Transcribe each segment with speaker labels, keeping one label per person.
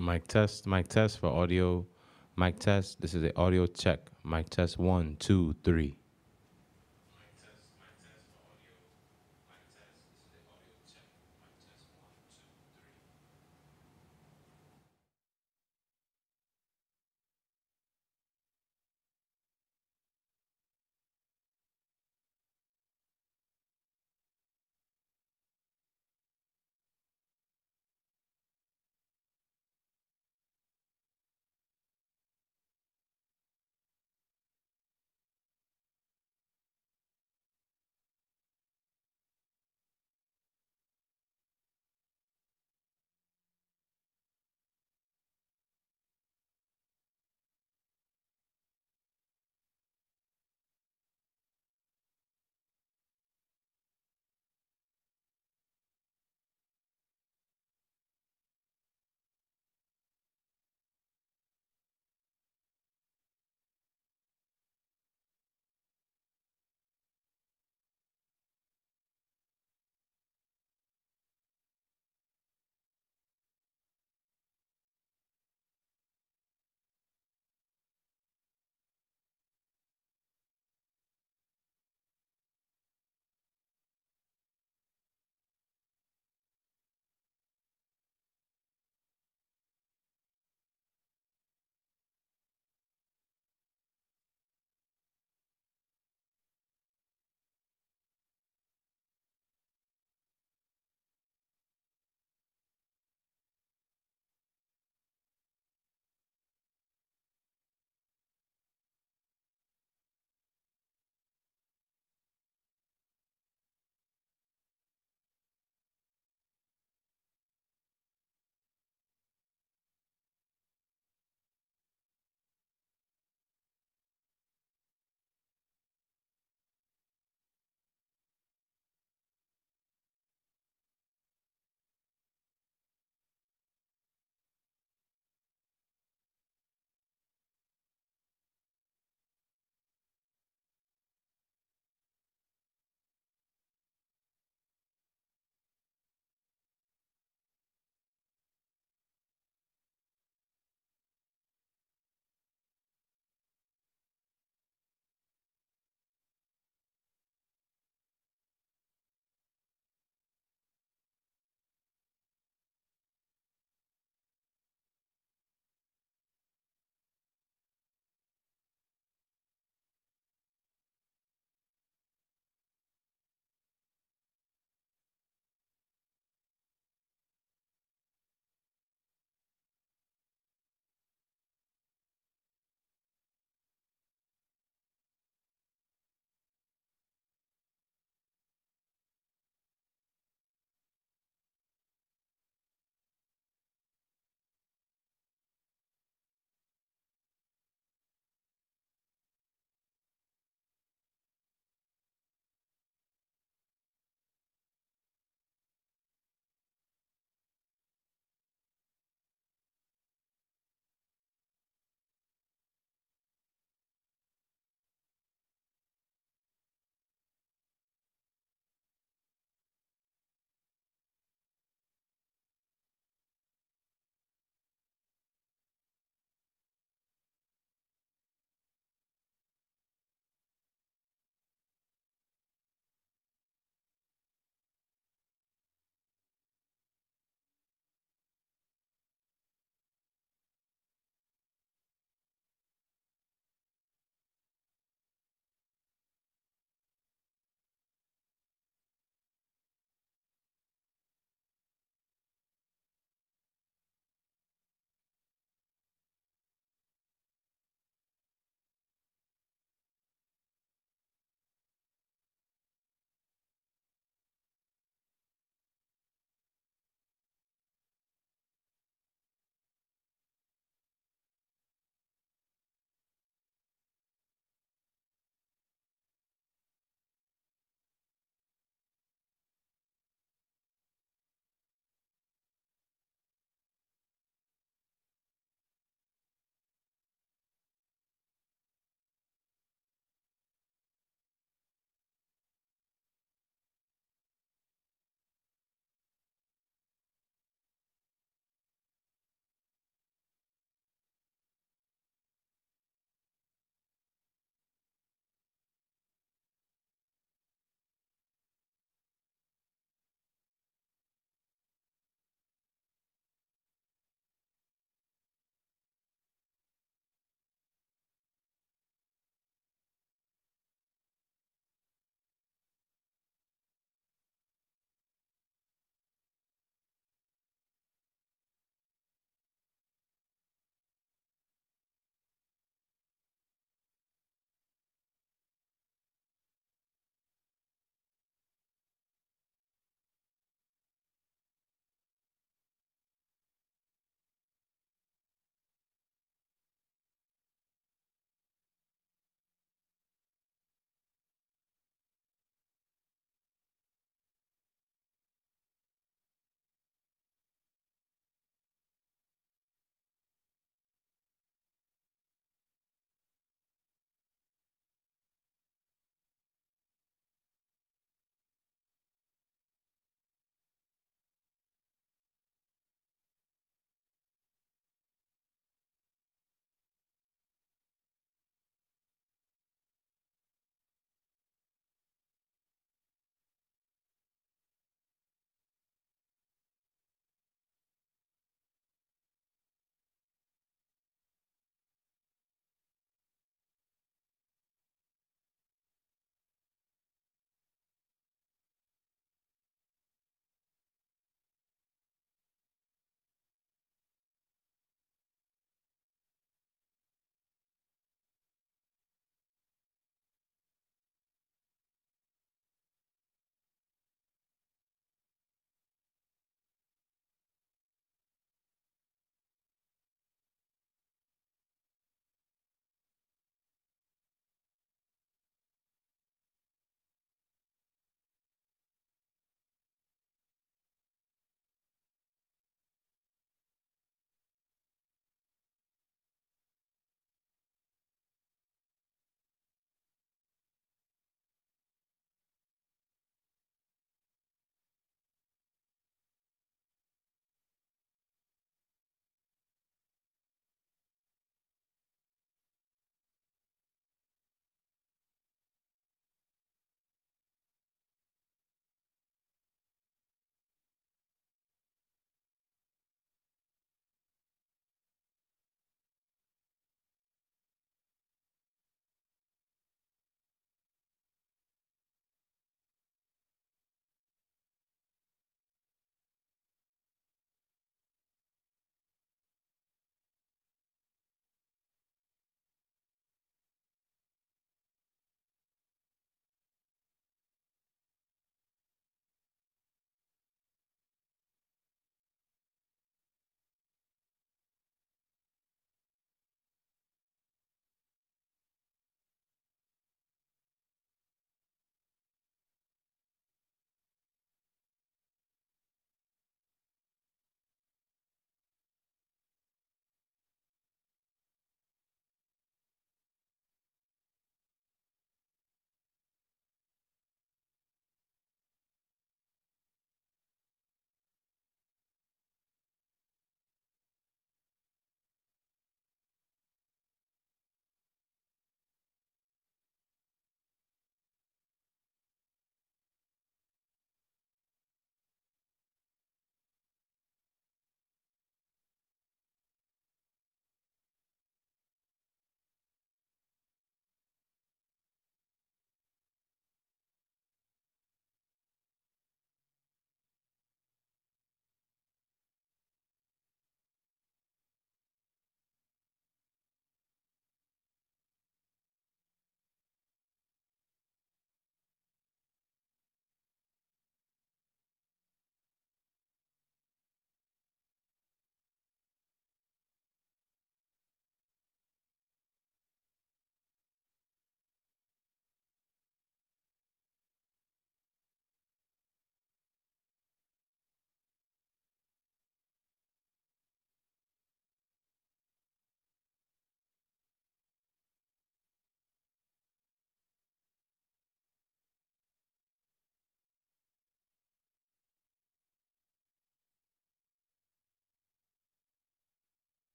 Speaker 1: Mic test, mic test for audio. Mic test. This is the audio check. Mic test one, two, three.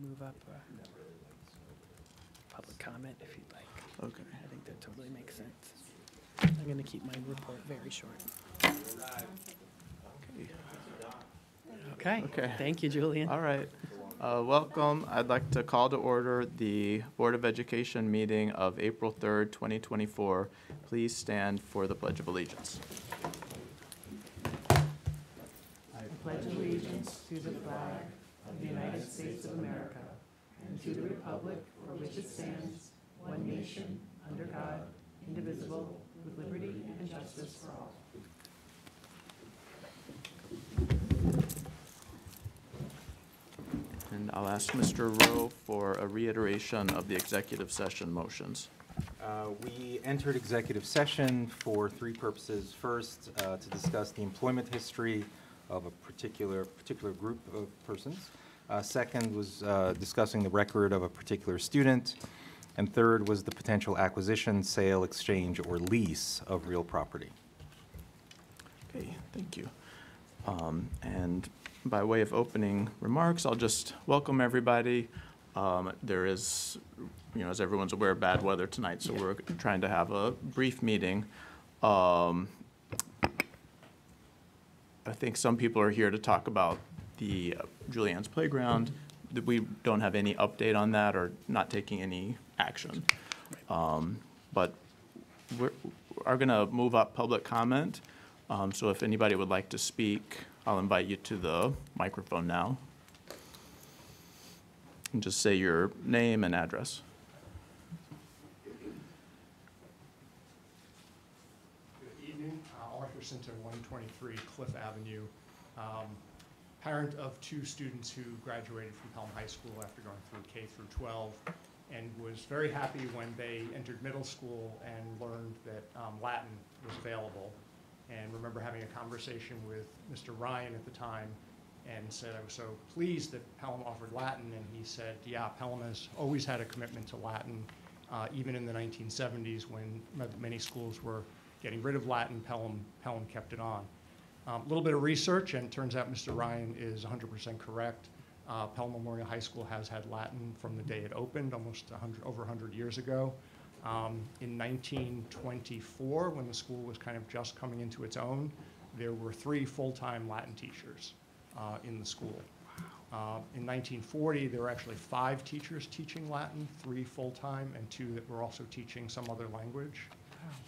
Speaker 2: Move up uh, public comment if you'd like.
Speaker 3: Okay.
Speaker 2: I think that totally makes sense. I'm going to keep my report very short. Okay.
Speaker 3: Okay.
Speaker 2: Thank you, Julian.
Speaker 3: All right. Uh, Welcome. I'd like to call to order the Board of Education meeting of April 3rd, 2024. Please stand for the Pledge of Allegiance.
Speaker 4: pledge allegiance to the flag of the United States of America and to the republic for which it stands, one nation, under God, indivisible, with liberty and justice for all.
Speaker 3: And I'll ask Mr. Rowe for a reiteration of the executive session motions.
Speaker 5: Uh, We entered executive session for three purposes. First, uh, to discuss the employment history of a particular, particular group of persons. Uh, Second was uh, discussing the record of a particular student. And third was the potential acquisition, sale, exchange, or lease of real property.
Speaker 3: Okay, thank you. Um, And by way of opening remarks, I'll just welcome everybody. Um, There is, you know, as everyone's aware, bad weather tonight, so we're trying to have a brief meeting. Um, I think some people are here to talk about the uh, Julianne's Playground. We don't have any update on that or not taking any action. Um, But we're, are gonna move up public comment. Um, so if anybody would like to speak, I'll invite you to the microphone now. And just say your name and address.
Speaker 6: Good evening, Uh, Arthur 123 Cliff Avenue. Um, Parent of two students who graduated from Pelham High School after going through K through 12, and was very happy when they entered middle school and learned that um, Latin was available. And remember having a conversation with Mr. Ryan at the time, and said I was so pleased that Pelham offered Latin, and he said, yeah, Pelham has always had a commitment to Latin, uh, even in the 1970s when many schools were getting rid of Latin, Pelham, Pelham kept it on. A little bit of research, and it turns out Mr. Ryan is 100% correct. Uh, Pelham Memorial High School has had Latin from the day it opened, almost 100, over 100 years ago. Um, in 1924, when the school was kind of just coming into its own, there were three full-time Latin teachers uh, in the school. Uh, In 1940, there were actually five teachers teaching Latin, three full-time and two that were also teaching some other language.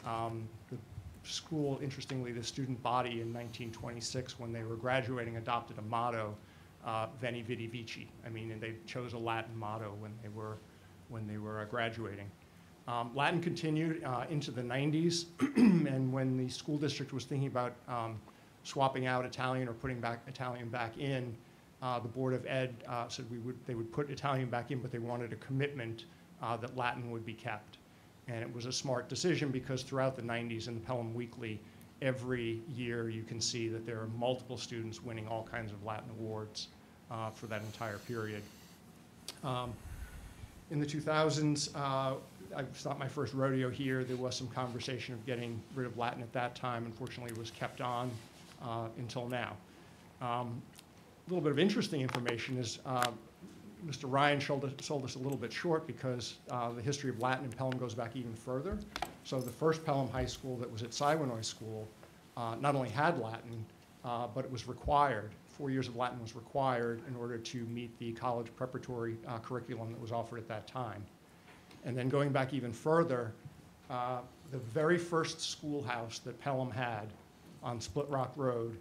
Speaker 6: Um, The school, interestingly, the student body in 1926, when they were graduating, adopted a motto, uh, Veni Vidi Vici. I mean, and they chose a Latin motto when they were, when they were uh, graduating. Um, Latin continued uh, into the 90s, and when the school district was thinking about um, swapping out Italian or putting back Italian back in, uh, the Board of Ed uh, said we would, they would put Italian back in, but they wanted a commitment uh, that Latin would be kept. And it was a smart decision because throughout the 90s in the Pelham Weekly, every year you can see that there are multiple students winning all kinds of Latin awards uh, for that entire period. Um, in the 2000s, uh, I- not my first rodeo here. There was some conversation of getting rid of Latin at that time. Unfortunately, it was kept on uh, until now. Um, A little bit of interesting information is uh, Mr. Ryan sold us, a little bit short because uh, the history of Latin in Pelham goes back even further. So the first Pelham High School that was at Siwanoy School uh, not only had Latin, uh, but it was required. Four years of Latin was required in order to meet the college preparatory uh, curriculum that was offered at that time. And then going back even further, uh, the very first schoolhouse that Pelham had on Split Rock Road,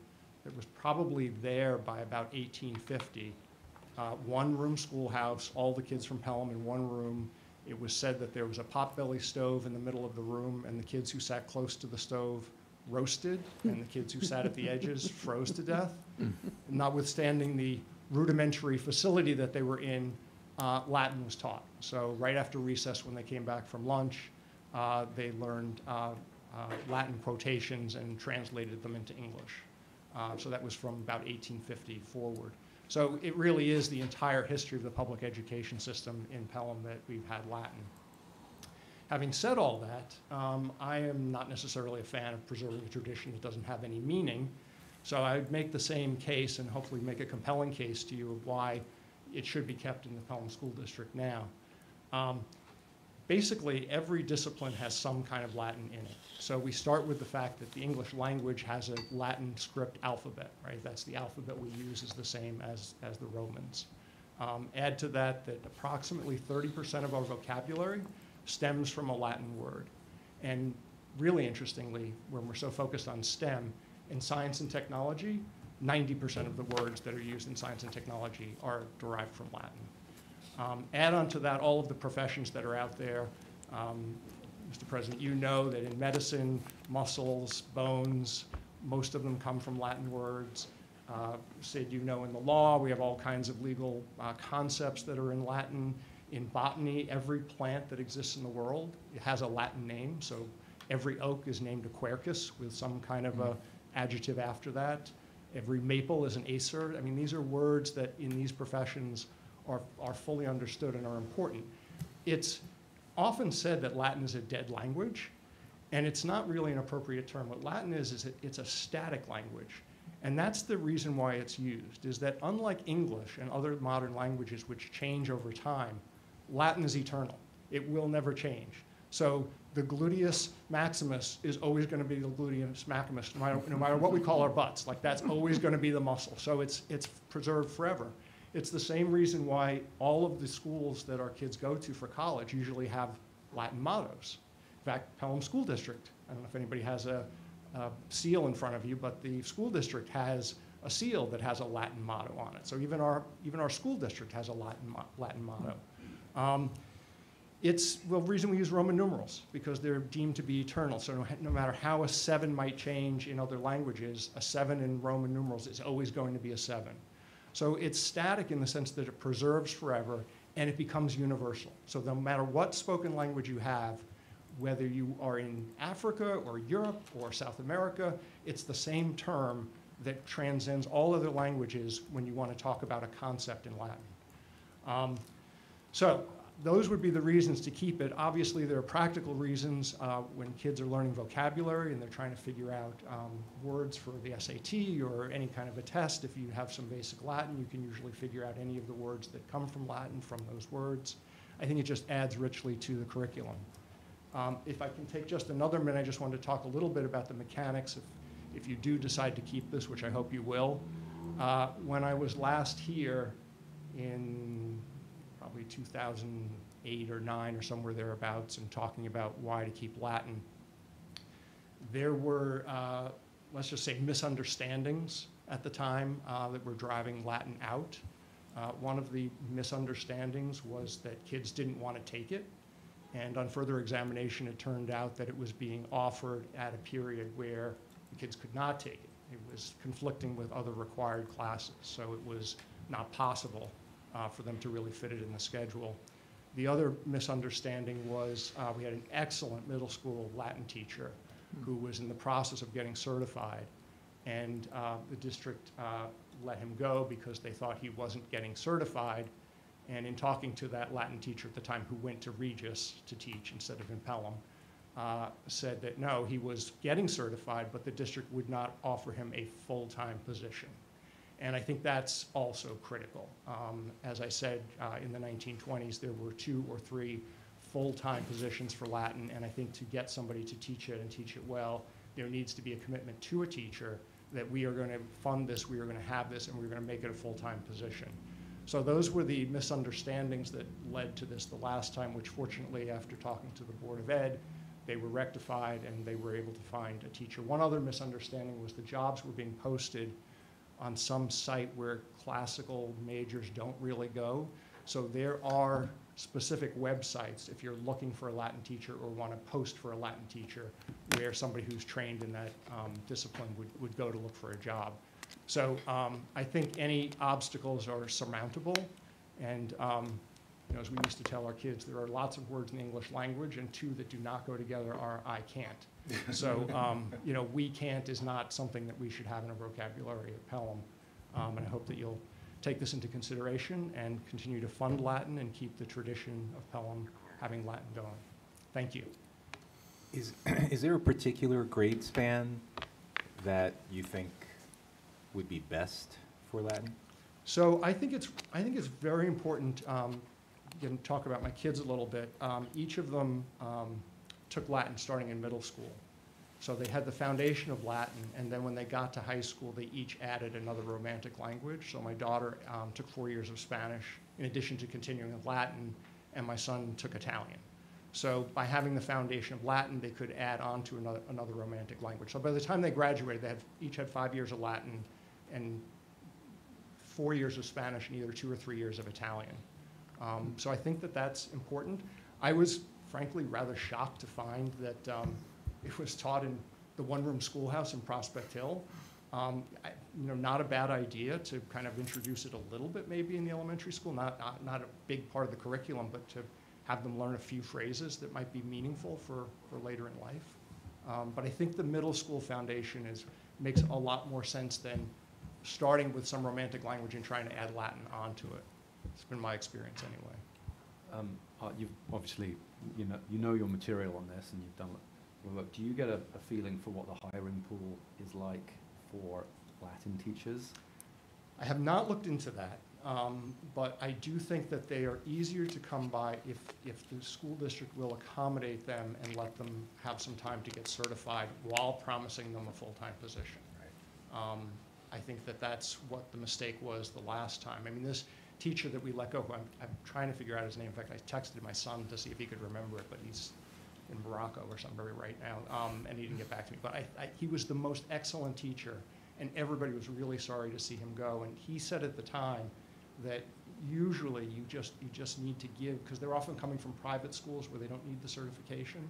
Speaker 6: that was probably there by about 1850, uh, one-room schoolhouse, all the kids from Pelham in one room. It was said that there was a potbelly stove in the middle of the room, and the kids who sat close to the stove roasted, and the kids who sat at the edges froze to death. Notwithstanding the rudimentary facility that they were in, uh, Latin was taught. So right after recess, when they came back from lunch, uh, they learned uh, uh, Latin quotations and translated them into English. Uh, So that was from about 1850 forward. So it really is the entire history of the public education system in Pelham that we've had Latin. Having said all that, um, I am not necessarily a fan of preserving a tradition that doesn't have any meaning. So I'd make the same case and hopefully make a compelling case to you of why it should be kept in the Pelham School District now. Um, basically, every discipline has some kind of Latin in it. So we start with the fact that the English language has a Latin script alphabet, right? That's the alphabet we use is the same as, as the Romans. Um, add to that that approximately 30% of our vocabulary stems from a Latin word. And really interestingly, when we're so focused on STEM, in science and technology, 90% of the words that are used in science and technology are derived from Latin. Um, add on to that all of the professions that are out there. Um, Mr. President, you know that in medicine, muscles, bones, most of them come from Latin words. Uh, Sid, you know in the law, we have all kinds of legal uh, concepts that are in Latin. In botany, every plant that exists in the world it has a Latin name. So every oak is named a quercus with some kind of a adjective after that. Every maple is an acer. I mean, these are words that in these professions are, are fully understood and are important. It's often said that Latin is a dead language, and it's not really an appropriate term. What Latin is, is it, it's a static language. And that's the reason why it's used, is that unlike English and other modern languages which change over time, Latin is eternal. It will never change. So the gluteus maximus is always going to be the gluteus maximus, no matter, no matter what we call our butts. Like that's always going to be the muscle. So it's, it's preserved forever. It's the same reason why all of the schools that our kids go to for college usually have Latin mottos. In fact, Pelham School District, I don't know if anybody has a, a seal in front of you, but the school district has a seal that has a Latin motto on it. So even our, even our school district has a Latin, Latin motto. Um, it's the reason we use Roman numerals, because they're deemed to be eternal. So no, no matter how a seven might change in other languages, a seven in Roman numerals is always going to be a seven. So it's static in the sense that it preserves forever and it becomes universal. So no matter what spoken language you have, whether you are in Africa or Europe or South America, it's the same term that transcends all other languages when you want to talk about a concept in Latin. Um, so those would be the reasons to keep it. Obviously, there are practical reasons uh, when kids are learning vocabulary and they're trying to figure out um, words for the SAT or any kind of a test. If you have some basic Latin, you can usually figure out any of the words that come from Latin from those words. I think it just adds richly to the curriculum. Um, if I can take just another minute, I just wanted to talk a little bit about the mechanics. If, if you do decide to keep this, which I hope you will, uh, when I was last here in probably 2008 or 9 or somewhere thereabouts and talking about why to keep Latin. There were, uh, let's just say, misunderstandings at the time uh, that were driving Latin out. Uh, one of the misunderstandings was that kids didn't want to take it. And on further examination, it turned out that it was being offered at a period where the kids could not take it. It was conflicting with other required classes, so it was not possible uh, for them to really fit it in the schedule. The other misunderstanding was uh, we had an excellent middle school Latin teacher who was in the process of getting certified, and uh, the district uh, let him go because they thought he wasn't getting certified. And in talking to that Latin teacher at the time who went to Regis to teach instead of in Pelham, uh, said that no, he was getting certified, but the district would not offer him a full-time position. And I think that's also critical. Um, as I said, uh, in the 1920s, there were two or three full-time positions for Latin, and I think to get somebody to teach it and teach it well, there needs to be a commitment to a teacher that we are going to fund this, we are going to have this, and we're going to make it a full-time position. So those were the misunderstandings that led to this the last time, which fortunately, after talking to the Board of Ed, they were rectified and they were able to find a teacher. One other misunderstanding was the jobs were being posted on some site where classical majors don't really go. So there are specific websites, if you're looking for a Latin teacher or want to post for a Latin teacher, where somebody who's trained in that um, discipline would, would go to look for a job. So um, I think any obstacles are surmountable. And um, you know, as we used to tell our kids, there are lots of words in the English language, and two that do not go together are I can't. So, um, you know, we can't is not something that we should have in our vocabulary at Pelham. Um, and I hope that you'll take this into consideration and continue to fund Latin and keep the tradition of Pelham having Latin going. Thank you.
Speaker 5: Is, is there a particular grade span that you think would be best for Latin?
Speaker 6: So I think it's, I think it's very important, um, again, talk about my kids a little bit. Um, each of them, um, took Latin starting in middle school. So they had the foundation of Latin, and then when they got to high school, they each added another romantic language. So my daughter, um, took four years of Spanish in addition to continuing with Latin, and my son took Italian. So by having the foundation of Latin, they could add on to another, another romantic language. So by the time they graduated, they had, each had five years of Latin and four years of Spanish and either two or three years of Italian. Um, so I think that that's important. I was frankly rather shocked to find that um, it was taught in the one-room schoolhouse in Prospect Hill. Um, I, you know, not a bad idea to kind of introduce it a little bit maybe in the elementary school, not, not, not a big part of the curriculum, but to have them learn a few phrases that might be meaningful for, for later in life. Um, but I think the middle school foundation is, makes a lot more sense than starting with some romantic language and trying to add Latin onto it. It's been my experience anyway.
Speaker 7: Um, uh, you've obviously, you know, you know your material on this and you've done work. Do you get a, a feeling for what the hiring pool is like for Latin teachers?
Speaker 6: I have not looked into that, um, but I do think that they are easier to come by if, if the school district will accommodate them and let them have some time to get certified while promising them a full-time position. Um, I think that that's what the mistake was the last time. I mean, this teacher that we let go, I'm, I'm trying to figure out his name. In fact, I texted my son to see if he could remember it, but he's in Morocco or somewhere right now, um, and he didn't get back to me. But I, I, he was the most excellent teacher, and everybody was really sorry to see him go. And he said at the time that usually you just you just need to give because they're often coming from private schools where they don't need the certification.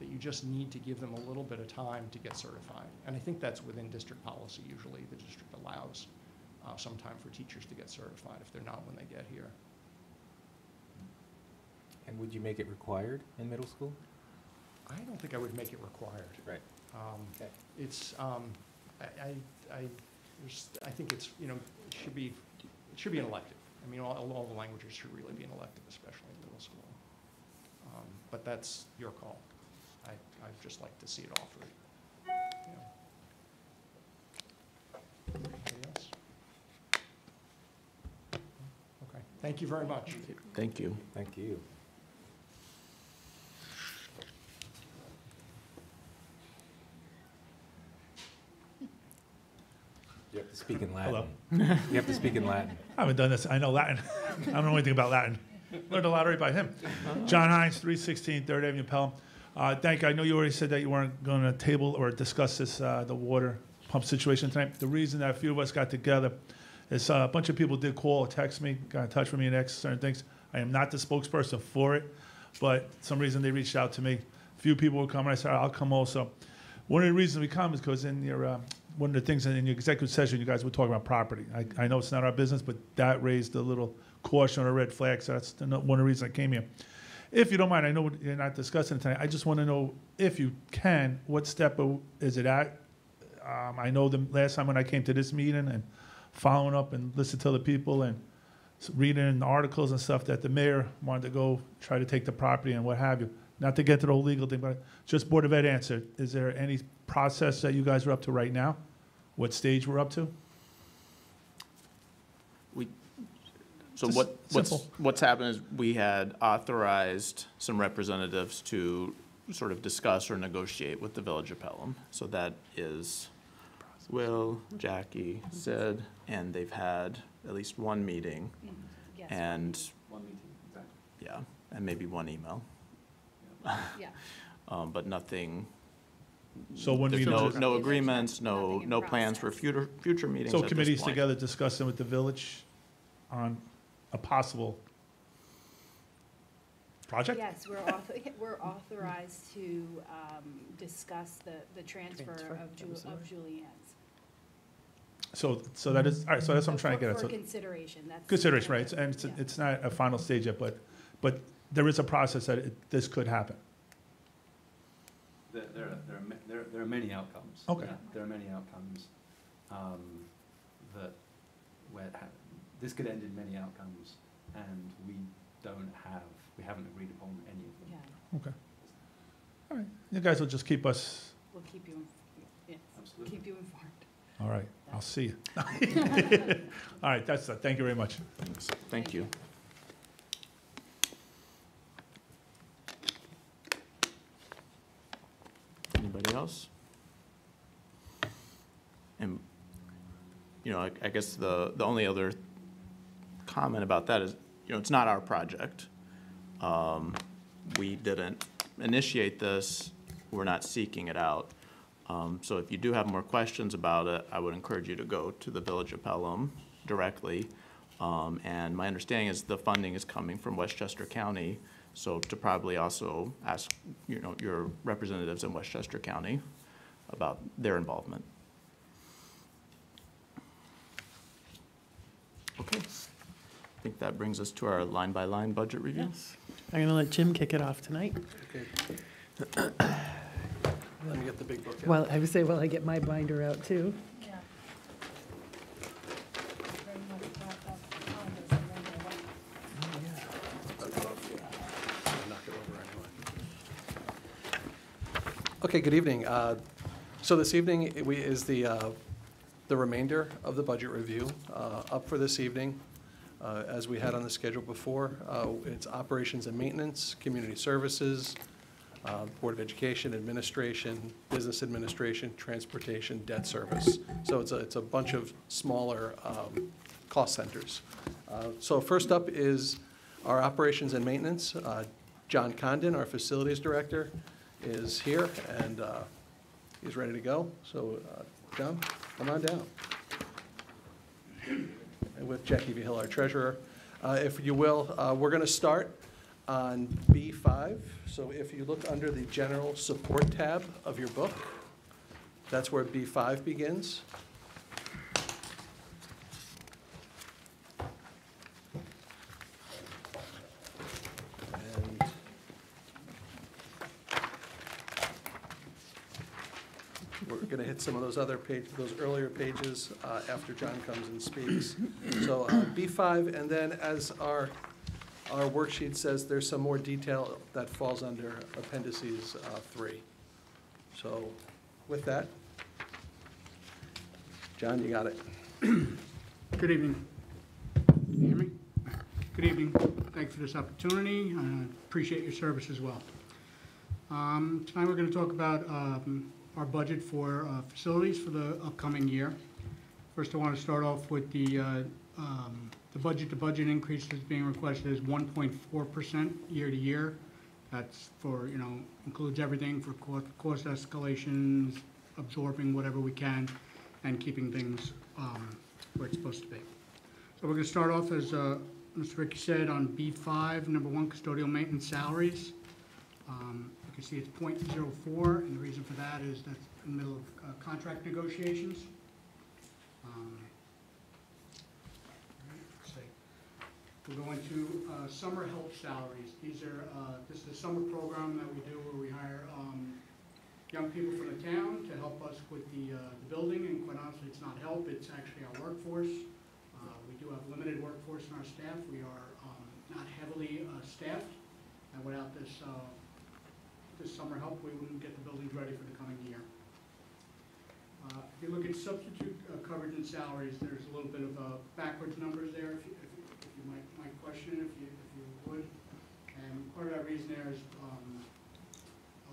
Speaker 6: That you just need to give them a little bit of time to get certified. And I think that's within district policy. Usually, the district allows uh, some time for teachers to get certified if they're not when they get here.
Speaker 5: And would you make it required in middle school?
Speaker 6: I don't think I would make it required.
Speaker 5: Right.
Speaker 6: Um,
Speaker 5: Okay.
Speaker 6: It's, um, I, I, I, I think it's, you know, it should be, it should be an elective. I mean, all, all the languages should really be an elective, especially in middle school. Um, But that's your call. I, I'd just like to see it offered. you know. Anybody else? Okay, thank you very much.
Speaker 3: Thank you.
Speaker 5: Thank you. You have to speak in Latin.
Speaker 8: Hello.
Speaker 5: You have to speak in Latin.
Speaker 8: I haven't done this. I know Latin. I don't know anything about Latin. Learned a lot right by him. John Hines, 316 Third Avenue, Pelham. Uh, thank you. I know you already said that you weren't going to table or discuss this, uh, the water pump situation tonight. The reason that a few of us got together is uh, a bunch of people did call text me, got in touch with me and asked certain things. I am not the spokesperson for it, but some reason they reached out to me. A few people were coming. I said, I'll come also. One of the reasons we come is because in your, uh, one of the things in your executive session, you guys were talking about property. I, I know it's not our business, but that raised a little caution or a red flag, so that's one of the reasons I came here. If you don't mind, I know you're not discussing it tonight, I just want to know, if you can, what step is it at? Um, I know the last time when I came to this meeting and following up and listening to the people and reading articles and stuff, that the mayor wanted to go try to take the property and what have you. Not to get to the whole legal thing, but just Board of Ed answer, is there any process that you guys are up to right now? What stage we're up to?
Speaker 3: We, so
Speaker 8: Just
Speaker 3: what, what's,
Speaker 8: simple.
Speaker 3: what's happened is we had authorized some representatives to sort of discuss or negotiate with the Village of Pelham. So that is Will, Jackie, Sid, and they've had at least one meeting
Speaker 9: Yes,
Speaker 3: and,
Speaker 7: One meeting, exactly.
Speaker 3: yeah, and maybe one email.
Speaker 9: yeah.
Speaker 3: Um, but nothing,
Speaker 8: So when we,
Speaker 3: there's no, no agreements, no,
Speaker 9: Nothing in
Speaker 3: no plans for
Speaker 9: process.
Speaker 3: future, future meetings
Speaker 8: so
Speaker 3: at this
Speaker 8: committees
Speaker 3: point.
Speaker 8: together discussing with the village on a possible project?
Speaker 9: Yes, we're author, we're authorized to, um, discuss the, the transfer
Speaker 2: Transfer,
Speaker 9: of Ju-
Speaker 2: was the
Speaker 9: of
Speaker 2: word.
Speaker 9: Julianne's.
Speaker 8: So, so that is, all right, so that's what I'm trying to get at.
Speaker 9: For
Speaker 8: So
Speaker 9: consideration, that's.
Speaker 8: Consideration, right? And it's,
Speaker 9: Yeah.
Speaker 8: it's not a final stage yet, but, but there is a process that it- this could happen.
Speaker 7: There, there, are- there are, ma- there, there are many outcomes.
Speaker 8: Okay.
Speaker 7: Yeah, There are many outcomes, um, that, where, ha- this could end in many outcomes, and we don't have, we haven't agreed upon any of them.
Speaker 9: Yeah,
Speaker 8: Okay. All right, you guys will just keep us,
Speaker 9: we'll keep you, in- yes,
Speaker 7: Absolutely.
Speaker 9: keep you informed.
Speaker 8: all right. I'll see you. All right, that's, it. thank you very much.
Speaker 3: Thanks. Thank you. Anybody else? And, you know, I, I guess the, the only other comment about that is, you know, it's not our project. Um, we didn't initiate this, we're not seeking it out. Um, so if you do have more questions about it, I would encourage you to go to the Village of Pelham directly. Um, and my understanding is the funding is coming from Westchester County, so to probably also ask, you know, your representatives in Westchester County about their involvement. Okay, I think that brings us to our line-by-line budget review.
Speaker 2: Yes. I'm gonna let Jim kick it off tonight.
Speaker 10: Let me get the big book out.
Speaker 2: Well, I would say, well, I get my binder out too.
Speaker 10: Knock it over anyway. Okay, good evening. Uh, So this evening we- is the, uh, the remainder of the budget review. Uh, Up for this evening, uh, as we had on the schedule before, uh, it's operations and maintenance, community services, uh, Board of Education, administration, business administration, transportation, debt service. So it's a, it's a bunch of smaller um, cost centers. Uh, So first up is our operations and maintenance. Uh, John Condon, our facilities director, is here, and uh, he's ready to go. So, uh, John, come on down. And with Jackie Hill, our treasurer. Uh, If you will, we're going to start on B5. So if you look under the general support tab of your book, that's where B5 begins. We're going to hit some of those other page, those earlier pages uh, after John comes and speaks. So uh, B5, and then as our, our worksheet says, there's some more detail that falls under appendices uh, three. So with that, John, you got it.
Speaker 11: Good evening. Can you hear me? Good evening. Thanks for this opportunity. I appreciate your service as well. Um, Tonight, we're going to talk about um, our budget for uh, facilities for the upcoming year. First, I want to start off with the, uh, um, the budget-to-budget increase that's being requested is 1.4% year to year. That's for, you know, includes everything for co- cost escalations, absorbing whatever we can, and keeping things um, where it's supposed to be. So we're going to start off, as uh, Mr. Ricky said, on B5, number one, custodial maintenance salaries. Um, You can see it's .04, and the reason for that is that's in the middle of uh, contract negotiations. Um, let's see. We'll going to uh, summer help salaries. These are, uh, this is a summer program that we do where we hire um, young people from the town to help us with the, uh, the building, and quite honestly, it's not help, it's actually our workforce. Uh, We do have limited workforce in our staff, we are um, not heavily uh, staffed, and without this, uh, this summer help, we wouldn't get the buildings ready for the coming year. Uh, If you look at substitute uh, coverage and salaries, there's a little bit of uh, backwards numbers there, if you, question, if you, if you would. And part of that reason there is, um,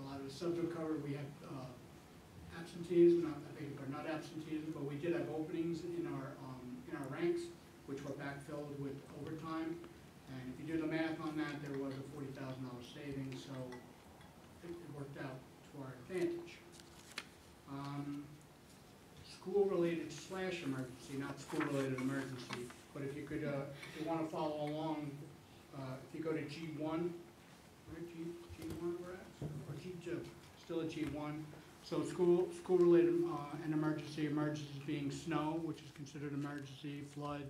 Speaker 11: a lot of the subject covered. we had uh, absentees, not, or not absentees, but we did have openings in our, um, in our ranks, which were backfilled with overtime. And if you do the math on that, there was a forty thousand dollar savings, so it it worked out to our advantage. Um, School-related slash emergency, not school-related emergency, but if you could, uh, if you wanna follow along, uh, if you go to G one, right, G, G one we're at, or G two, still at G one. So school, school-related, uh, and emergency, emergencies being snow, which is considered emergency, floods,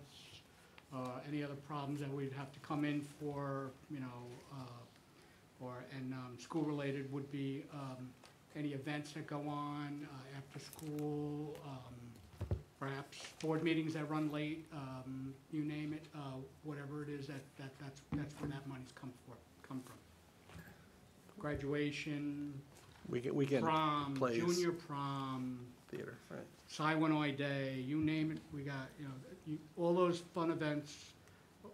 Speaker 11: uh, any other problems that we'd have to come in for, you know, uh, or, and, um, school-related would be, um, any events that go on, uh, after school, um, perhaps board meetings that run late, um, you name it, uh, whatever it is, that, that, that's, that's where that money's come for, come from. Graduation,
Speaker 10: We can, we can,
Speaker 11: prom,
Speaker 10: plays.
Speaker 11: junior prom,
Speaker 10: theater, right.
Speaker 11: Siwanoy Day, you name it, we got, you know, you, all those fun events,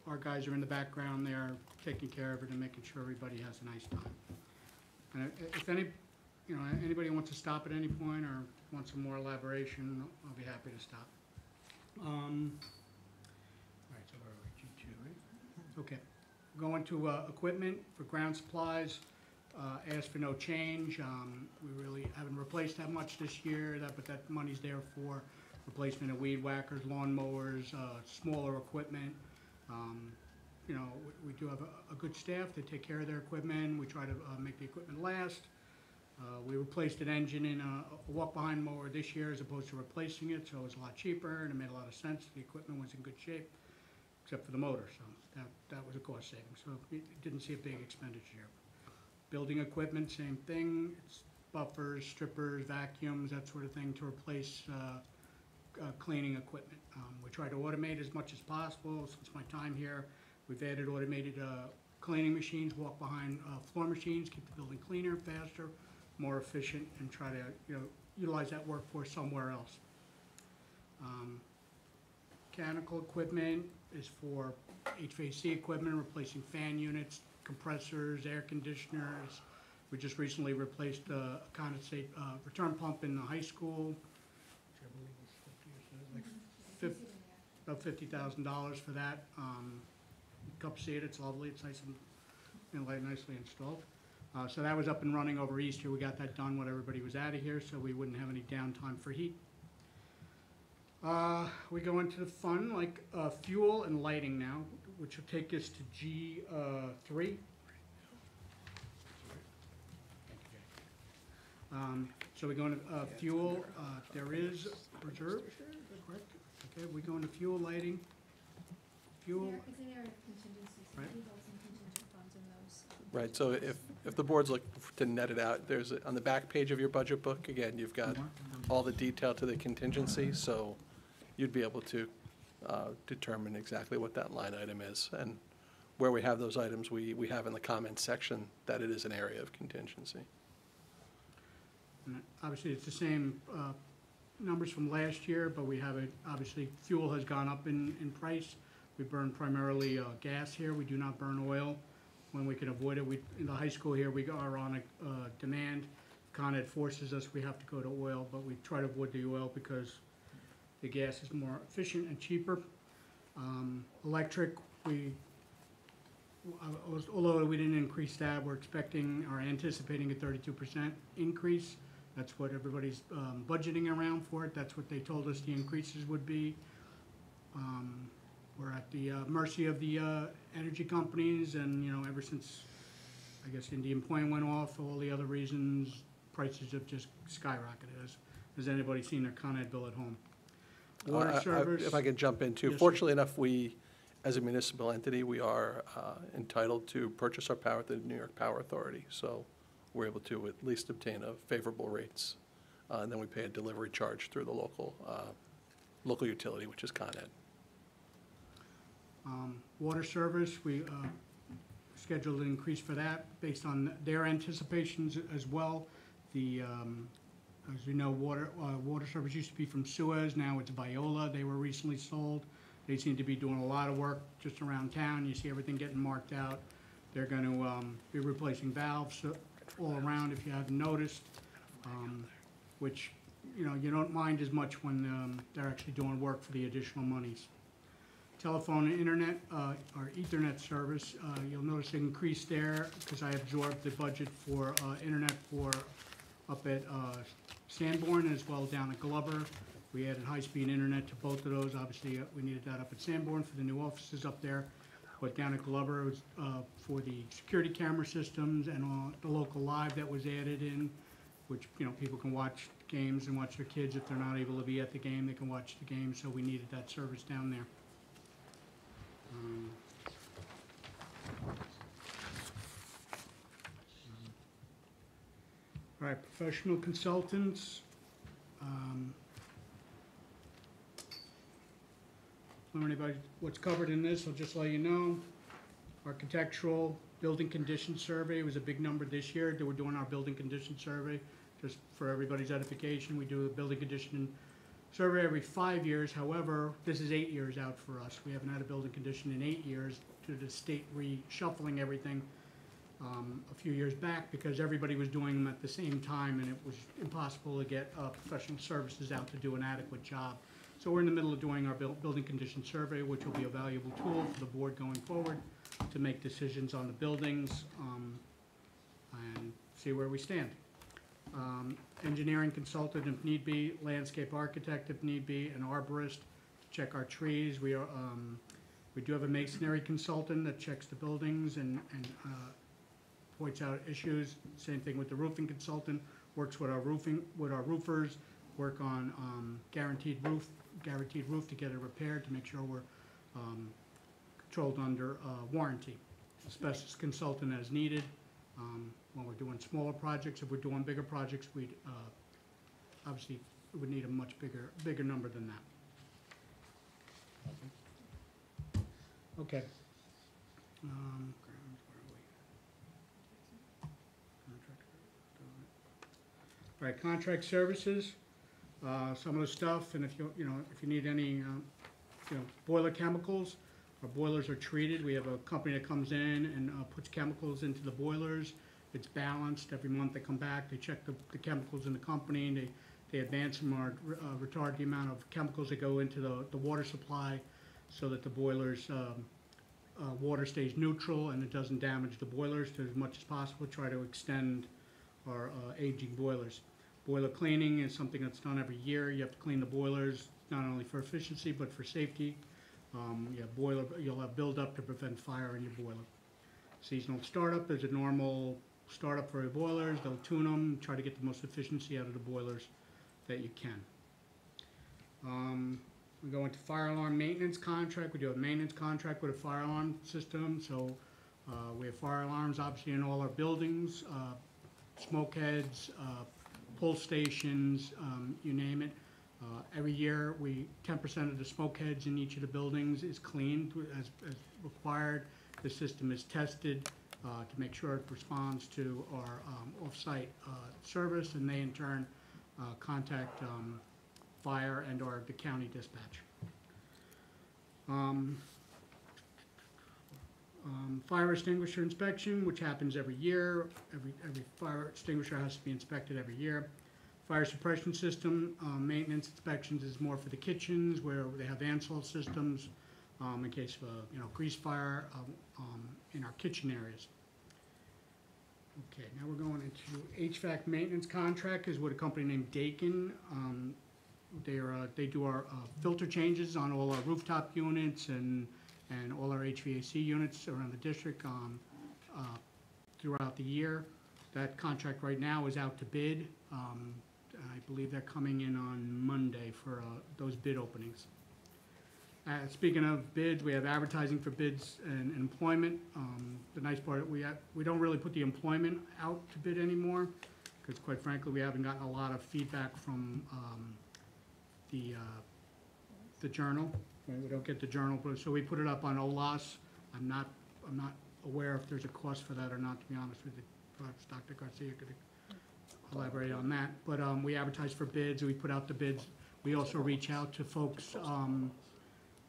Speaker 11: our guys are in the background there, taking care of it and making sure everybody has a nice time. And i- if any, you know, anybody wants to stop at any point or wants some more elaboration, I'll be happy to stop. Um, all right, so where are we, G two, right? Okay, going to, uh, equipment for ground supplies, uh, asked for no change. Um, We really haven't replaced that much this year, that, but that money's there for replacement of weed whackers, lawn mowers, uh, smaller equipment. Um, You know, we- we do have a, a good staff to take care of their equipment. We try to uh, make the equipment last. Uh, We replaced an engine in a a walk-behind mower this year as opposed to replacing it, so it was a lot cheaper and it made a lot of sense. The equipment was in good shape, except for the motor, so that, that was a cost saving. So we didn't see a big expenditure. Building equipment, same thing, it's buffers, strippers, vacuums, that sort of thing to replace uh, uh, cleaning equipment. Um, We try to automate as much as possible, since my time here, we've added automated uh, cleaning machines, walk-behind uh, floor machines, keep the building cleaner, faster, more efficient, and try to, you know, utilize that workforce somewhere else. Um, Mechanical equipment is for HVAC equipment, replacing fan units, compressors, air conditioners. We just recently replaced a condensate uh, return pump in the high school. which I believe was 50 or so, like About fifty thousand dollars for that. Um, see it, it's lovely, it's nice and, know, like nicely installed. Uh, So that was up and running over Easter. We got that done when everybody was out of here, so we wouldn't have any downtime for heat. Uh, we go into the fun, like, uh, fuel and lighting now, which will take us to G, uh, three. Um, so we go into, uh, fuel, uh, there is reserve, correct? Okay, we go into fuel lighting. Fuel,
Speaker 12: There is an area of contingencies,
Speaker 11: Right.
Speaker 12: we have some contingent funds in those.
Speaker 10: Right, so if, if the board's looking to net it out, there's, a- on the back page of your budget book, again, you've got all the detail to the contingency, so you'd be able to uh, determine exactly what that line item is. And where we have those items, we, we have in the comments section that it is an area of contingency.
Speaker 11: And Obviously, it's the same uh, numbers from last year, but we have it, obviously, fuel has gone up in, in price. We burn primarily uh, gas here, we do not burn oil when we can avoid it. We, in the high school here, we are on a uh, demand. Con Ed forces us, we have to go to oil, but we try to avoid the oil because the gas is more efficient and cheaper. Um, Electric, we, although we didn't increase that, we're expecting or anticipating a thirty-two percent increase. That's what everybody's um, budgeting around for it. That's what they told us the increases would be. Um, We're at the uh, mercy of the uh, energy companies and, you know, ever since, I guess, Indian Point went off, all the other reasons, prices have just skyrocketed. Has, has anybody seen their Con Ed bill at home?
Speaker 10: Uh,
Speaker 11: Water
Speaker 10: I- I-
Speaker 11: service.
Speaker 10: If I can jump in too,
Speaker 11: Yes, sir.
Speaker 10: fortunately enough, we, as a municipal entity, we are uh, entitled to purchase our power at the New York Power Authority, so we're able to at least obtain a favorable rates. Uh, And then we pay a delivery charge through the local, uh, local utility, which is Con Ed.
Speaker 11: Um, Water service, we uh, scheduled an increase for that based on their anticipations as well. The, um, as you know, water, uh, water service used to be from Suez, now it's Veolia. They were recently sold. They seem to be doing a lot of work just around town. You see everything getting marked out. They're going to be replacing valves uh, all around, if you haven't noticed, um, which, you know, you don't mind as much when um, they're actually doing work for the additional monies telephone and internet, uh, or ethernet service, uh, you'll notice an increase there, because I absorbed the budget for, uh, internet for up at, uh, Sanborn as well down at Glover. We added high-speed internet to both of those, obviously, uh, we needed that up at Sanborn for the new offices up there. But down at Glover, was, uh, for the security camera systems and, the local live that was added in, which, you know, people can watch games and watch their kids if they're not able to be at the game, they can watch the game, so we needed that service down there. All right, professional consultants. um, Learn anybody, what's covered in this, I'll just let you know. Architectural, building condition survey was a big number this year. We're doing our building condition survey. just for everybody's edification, we do a building condition survey every five years. However, this is eight years out for us. We haven't had a building condition in eight years due to the state reshuffling everything um, a few years back because everybody was doing them at the same time and it was impossible to get uh, professional services out to do an adequate job. So we're in the middle of doing our buil- building condition survey, which will be a valuable tool for the board going forward to make decisions on the buildings um, and see where we stand. Um, Engineering consultant if need be, landscape architect if need be, an arborist, to check our trees. We are, um, we do have a masonry consultant that checks the buildings and, and uh, points out issues. Same thing with the roofing consultant, works with our roofing, with our roofers, work on um, guaranteed roof, guaranteed roof to get it repaired, to make sure we're um, controlled under uh, warranty. Asbestos consultant as needed. Um, When we're doing smaller projects, if we're doing bigger projects, we'd, uh, obviously, would need a much bigger, bigger number than that. Okay. Um, where are we? Contract. All right, contract services, uh, some of the stuff, and if you, you know, if you need any, um, you know, boiler chemicals, our boilers are treated, we have a company that comes in and, uh, puts chemicals into the boilers. It's balanced, every month they come back, they check the, the chemicals in the company, and they, they advance them or, uh, retard the amount of chemicals that go into the, the water supply so that the boilers, um, uh, water stays neutral and it doesn't damage the boilers to as much as possible, try to extend our uh, aging boilers. Boiler cleaning is something that's done every year. You have to clean the boilers, not only for efficiency, but for safety. Um, You have boiler, you'll have buildup to prevent fire in your boiler. Seasonal startup is a normal startup for your boilers. They'll tune them, try to get the most efficiency out of the boilers that you can. Um, We go into fire alarm maintenance contract. We do a maintenance contract with a fire alarm system, so uh, we have fire alarms obviously in all our buildings, uh, smoke heads, uh, pull stations, um, you name it. Uh, Every year, we, ten percent of the smoke heads in each of the buildings is cleaned as, as required. The system is tested uh, to make sure it responds to our um, off-site uh, service, and they in turn uh, contact um, fire and/or the county dispatch. Um, um, Fire extinguisher inspection, which happens every year. Every, every fire extinguisher has to be inspected every year. Fire suppression system, um, maintenance inspections is more for the kitchens where they have Ansul systems, um, in case of a, you know, grease fire, um, in our kitchen areas. Okay, now we're going into HVAC maintenance contract is with a company named Daikin. Um, they're, uh, they do our, uh, filter changes on all our rooftop units and, and all our HVAC units around the district, um, uh, throughout the year. That contract right now is out to bid. Um, I believe they're coming in on Monday for, uh, those bid openings. Uh, speaking of bids, we have advertising for bids and employment. Um, the nice part, we have, we don't really put the employment out to bid anymore, because quite frankly, we haven't gotten a lot of feedback from, um, the, uh, the journal. Right, We don't get the journal, but, so we put it up on OLAS. I'm not, I'm not aware if there's a cost for that or not, to be honest with you. Perhaps Dr. Garcia could elaborate on that. But, um, we advertise for bids, we put out the bids. We also reach out to folks, um,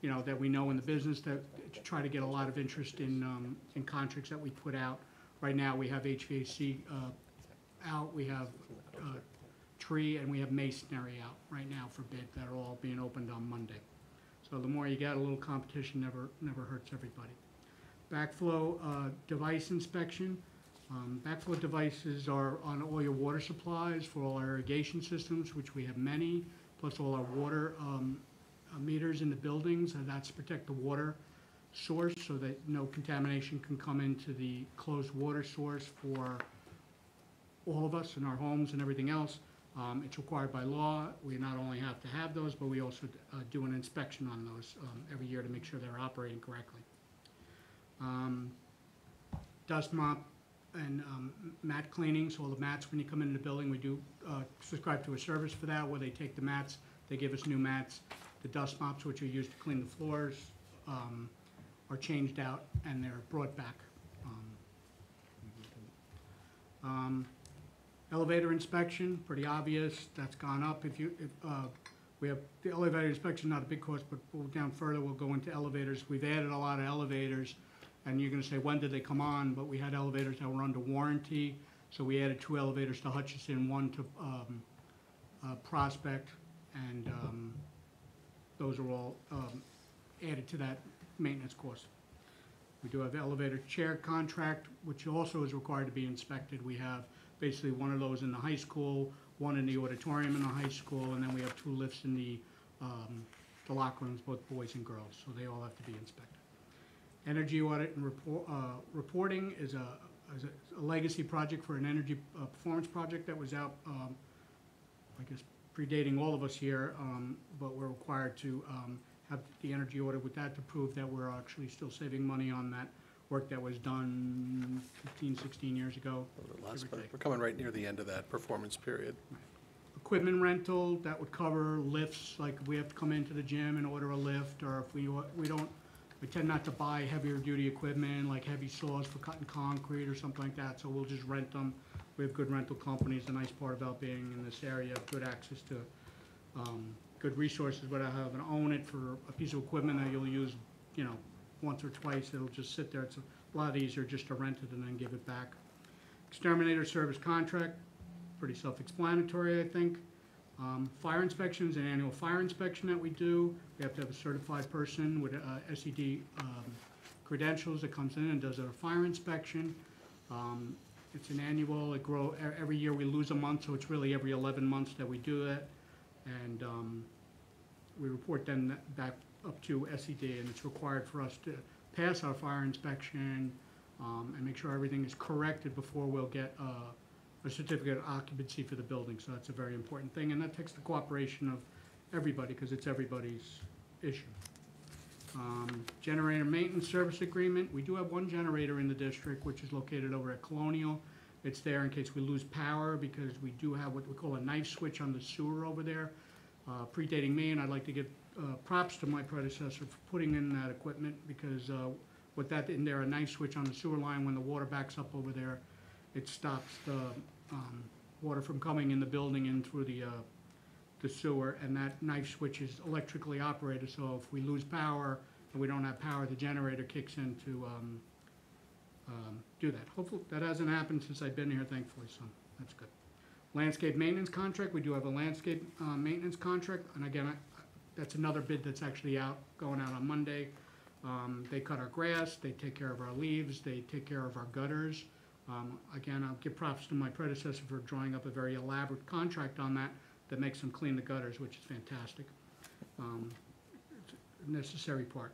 Speaker 11: you know, that we know in the business that, to try to get a lot of interest in, um, in contracts that we put out. Right now, we have HVAC, uh, out, we have, uh, tree, and we have masonry out right now for bid that are all being opened on Monday. So the more you get, a little competition never, never hurts everybody. Backflow, uh, device inspection. Um, backflow devices are on all your water supplies for all our irrigation systems, which we have many, plus all our water, um, uh, meters in the buildings, and that's to protect the water source so that no contamination can come into the closed water source for all of us in our homes and everything else. Um, it's required by law. We not only have to have those, but we also, uh, do an inspection on those, um, every year to make sure they're operating correctly. Um, dust mop and, um, mat cleaning, so all the mats, when you come into the building, we do, uh, subscribe to a service for that, where they take the mats, they give us new mats. The dust mops, which are used to clean the floors, um, are changed out and they're brought back. Um, um, Elevator inspection, pretty obvious, that's gone up. If you, if, uh, we have, the elevator inspection, not a big cost, but we'll down further, we'll go into elevators. We've added a lot of elevators, and you're gonna say, when did they come on? But we had elevators that were under warranty, so we added two elevators to Hutchinson, one to, um, uh, Prospect, and, um, those are all, um, added to that maintenance cost. We do have elevator chair contract, which also is required to be inspected. We have basically one of those in the high school, one in the auditorium in the high school, and then we have two lifts in the, um, the locker rooms, both boys and girls, so they all have to be inspected. Energy audit and report, uh, reporting is a, is a legacy project for an energy, uh, performance project that was out, um, I guess predating all of us here, um, but we're required to, um, have the energy audit with that to prove that we're actually still saving money on that work that was done 15, 16 years ago.
Speaker 10: Last-
Speaker 11: give or take.
Speaker 10: We're coming right near the end of that performance period.
Speaker 11: Equipment rental, that would cover lifts, like if we have to come into the gym and order a lift, or if we, we don't, we tend not to buy heavier duty equipment, like heavy saws for cutting concrete or something like that, so we'll just rent them. We have good rental companies, the nice part about being in this area, good access to, um, good resources, without having to own it for a piece of equipment that you'll use, you know, once or twice, it'll just sit there, it's a lot easier just to rent it and then give it back. Exterminator service contract, pretty self-explanatory, I think. Um, Fire inspections, an annual fire inspection that we do. We have to have a certified person with uh, SED um, credentials that comes in and does a fire inspection. Um, It's an annual, it grow, every year we lose a month, so it's really every 11 months that we do it. And um, we report then back up to SED, and it's required for us to pass our fire inspection um, and make sure everything is corrected before we'll get uh, a certificate of occupancy for the building, so that's a very important thing, and that takes the cooperation of everybody, because it's everybody's issue. Um, Generator maintenance service agreement, we do have one generator in the district, which is located over at Colonial. It's there in case we lose power, because we do have what we call a knife switch on the sewer over there, uh, predating me, and I'd like to give uh, props to my predecessor for putting in that equipment, because uh, with that in there, a knife switch on the sewer line, when the water backs up over there, it stops the um, water from coming in the building and through the, uh, the sewer, and that knife switch is electrically operated, so if we lose power and we don't have power, the generator kicks in to um, um, do that. Hopefully, that hasn't happened since I've been here, thankfully, so that's good. Landscape maintenance contract, we do have a landscape uh, maintenance contract, and again, I- that's another bid that's actually out, going out on Monday. Um, They cut our grass, they take care of our leaves, they take care of our gutters. Um, Again, I'll give props to my predecessor for drawing up a very elaborate contract on that, that makes them clean the gutters, which is fantastic. Um, It's a necessary part.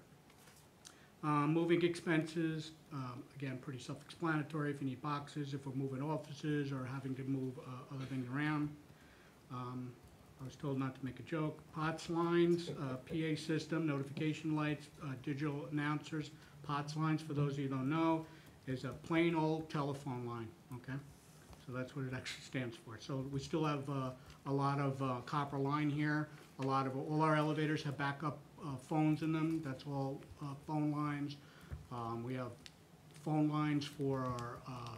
Speaker 11: Um, Moving expenses, um, again, pretty self-explanatory, if you need boxes, if we're moving offices or having to move uh, other things around. Um, I was told not to make a joke. POTS lines, uh, PA system, notification lights, uh, digital announcers. POTS lines, for those of you who don't know, is a plain old telephone line, okay? So that's what it actually stands for. So we still have uh, a lot of uh, copper line here. A lot of, all our elevators have backup uh, phones in them. That's all uh, phone lines. Um, We have phone lines for our, uh,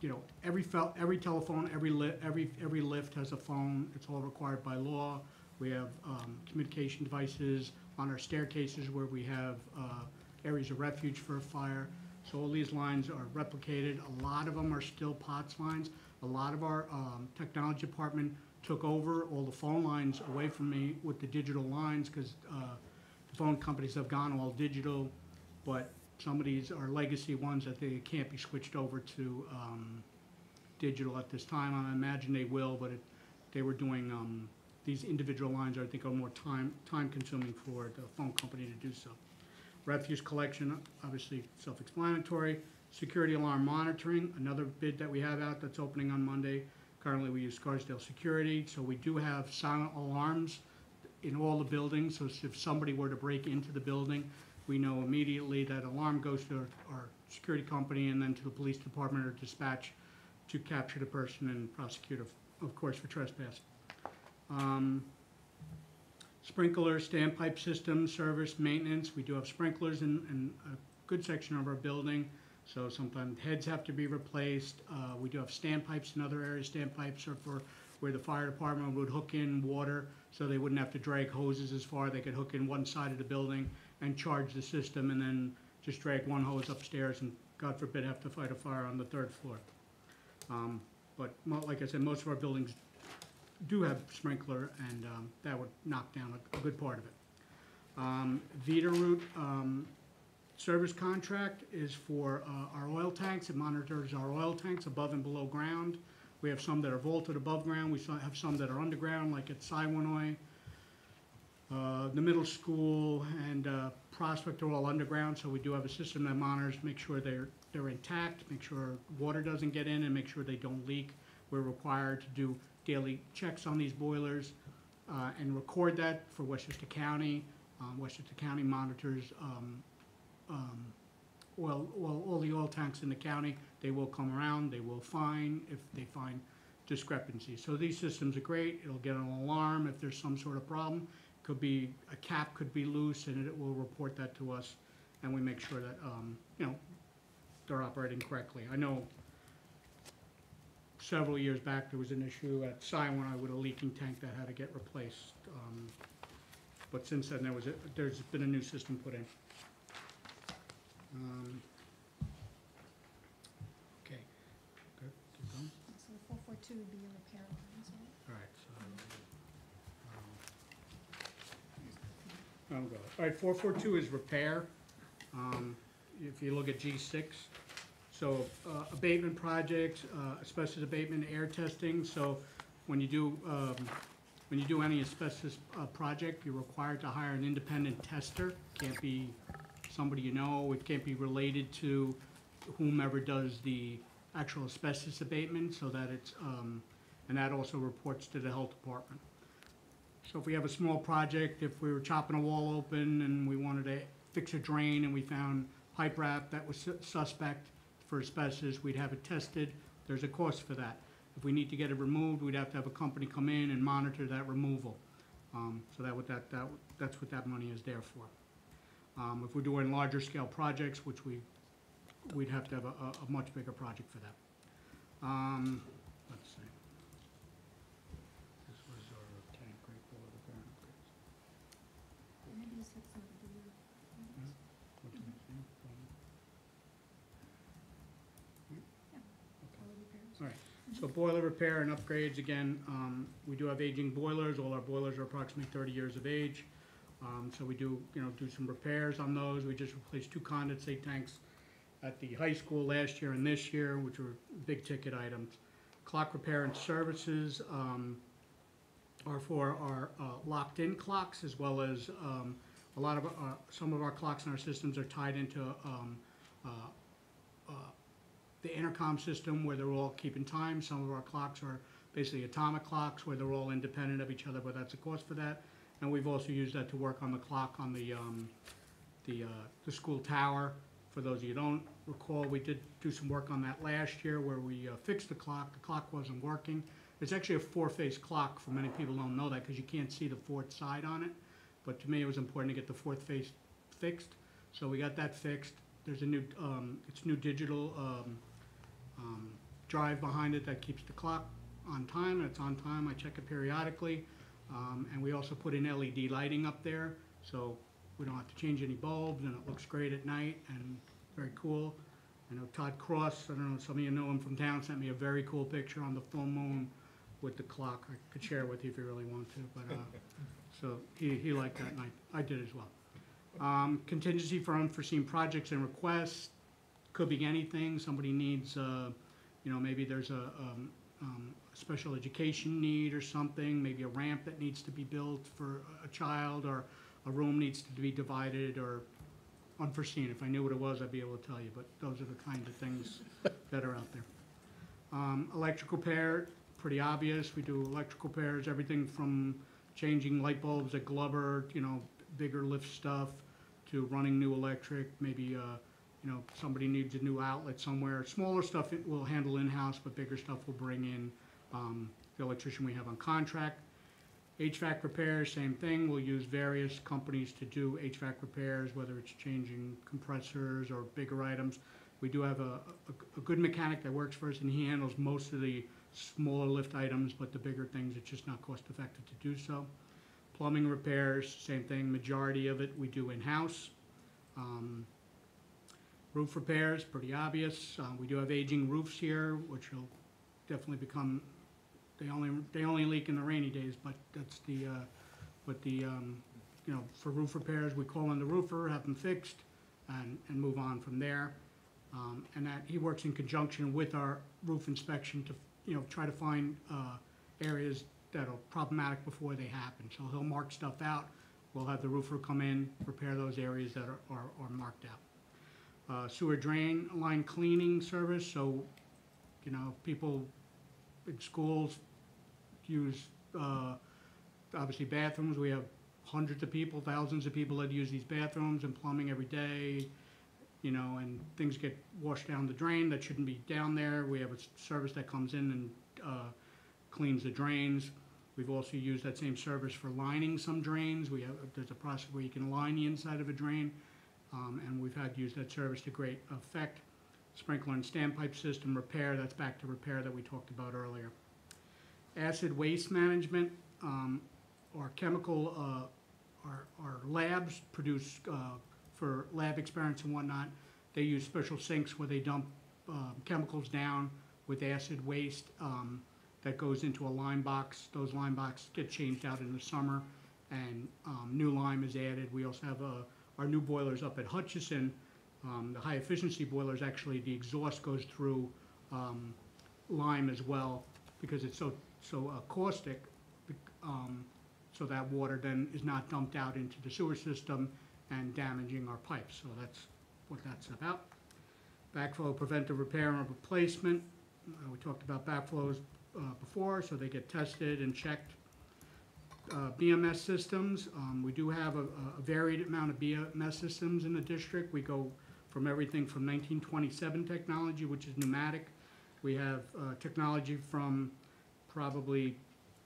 Speaker 11: you know, every fel, every telephone, every every, every lift has a phone. It's all required by law. We have um, communication devices on our staircases where we have uh, areas of refuge for a fire. So all these lines are replicated. A lot of them are still POTS lines. A lot of our um, technology department took over all the phone lines away from me with the digital lines because the phone companies have gone all digital. But some of these are legacy ones that they can't be switched over to um, digital at this time. I imagine they will, but it, they were doing, um, these individual lines, I think, are more time, time consuming for the phone company to do so. Refuse collection, obviously self-explanatory. Security alarm monitoring, another bid that we have out that's opening on Monday. Currently, we use Scarsdale Security, so we do have silent alarms in all the buildings, so if somebody were to break into the building, we know immediately that alarm goes to our, our security company and then to the police department or dispatch to capture the person and prosecute, of, of course, for trespass. Um, Sprinkler, standpipe system, service, maintenance, we do have sprinklers in, in a good section of our building. So sometimes heads have to be replaced. Uh, we do have standpipes in other areas. Standpipes are for where the fire department would hook in water, so they wouldn't have to drag hoses as far. They could hook in one side of the building and charge the system, and then just drag one hose upstairs and, God forbid, have to fight a fire on the third floor. Um, But like I said, most of our buildings do have sprinkler, and um, that would knock down a, a good part of it. Um, Veeder-Root, um, service contract is for, uh, our oil tanks. It monitors our oil tanks above and below ground. We have some that are vaulted above ground. We have some that are underground, like at Siwanoy. Uh, the middle school and, uh, Prospect are all underground, so we do have a system that monitors, make sure they're, they're intact, make sure water doesn't get in and make sure they don't leak. We're required to do daily checks on these boilers, uh, and record that for Westchester County. Um, Westchester County monitors, um, um, all the oil tanks in the county. They will come around, they will fine if they find discrepancies. So these systems are great. It'll get an alarm if there's some sort of problem. Could be, a cap could be loose and it will report that to us and we make sure that, um, you know, they're operating correctly. I know several years back, there was an issue at Siwan with a leaking tank that had to get replaced. Um, But since then, there was, a- there's been a new system put in. Um, Okay. Good, keep going.
Speaker 12: So four four two would be your repair lines, right?
Speaker 11: All right, so. um, I'll go. All right, four four two is repair. Um, If you look at G six, so uh, abatement projects, uh, asbestos abatement, air testing, so when you do, um, when you do any asbestos uh, project, you're required to hire an independent tester. Can't be somebody you know, it can't be related to whomever does the actual asbestos abatement, so that it's, um, and that also reports to the health department. So if we have a small project, if we were chopping a wall open and we wanted to fix a drain and we found pipe wrap that was su- suspect for asbestos, we'd have it tested. There's a cost for that. If we need to get it removed, we'd have to have a company come in and monitor that removal. Um, so that what that, that, that's what that money is there for. Um, if we're doing larger scale projects, which we, we'd have to have a, a, much bigger project for that. Um, let's see. This was our tank rate for the parent upgrades.
Speaker 12: Maybe you said something to do with.
Speaker 11: What's the next thing? Um,
Speaker 12: All repairs.
Speaker 11: All right, so boiler repair and upgrades, again, um, we do have aging boilers, all our boilers are approximately thirty years of age. Um, so we do, you know, do some repairs on those, we just replaced two condensate tanks at the high school last year and this year, which were big ticket items. Clock repair and services, um, are for our, uh, locked-in clocks as well as, um, a lot of, uh, some of our clocks in our systems are tied into, um, uh, the intercom system where they're all keeping time. Some of our clocks are basically atomic clocks where they're all independent of each other, but that's a cost for that. And we've also used that to work on the clock on the, um, the, uh, the school tower. For those of you who don't recall, we did do some work on that last year where we uh, fixed the clock. The clock wasn't working. It's actually a four-phase clock, for many people don't know that because you can't see the fourth side on it. But to me, it was important to get the fourth phase fixed, so we got that fixed. There's a new, um, it's new digital, um, um, drive behind it that keeps the clock on time, and it's on time, I check it periodically. Um, and we also put in LED lighting up there, so we don't have to change any bulbs, and it looks great at night, and very cool. I know Todd Cross, I don't know, some of you know him from town, sent me a very cool picture on the full moon with the clock. I could share it with you if you really want to, but, uh, so he, he liked that, and I, I did as well. Um, contingency for unforeseen projects and requests, could be anything, somebody needs, uh, you know, maybe there's a, um, um, special education need or something, maybe a ramp that needs to be built for a child, or a room needs to be divided, or unforeseen. If I knew what it was, I'd be able to tell you, but those are the kinds of things that are out there. Um, electrical repair, pretty obvious, we do electrical repairs, everything from changing light bulbs at Glover, you know, bigger lift stuff, to running new electric, maybe, uh, you know, somebody needs a new outlet somewhere. Smaller stuff it will handle in-house, but bigger stuff we'll bring in, um, the electrician we have on contract. HVAC repairs, same thing, we'll use various companies to do HVAC repairs, whether it's changing compressors or bigger items. We do have a, a, a good mechanic that works for us, and he handles most of the smaller lift items, but the bigger things, it's just not cost effective to do so. Plumbing repairs, same thing, majority of it we do in-house. Um, Roof repairs, pretty obvious. Uh, we do have aging roofs here, which will definitely become, they only, they only leak in the rainy days, but that's the, uh, but the, um, you know, for roof repairs, we call in the roofer, have them fixed, and, and move on from there. Um, and that, he works in conjunction with our roof inspection to, you know, try to find, uh, areas that are problematic before they happen. So he'll mark stuff out, we'll have the roofer come in, repair those areas that are, are, are marked out. Uh, sewer drain line cleaning service, so, you know, people in schools use, uh, obviously bathrooms, we have hundreds of people, thousands of people that use these bathrooms and plumbing every day, you know, and things get washed down the drain that shouldn't be down there. We have a service that comes in and, uh, cleans the drains. We've also used that same service for lining some drains. We have, there's a process where you can line the inside of a drain, um, and we've had to use that service to great effect. Sprinkler and standpipe system repair, that's back to repair that we talked about earlier. Acid waste management, um, our chemical, uh, our, our labs produce, uh, for lab experiments and whatnot, they use special sinks where they dump, um, chemicals down with acid waste, um, that goes into a lime box. Those lime boxes get changed out in the summer, and, um, new lime is added. We also have, uh, our new boilers up at Hutchinson, um, the high-efficiency boilers, actually, the exhaust goes through, um, lime as well, because it's so, so uh, caustic, um, so that water then is not dumped out into the sewer system and damaging our pipes, so that's what that's about. Backflow preventive repair and replacement, uh, we talked about backflows, uh, before, so they get tested and checked. Uh, BMS systems, um, we do have a, a varied amount of BMS systems in the district. We go from everything from nineteen twenty-seven technology, which is pneumatic. We have, uh, technology from probably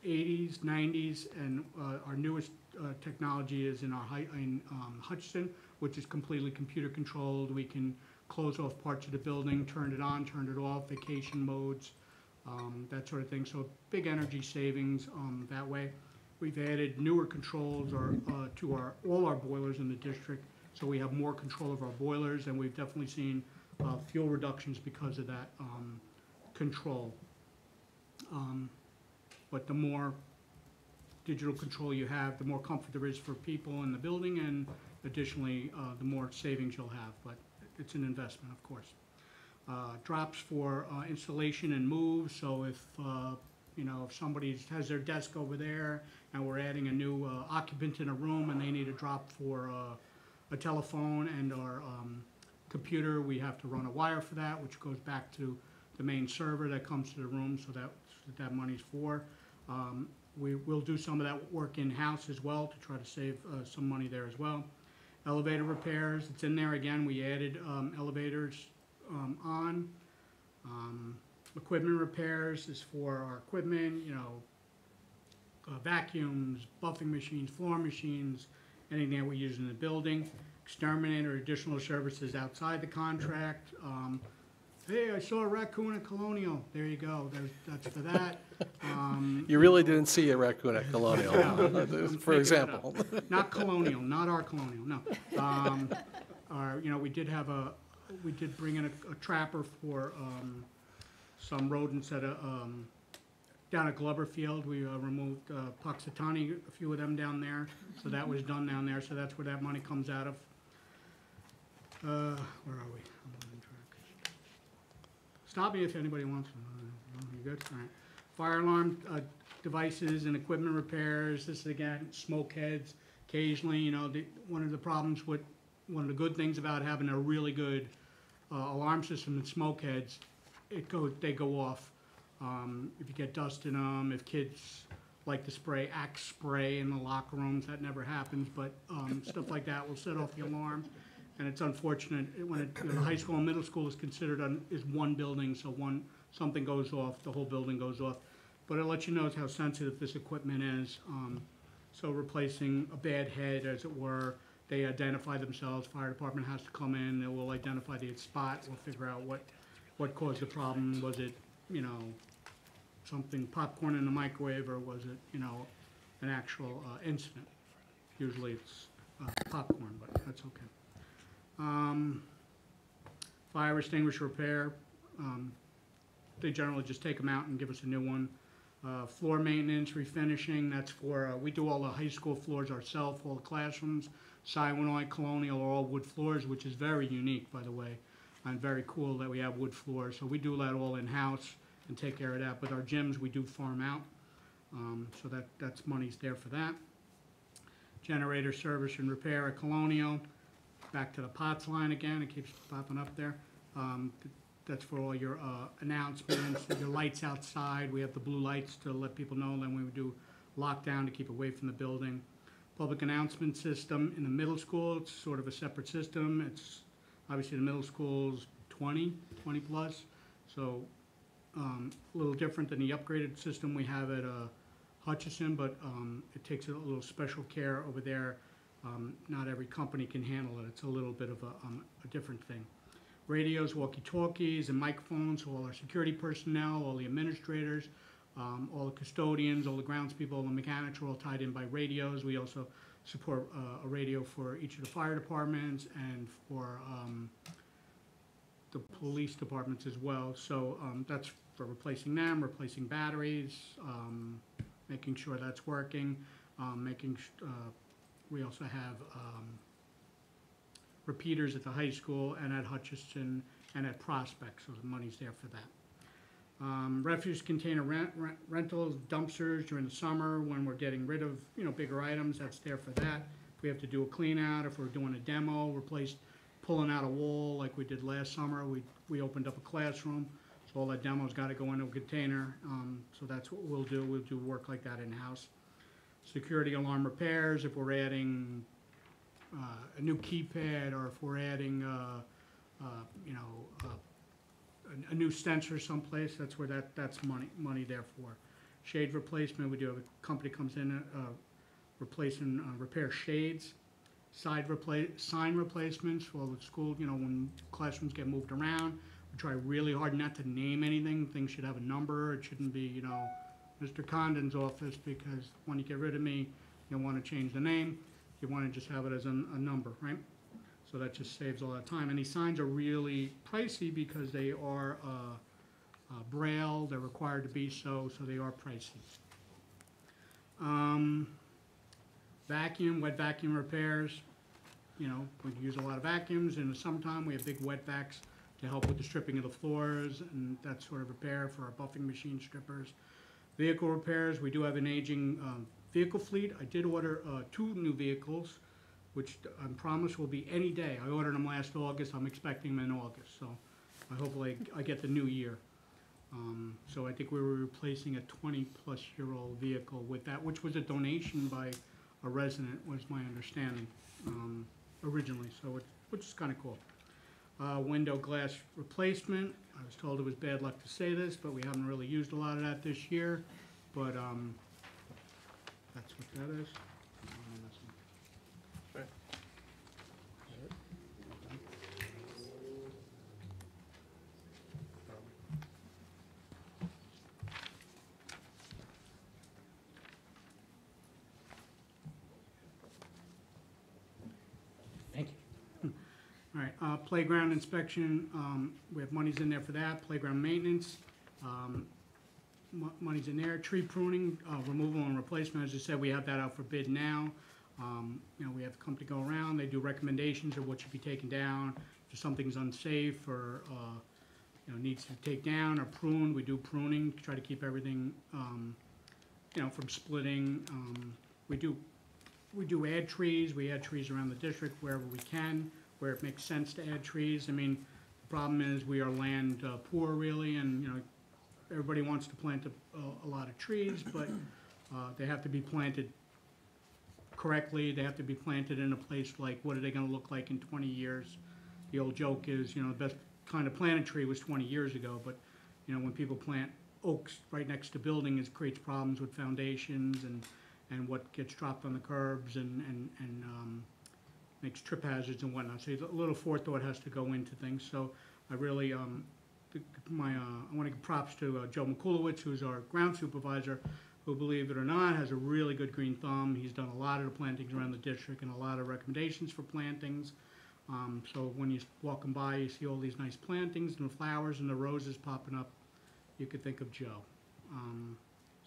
Speaker 11: eighties, nineties, and, uh, our newest, uh, technology is in our in, um, Hutchinson, which is completely computer controlled. We can close off parts of the building, turn it on, turn it off, vacation modes, um, that sort of thing. So big energy savings, um, that way. We've added newer controls or, uh, to our, all our boilers in the district, so we have more control of our boilers, and we've definitely seen, uh, fuel reductions because of that, um, control. Um, but the more digital control you have, the more comfort there is for people in the building, and additionally, uh, the more savings you'll have, but it's an investment, of course. Uh, drops for, uh, installation and move, so if, uh, you know, if somebody has their desk over there, and we're adding a new uh, occupant in a room, and they need a drop for, uh, a telephone and our, um, computer, we have to run a wire for that, which goes back to the main server that comes to the room, so that, that money's for. Um, we will do some of that work in-house as well to try to save, uh, some money there as well. Elevator repairs, it's in there again, we added, um, elevators, um, on. Um, equipment repairs is for our equipment, you know, uh, vacuums, buffing machines, floor machines, anything that we use in the building. Exterminator, additional services outside the contract. Um, hey, I saw a raccoon at Colonial, there you go, there's, that's for that. Um,
Speaker 10: You really didn't see a raccoon at Colonial,
Speaker 11: No, I'm making
Speaker 10: for
Speaker 11: it
Speaker 10: example.
Speaker 11: up. Not colonial, not our colonial, no. Um, Our, you know, we did have a, we did bring in a a trapper for um, some rodents at a, um, down at Glover Field. We uh, removed uh, Punxsutawney, a few of them down there, so that was done down there, so that's where that money comes out of. Uh, Where are we? Stop me if anybody wants. Uh, You good? All right. Fire alarm uh, devices and equipment repairs, this is again, smoke heads. Occasionally, you know, the, one of the problems with, one of the good things about having a really good uh, alarm system and smoke heads, it go, they go off. Um, If you get dust in them, if kids like to spray Axe spray in the locker rooms, that never happens, but um, stuff like that will set off the alarm. And it's unfortunate, when it, you know, the high school and middle school is considered, on- is one building, so one, something goes off, the whole building goes off. But it lets you know how sensitive this equipment is. Um, So replacing a bad head, as it were, they identify themselves, fire department has to come in, they will identify the spot, we'll figure out what, what caused the problem, was it, you know, something popcorn in the microwave, or was it, you know, an actual, uh, incident? Usually it's, uh, popcorn, but that's okay. Um, fire extinguisher repair, um, they generally just take them out and give us a new one. Uh, floor maintenance, refinishing, that's for, uh, we do all the high school floors ourselves, all the classrooms. Siwanoy, Colonial are all wood floors, which is very unique, by the way, and very cool that we have wood floors. So we do that all in-house and take care of that. But our gyms, we do farm out, um, so that, that's money's there for that. Generator service and repair at Colonial, back to the POTS line again, it keeps popping up there. Um, That's for all your uh, announcements, your lights outside, we have the blue lights to let people know, then we do lockdown to keep away from the building. Public announcement system in the middle school, it's sort of a separate system, it's, obviously the middle school's 20, 20 plus, so um, a little different than the upgraded system we have at uh, Hutchinson, but um, it takes a little special care over there. Um, Not every company can handle it, it's a little bit of a, um, a different thing. Radios, walkie-talkies, and microphones, all our security personnel, all the administrators, um, all the custodians, all the groundspeople, all the mechanics are all tied in by radios. We also support uh, a radio for each of the fire departments and for um, the police departments as well. So um, that's for replacing them, replacing batteries, um, making sure that's working, um, making, sh- uh, we also have um, repeaters at the high school and at Hutchinson and at Prospect, so the money's there for that. Um, refuse container rent, rent- rentals, dumpsters during the summer when we're getting rid of, you know, bigger items, that's there for that. If we have to do a clean out, if we're doing a demo, replace, pulling out a wall like we did last summer, we, we opened up a classroom. So all that demo's gotta go into a container, um, so that's what we'll do, we'll do work like that in-house. Security alarm repairs, if we're adding, uh, a new keypad, or if we're adding, uh, uh, you know, uh, a, a new sensor someplace, that's where that, that's money, money there for. Shade replacement, we do have a company comes in, uh, replacing, uh, repair shades. Side replace, sign replacements well, the school, you know, when classrooms get moved around. Try really hard not to name anything, things should have a number, it shouldn't be, you know, Mr. Condon's office, because when you get rid of me, you wanna change the name, you wanna just have it as a, a number, right? So that just saves all that time. And these signs are really pricey because they are uh, uh, braille, they're required to be so, so they are pricey. Um, Vacuum, wet vacuum repairs, you know, we use a lot of vacuums. In the summertime, we have big wet vacs to help with the stripping of the floors and that sort of repair for our buffing machine strippers. Vehicle repairs, we do have an aging um, vehicle fleet. I did order uh, two new vehicles which I promise will be any day. I ordered them last August, I'm expecting them in August, so I hopefully I get the new year. Um, So I think we were replacing a twenty-plus-year-old vehicle with that, which was a donation by a resident, was my understanding, um, originally, so it, which is kinda cool. Uh, window glass replacement, I was told it was bad luck to say this, but we haven't really used a lot of that this year, but, um, that's what that is. Um, that's-
Speaker 2: Thank you.
Speaker 11: All right, uh, playground inspection, um, we have monies in there for that, playground maintenance, um, mo- monies in there, tree pruning, uh, removal and replacement, as I said, we have that out for bid now. Um, you know, we have the company go around, they do recommendations of what should be taken down, if something's unsafe or, uh, you know, needs to take down or prune, we do pruning, to try to keep everything, um, you know, from splitting, um, we do we do add trees, we add trees around the district wherever we can, where it makes sense to add trees. I mean, the problem is we are land uh, poor really, and, you know, everybody wants to plant a, a- a lot of trees, but uh, they have to be planted correctly, they have to be planted in a place like, what are they gonna look like in twenty years? The old joke is, you know, the best kind of planted tree was twenty years ago, but, you know, when people plant oaks right next to buildings, it creates problems with foundations and, and what gets dropped on the curbs and, and, and, um, makes trip hazards and whatnot. So a little forethought has to go into things. So I really, um, my, uh, I want to give props to uh, Joe Mikulowicz, who's our ground supervisor, who, believe it or not, has a really good green thumb. He's done a lot of the plantings around the district and a lot of recommendations for plantings. Um, so when you're walking by, you see all these nice plantings and the flowers and the roses popping up, you could think of Joe. Um,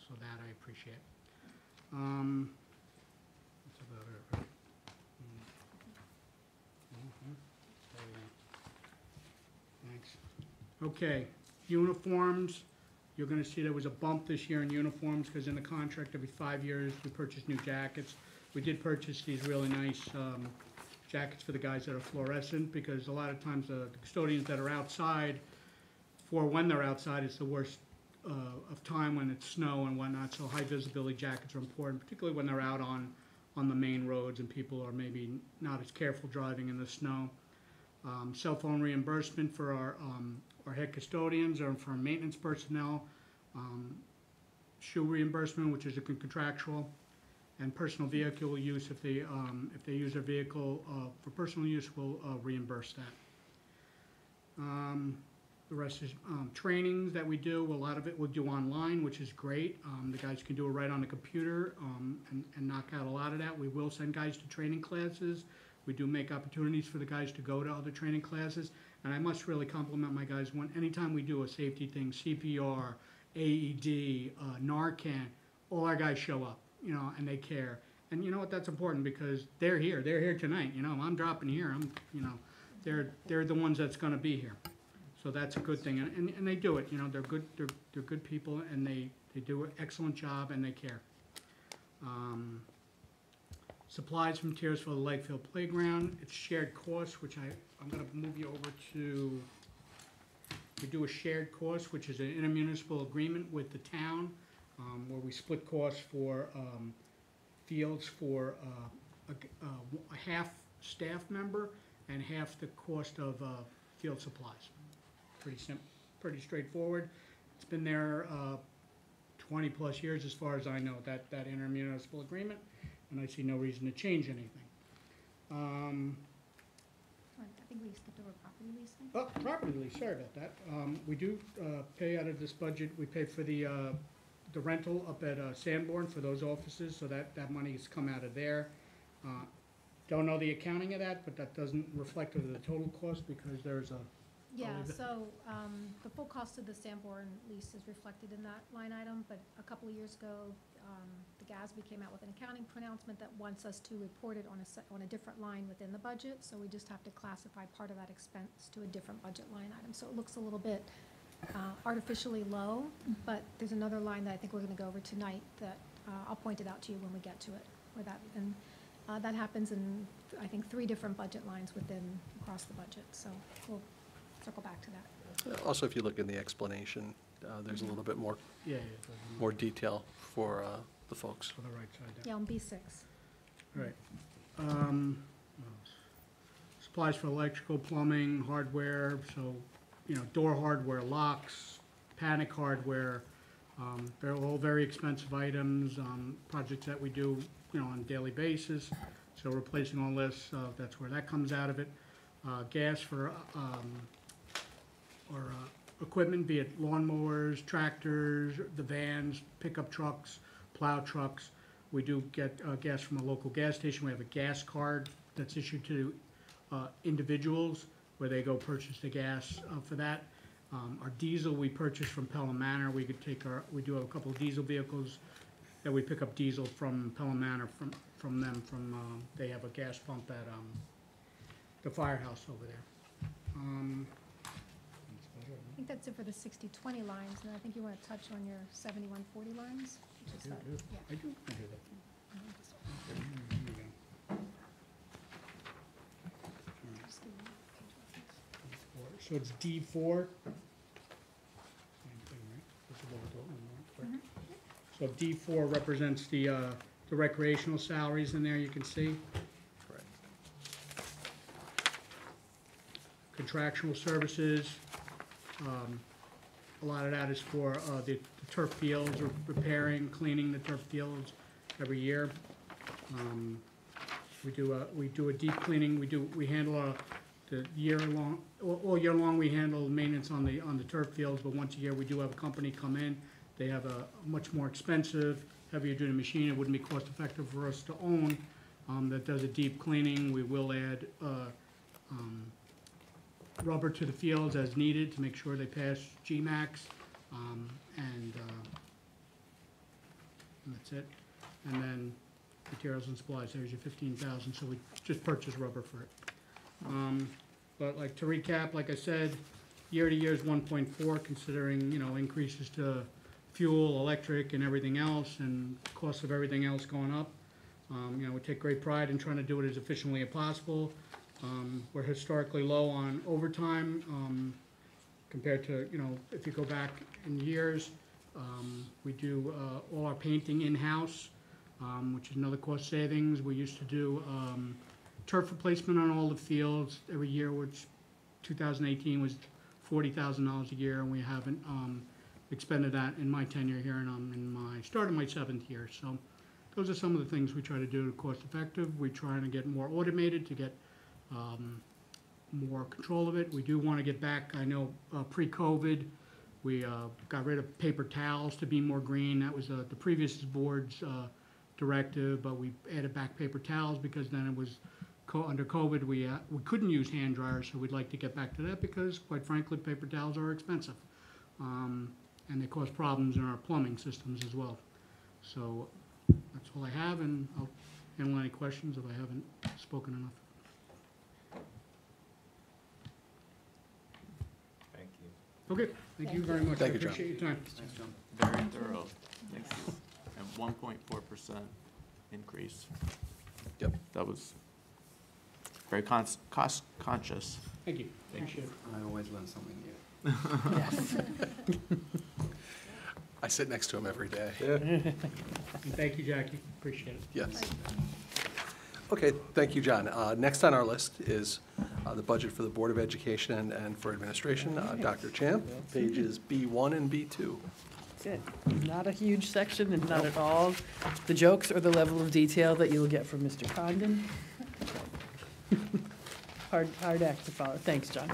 Speaker 11: so that I appreciate. Um, that's about it, right? Mm. Mhm. Thanks. Okay, uniforms, you're gonna see there was a bump this year in uniforms, because in the contract, every five years, we purchase new jackets. We did purchase these really nice, um, jackets for the guys that are fluorescent, because a lot of times the custodians that are outside, for when they're outside, it's the worst uh, of time when it's snow and whatnot, so high visibility jackets are important, particularly when they're out on, on the main roads and people are maybe not as careful driving in the snow. Um, Cell phone reimbursement for our, um, our head custodians or for maintenance personnel. Um, Shoe reimbursement, which is a con- contractual, and personal vehicle use, if they, um, if they use their vehicle uh, for personal use, we'll uh, reimburse that. Um, the rest is um, trainings that we do. A lot of it we'll do online, which is great. Um, the guys can do it right on the computer um, and, and knock out a lot of that. We will send guys to training classes. We do make opportunities for the guys to go to other training classes. And I must really compliment my guys. When anytime we do a safety thing, CPR, AED, uh, Narcan, all our guys show up, you know, and they care. And you know what? That's important because they're here. They're here tonight. You know, I'm dropping here. I'm, you know, they're they're the ones that's going to be here. So that's a good thing, and, and, and they do it, you know, they're good, they're, they're good people, and they, they do an excellent job, and they care. Um, Supplies, from Tears for the Lakefield Playground, it's shared costs, which I, I'm gonna move you over to, we do a shared cost, which is an intermunicipal agreement with the town, um, where we split costs for, um, fields for, uh, a, a, a half staff member and half the cost of, uh, field supplies. Pretty simple, pretty straightforward. It's been there, uh, twenty-plus years as far as I know, that, that intermunicipal agreement, and I see no reason to change anything. Um,
Speaker 12: I think we skipped over property leasing.
Speaker 11: oh, property lease, sorry about that. Um, we do, uh, pay out of this budget, we pay for the, uh, the rental up at, uh, Sanborn for those offices, so that, that money has come out of there. Uh, Don't know the accounting of that, but that doesn't reflect of the total cost, because there's a,
Speaker 12: Yeah,
Speaker 11: leave it.
Speaker 12: so, um, the full cost of the Sanborn lease is reflected in that line item, but a couple of years ago, um, the GASB came out with an accounting pronouncement that wants us to report it on a se- on a different line within the budget, so we just have to classify part of that expense to a different budget line item, so it looks a little bit, uh, artificially low, but there's another line that I think we're gonna go over tonight that, uh, I'll point it out to you when we get to it, where that, and, uh, that happens in, I think, three different budget lines within, across the budget, so we'll circle back to that.
Speaker 10: Also, if you look in the explanation, uh, there's a little bit more,
Speaker 11: yeah, yeah,
Speaker 10: more detail for uh, the folks.
Speaker 11: for the right side there.
Speaker 12: Yeah, on B six.
Speaker 11: Right. Um. Supplies for electrical, plumbing, hardware, so, you know, door hardware, locks, panic hardware. Um, they're all very expensive items, um, projects that we do, you know, on a daily basis. So replacing all this, uh, that's where that comes out of it. Uh, gas for, um, or, uh, equipment, be it lawnmowers, tractors, the vans, pickup trucks, plow trucks. We do get uh, gas from a local gas station. We have a gas card that's issued to uh, individuals where they go purchase the gas uh, for that. Um, Our diesel, we purchase from Pelham Manor. We could take our, we do have a couple of diesel vehicles that we pick up diesel from Pelham Manor, from, from them, from, um, they have a gas pump at um, the firehouse over there. Um, that's about it,
Speaker 12: I think that's it for the sixty-twenty lines, and I think you want to touch on your seventy-one forty lines, which is
Speaker 11: I
Speaker 12: that,
Speaker 11: do,
Speaker 12: yeah.
Speaker 11: I do, I do that. Here we go.
Speaker 12: Just give me a page reference.
Speaker 11: Four. So it's D four. Same thing, right? That's a little bit, correct? So D four represents the, uh, the recreational salaries in there, you can see.
Speaker 10: Correct.
Speaker 11: Contractual services, um, a lot of that is for, uh, the turf fields, or repairing, cleaning the turf fields every year. Um, We do a, we do a deep cleaning, we do, we handle a, the year long, all, all year long, we handle maintenance on the, on the turf fields, but once a year, we do have a company come in. They have a much more expensive, heavier duty machine, it wouldn't be cost effective for us to own, um, that does a deep cleaning. We will add, uh, um, rubber to the fields as needed to make sure they pass GMAX, um, and, uh, and that's it. And then materials and supplies, there's your fifteen thousand, so we just purchased rubber for it. Um, but like, to recap, like I said, year to year is one point four, considering, you know, increases to fuel, electric, and everything else, and cost of everything else going up. Um, you know, we take great pride in trying to do it as efficiently as possible. Um, we're historically low on overtime, um, compared to, you know, if you go back in years. Um, we do, uh, all our painting in-house, um, which is another cost savings. We used to do, um, turf replacement on all the fields every year, which two thousand eighteen was forty thousand dollars a year, and we haven't, um, expended that in my tenure here, and I'm in my, started my seventh year, so those are some of the things we try to do to cost effective. We're trying to get more automated to get, um, more control of it. We do want to get back, I know, uh, pre-COVID, we, uh, got rid of paper towels to be more green. That was, uh, the previous board's, uh, directive, but we added back paper towels because then it was, co- under COVID, we, uh, we couldn't use hand dryers, so we'd like to get back to that because quite frankly, paper towels are expensive. Um, and they cause problems in our plumbing systems as well. So that's all I have, and I'll handle any questions if I haven't spoken enough.
Speaker 5: Thank you.
Speaker 11: Okay, thank you very much. I
Speaker 10: Thank you, John.
Speaker 11: appreciate your time.
Speaker 3: Very thorough. Thank you. And one point four percent increase.
Speaker 10: Yep.
Speaker 3: That was very cons- cost conscious.
Speaker 11: Thank you, appreciate it.
Speaker 7: I always learn something new.
Speaker 13: Yes.
Speaker 10: I sit next to him every day.
Speaker 11: And thank you, Jackie, appreciate it.
Speaker 10: Yes. Okay, thank you, John. Uh, Next on our list is uh, the budget for the Board of Education and- and for Administration. Uh, Dr. Champ, pages B1 and B2.
Speaker 2: That's it. Not a huge section and not at all the jokes or the level of detail that you'll get from Mr. Condon. Hard, hard act to follow. Thanks, John.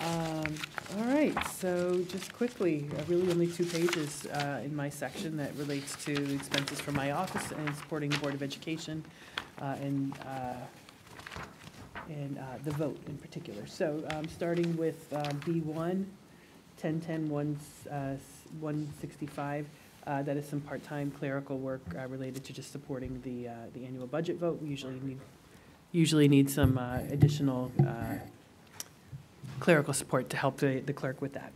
Speaker 2: Um, All right, so just quickly, really only two pages uh, in my section that relates to expenses for my office and supporting the Board of Education uh, and, uh, and uh, the vote in particular. So um, starting with um, B1, 1010, one, uh, 165, uh, that is some part-time clerical work related to just supporting the, the annual budget vote. We usually need, usually need some additional clerical support to help the the clerk with that.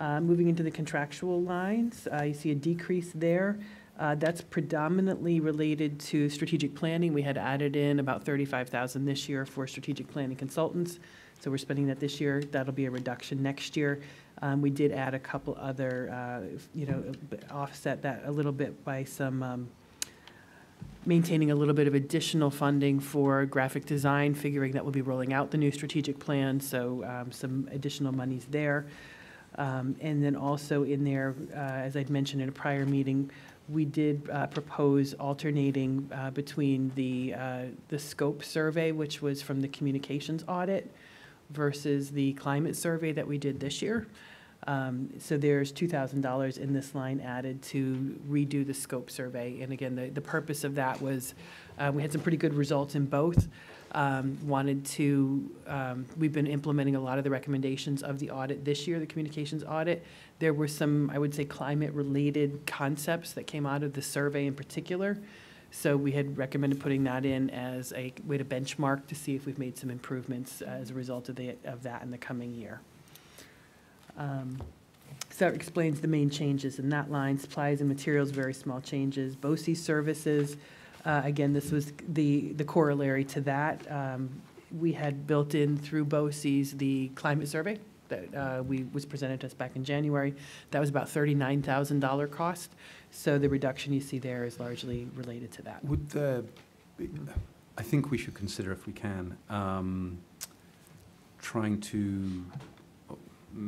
Speaker 2: Uh, Moving into the contractual lines, uh, you see a decrease there. Uh, That's predominantly related to strategic planning. We had added in about 35,000 this year for strategic planning consultants. So we're spending that this year. That'll be a reduction next year. Um, We did add a couple other, uh, you know, offset that a little bit by some um, maintaining a little bit of additional funding for graphic design, figuring that we'll be rolling out the new strategic plan, so um, some additional monies there. Um, And then also in there, uh, as I'd mentioned in a prior meeting, we did uh, propose alternating uh, between the, uh, the scope survey, which was from the communications audit, versus the climate survey that we did this year. Um, So there's $2,000 in this line added to redo the scope survey. And again, the, the purpose of that was, uh, we had some pretty good results in both. Um, Wanted to, um, we've been implementing a lot of the recommendations of the audit this year, the communications audit. There were some, I would say, climate-related concepts that came out of the survey in particular. So we had recommended putting that in as a way to benchmark to see if we've made some improvements as a result of the, of that in the coming year. Um, So that explains the main changes in that line. Supplies and materials, very small changes. BOCES services, uh, again, this was the, the corollary to that. Um, We had built in through BOCES the climate survey that uh, we, was presented to us back in January. That was about thirty-nine thousand dollar cost. So the reduction you see there is largely related to that.
Speaker 7: Would be- I think we should consider, if we can, um, trying to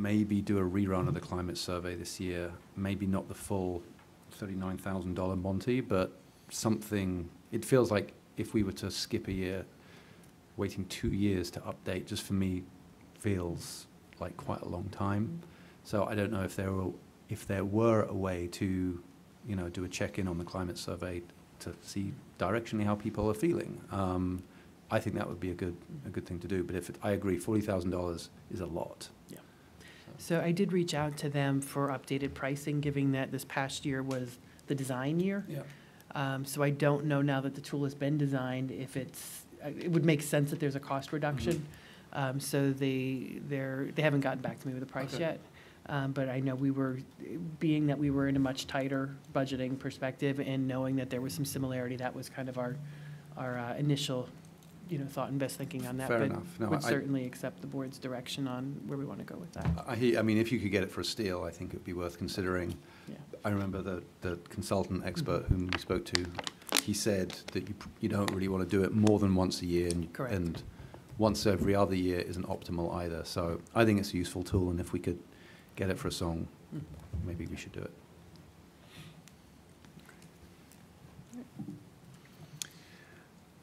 Speaker 7: maybe do a rerun of the climate survey this year, maybe not the full $39,000 Monty, but something, it feels like if we were to skip a year, waiting two years to update, just for me, feels like quite a long time. So I don't know if there were, if there were a way to, you know, do a check-in on the climate survey to see directionally how people are feeling. Um, I think that would be a good, a good thing to do. But if, it- I agree, forty thousand dollars is a lot.
Speaker 2: So I did reach out to them for updated pricing, given that this past year was the design year.
Speaker 7: Yeah.
Speaker 2: Um, So I don't know now that the tool has been designed, if it's, uh, it would make sense that there's a cost reduction. Um, So they, they're, they haven't gotten back to me with a price
Speaker 7: Okay.
Speaker 2: yet. Um, But I know we were, being that we were in a much tighter budgeting perspective and knowing that there was some similarity, that was kind of our, our uh, initial, you know, thought and best thinking on that.
Speaker 7: Fair
Speaker 2: but
Speaker 7: enough. No,
Speaker 2: Would
Speaker 7: I-
Speaker 2: certainly accept the board's direction on where we want to go with that.
Speaker 7: I, I mean, if you could get it for a steal, I think it would be worth considering.
Speaker 2: Yeah.
Speaker 7: I remember the, the consultant expert whom we spoke to, he said that you, pr- you don't really want to do it more than once a year. and-
Speaker 2: Correct.
Speaker 7: And once every other year isn't optimal either. So I think it's a useful tool, and if we could get it for a song,
Speaker 2: Mm.
Speaker 7: maybe we should do it.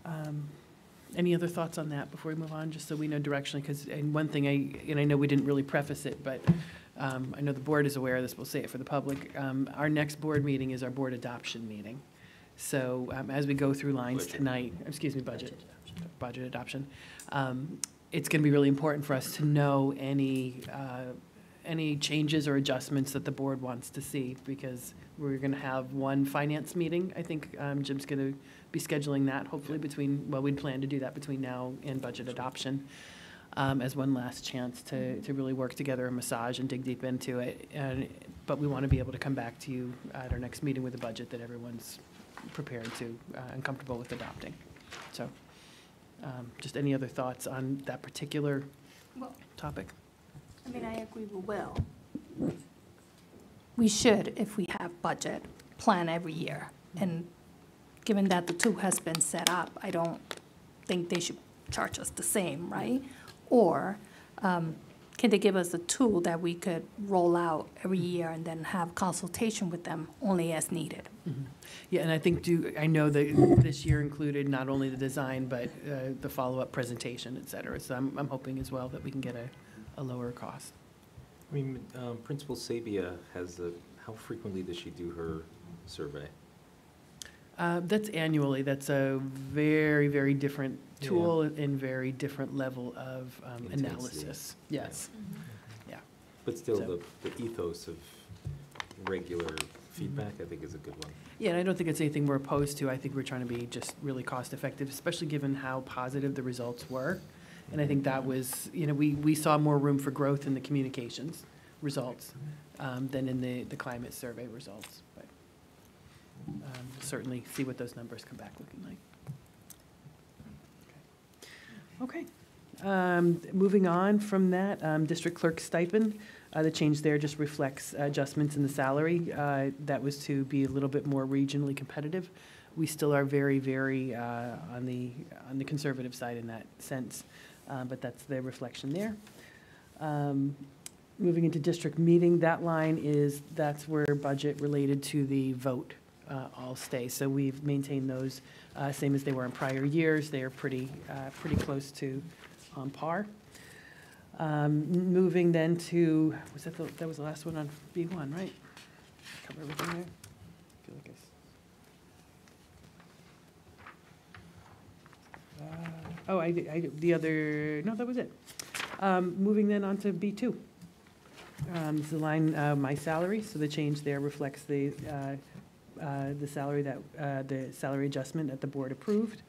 Speaker 2: Um, Any other thoughts on that before we move on, just so we know directionally? Because, and one thing I, and I know we didn't really preface it, but um, I know the board is aware of this, we'll say it for the public. Um, Our next board meeting is our board adoption meeting. So um, as we go through lines tonight, excuse me, budget, budget adoption, um, it's going to be really important for us to know any, uh, any changes or adjustments that the board wants to see, because we're going to have one finance meeting. I think um, Jim's going to be scheduling that hopefully between, well, we'd plan to do that between now and budget adoption um, as one last chance to, to really work together and massage and dig deep into it. And, but we want to be able to come back to you at our next meeting with a budget that everyone's prepared to uh, and comfortable with adopting. So, um, just any other thoughts on that particular
Speaker 14: Well,
Speaker 2: topic?
Speaker 14: I mean, I agree with Will. We should, if we have budget, plan every year. And given that the tool has been set up, I don't think they should charge us the same, right? Or um, can they give us a tool that we could roll out every year and then have consultation with them only as needed?
Speaker 2: Yeah, and I think do, I know that this year included not only the design, but uh, the follow-up presentation, et cetera. So I'm, I'm hoping as well that we can get a, a lower cost.
Speaker 5: I mean, um, Principal Sabia has a, how frequently does she do her survey?
Speaker 2: Uh, That's annually, that's a very, very different
Speaker 5: Yeah.
Speaker 2: tool and very different level of um, analysis. Yes, yeah.
Speaker 5: But still,
Speaker 2: So-
Speaker 5: the, the ethos of regular feedback, I think, is a good one.
Speaker 2: Yeah, and I don't think it's anything we're opposed to. I think we're trying to be just really cost-effective, especially given how positive the results were. And I think that was, you know, we, we saw more room for growth in the communications results um, than in the, the climate survey results. Um, certainly see what those numbers come back looking like. Okay. Um, Moving on from that, um, district clerk stipend, uh, the change there just reflects adjustments in the salary. Uh, That was to be a little bit more regionally competitive. We still are very, very uh, on the, on the conservative side in that sense, uh, but that's the reflection there. Um, Moving into district meeting, that line is, that's where budget related to the vote uh, all stay. So we've maintained those, uh, same as they were in prior years. They are pretty, uh, pretty close to on par. Um, Moving then to, was that the, that was the last one on B1, right? Cover everything there? I Feel like I Uh, Oh, I, I, the other, no, that was it. Um, Moving then on to B2. Um, It's the line, uh, my salary, so the change there reflects the, uh, uh, the salary that, uh, the salary adjustment that the board approved.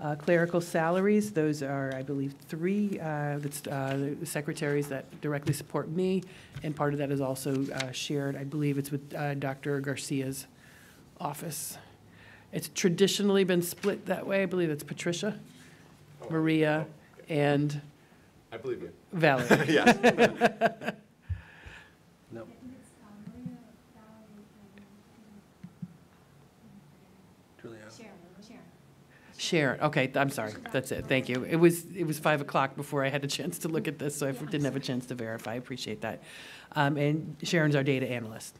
Speaker 2: Uh, Clerical salaries, those are, I believe, three, uh, that's uh, the secretaries that directly support me, and part of that is also uh, shared, I believe it's with uh, Dr. Garcia's office. It's traditionally been split that way, I believe it's Patricia, Maria, and
Speaker 5: I believe you.
Speaker 2: Valerie.
Speaker 5: Yes.
Speaker 12: No. Juliana.
Speaker 2: Sharon, okay, I'm sorry, that's it, thank you. It was, it was five o'clock before I had a chance to look at this, so I didn't have a chance to verify, I appreciate that. Um, And Sharon's our data analyst.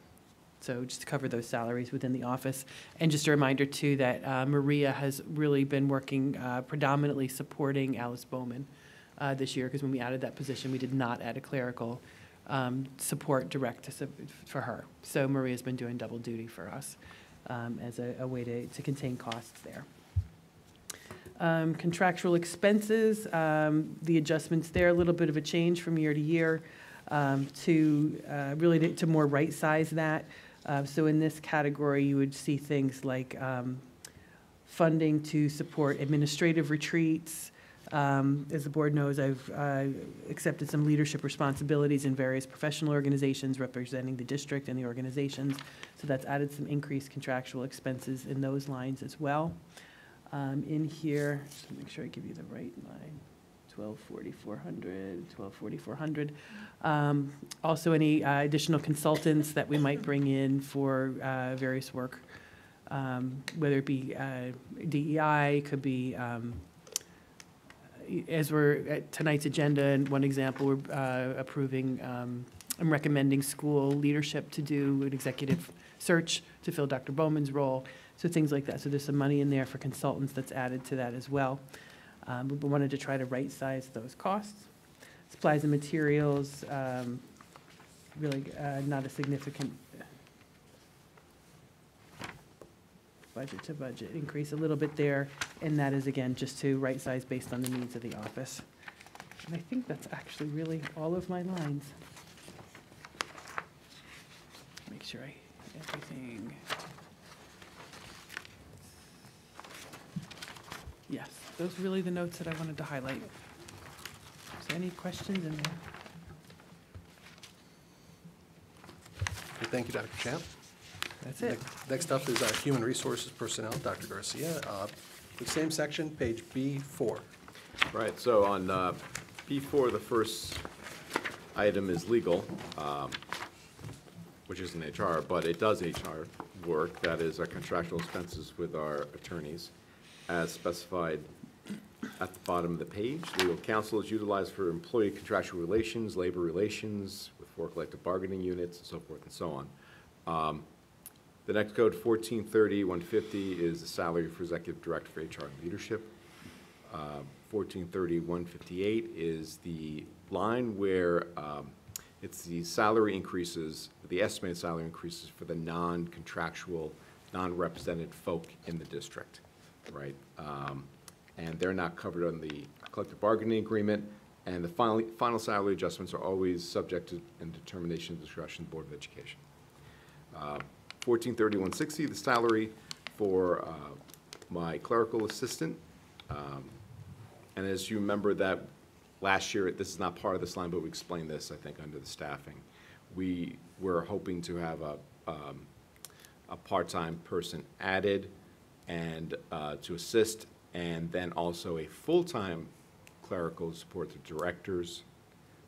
Speaker 2: So just to cover those salaries within the office. And just a reminder too, that uh, Maria has really been working uh, predominantly supporting Alice Bowman uh, this year, because when we added that position, we did not add a clerical um, support direct to, for her. So Maria's been doing double duty for us um, as a, a way to, to contain costs there. Um, Contractual expenses, um, the adjustments there, a little bit of a change from year to year um, to uh, really to- to more right-size that. Uh, So in this category, you would see things like um, funding to support administrative retreats. Um, As the board knows, I've uh, accepted some leadership responsibilities in various professional organizations representing the district and the organizations. So that's added some increased contractual expenses in those lines as well. Um, In here, just make sure I give you the right line, 1240, 1240, Um, Also, any uh, additional consultants that we might bring in for uh, various work, um, whether it be uh, DEI, could be, um, as we're, at tonight's agenda, and one example, we're uh, approving, um, I'm recommending school leadership to do an executive search to fill Dr. Bowman's role, so things like that. So there's some money in there for consultants that's added to that as well. Um, We wanted to try to right-size those costs. Supplies and materials, um, really uh, not a significant budget to budget increase, a little bit there, and that is again just to right-size based on the needs of the office. And I think that's actually really all of my lines. Make sure I, everything. Yes, those are really the notes that I wanted to highlight. Is there any questions in there?
Speaker 10: Okay, Thank you, Dr. Champ.
Speaker 2: That's it.
Speaker 10: Next- Next up is our Human Resources Personnel, Dr. Garcia. Uh, The same section, page B4.
Speaker 15: Right, so on uh, B4, the first item is legal, um, which isn't HR, but it does HR work. That is our contractual expenses with our attorneys, as specified at the bottom of the page. Legal counsel is utilized for employee contractual relations, labor relations, with four collective bargaining units, and so forth and so on. Um, The next code, 1430, 150, is the salary for executive director for HR and leadership. Uh, 1430, 158 is the line where um, it's the salary increases, the estimated salary increases for the non-contractual, non-represented folk in the district, right? Um, And they're not covered on the collective bargaining agreement, and the final, final salary adjustments are always subject to and determination of discretion of the Board of Education. Uh, 1430, 160, the salary for uh, my clerical assistant. Um, And as you remember that last year, this is not part of this line, but we explained this, I think, under the staffing. We were hoping to have a, um, a part-time person added and uh, to assist, and then also a full-time clerical support the directors,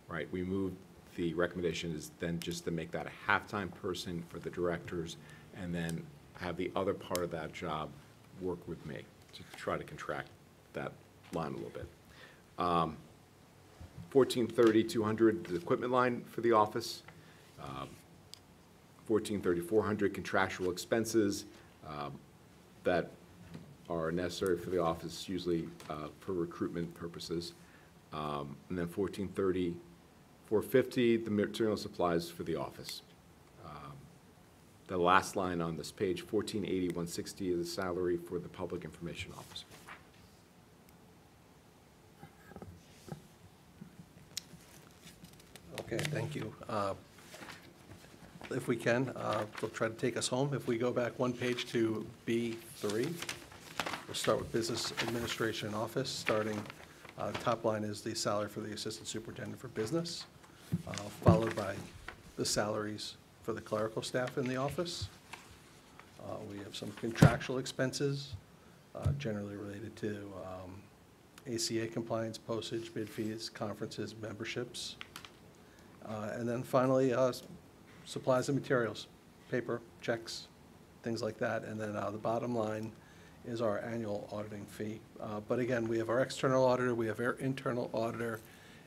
Speaker 15: right? We moved, the recommendation is then just to make that a half-time person for the directors, and then have the other part of that job work with me to try to contract that line a little bit. Um, 1430, 200, the equipment line for the office. Um, 1430, 400 contractual expenses um, that are necessary for the office, usually uh, for recruitment purposes. Um, And then 1430, 450, the material supplies for the office. Um, The last line on this page, 1480, 160 is the salary for the public information officer.
Speaker 10: Okay, thank you. Uh, If we can, uh, we'll try to take us home. If we go back one page to B3, we'll start with Business Administration Office, starting, uh, top line is the salary for the Assistant Superintendent for Business, uh, followed by the salaries for the clerical staff in the office. Uh, We have some contractual expenses, uh, generally related to um, ACA compliance, postage, bid fees, conferences, memberships. Uh, And then finally, uh, supplies and materials, paper, checks, things like that. And then uh, the bottom line is our annual auditing fee. Uh, But again, we have our external auditor, we have our internal auditor,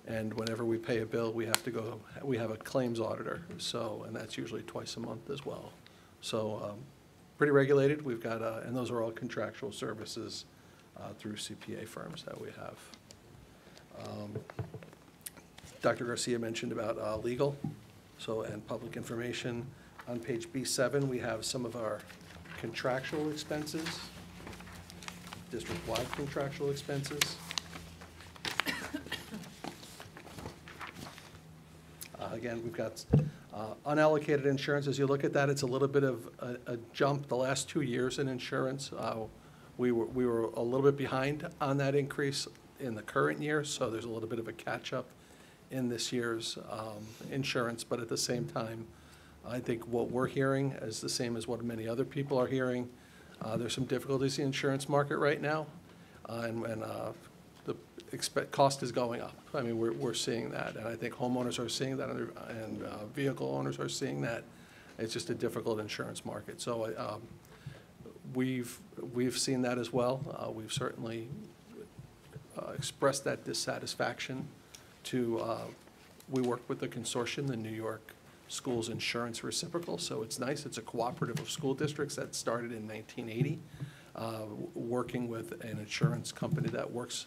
Speaker 10: and whenever we pay a bill, we have to go, we have a claims auditor, so, and that's usually twice a month as well. So um, pretty regulated. We've got, uh, and those are all contractual services uh, through CPA firms that we have. Um, Dr. Garcia mentioned about uh, legal, so, and public information. On page B7, we have some of our contractual expenses, district-wide contractual expenses. Uh, Again, we've got uh, unallocated insurance. As you look at that, it's a little bit of a a jump the last two years in insurance. Uh, We were, we were a little bit behind on that increase in the current year, so there's a little bit of a catch-up in this year's um, insurance. But at the same time, I think what we're hearing is the same as what many other people are hearing. Uh, There's some difficulties in the insurance market right now, uh, and, and uh, the expect, cost is going up. I mean, we're, we're seeing that, and I think homeowners are seeing that, and and, uh, vehicle owners are seeing that. It's just a difficult insurance market. So um, we've, we've seen that as well. Uh, We've certainly uh, expressed that dissatisfaction to, uh, we work with the consortium, the New York Schools Insurance Reciprocal, so it's nice. It's a cooperative of school districts that started in 1980, uh, working with an insurance company that works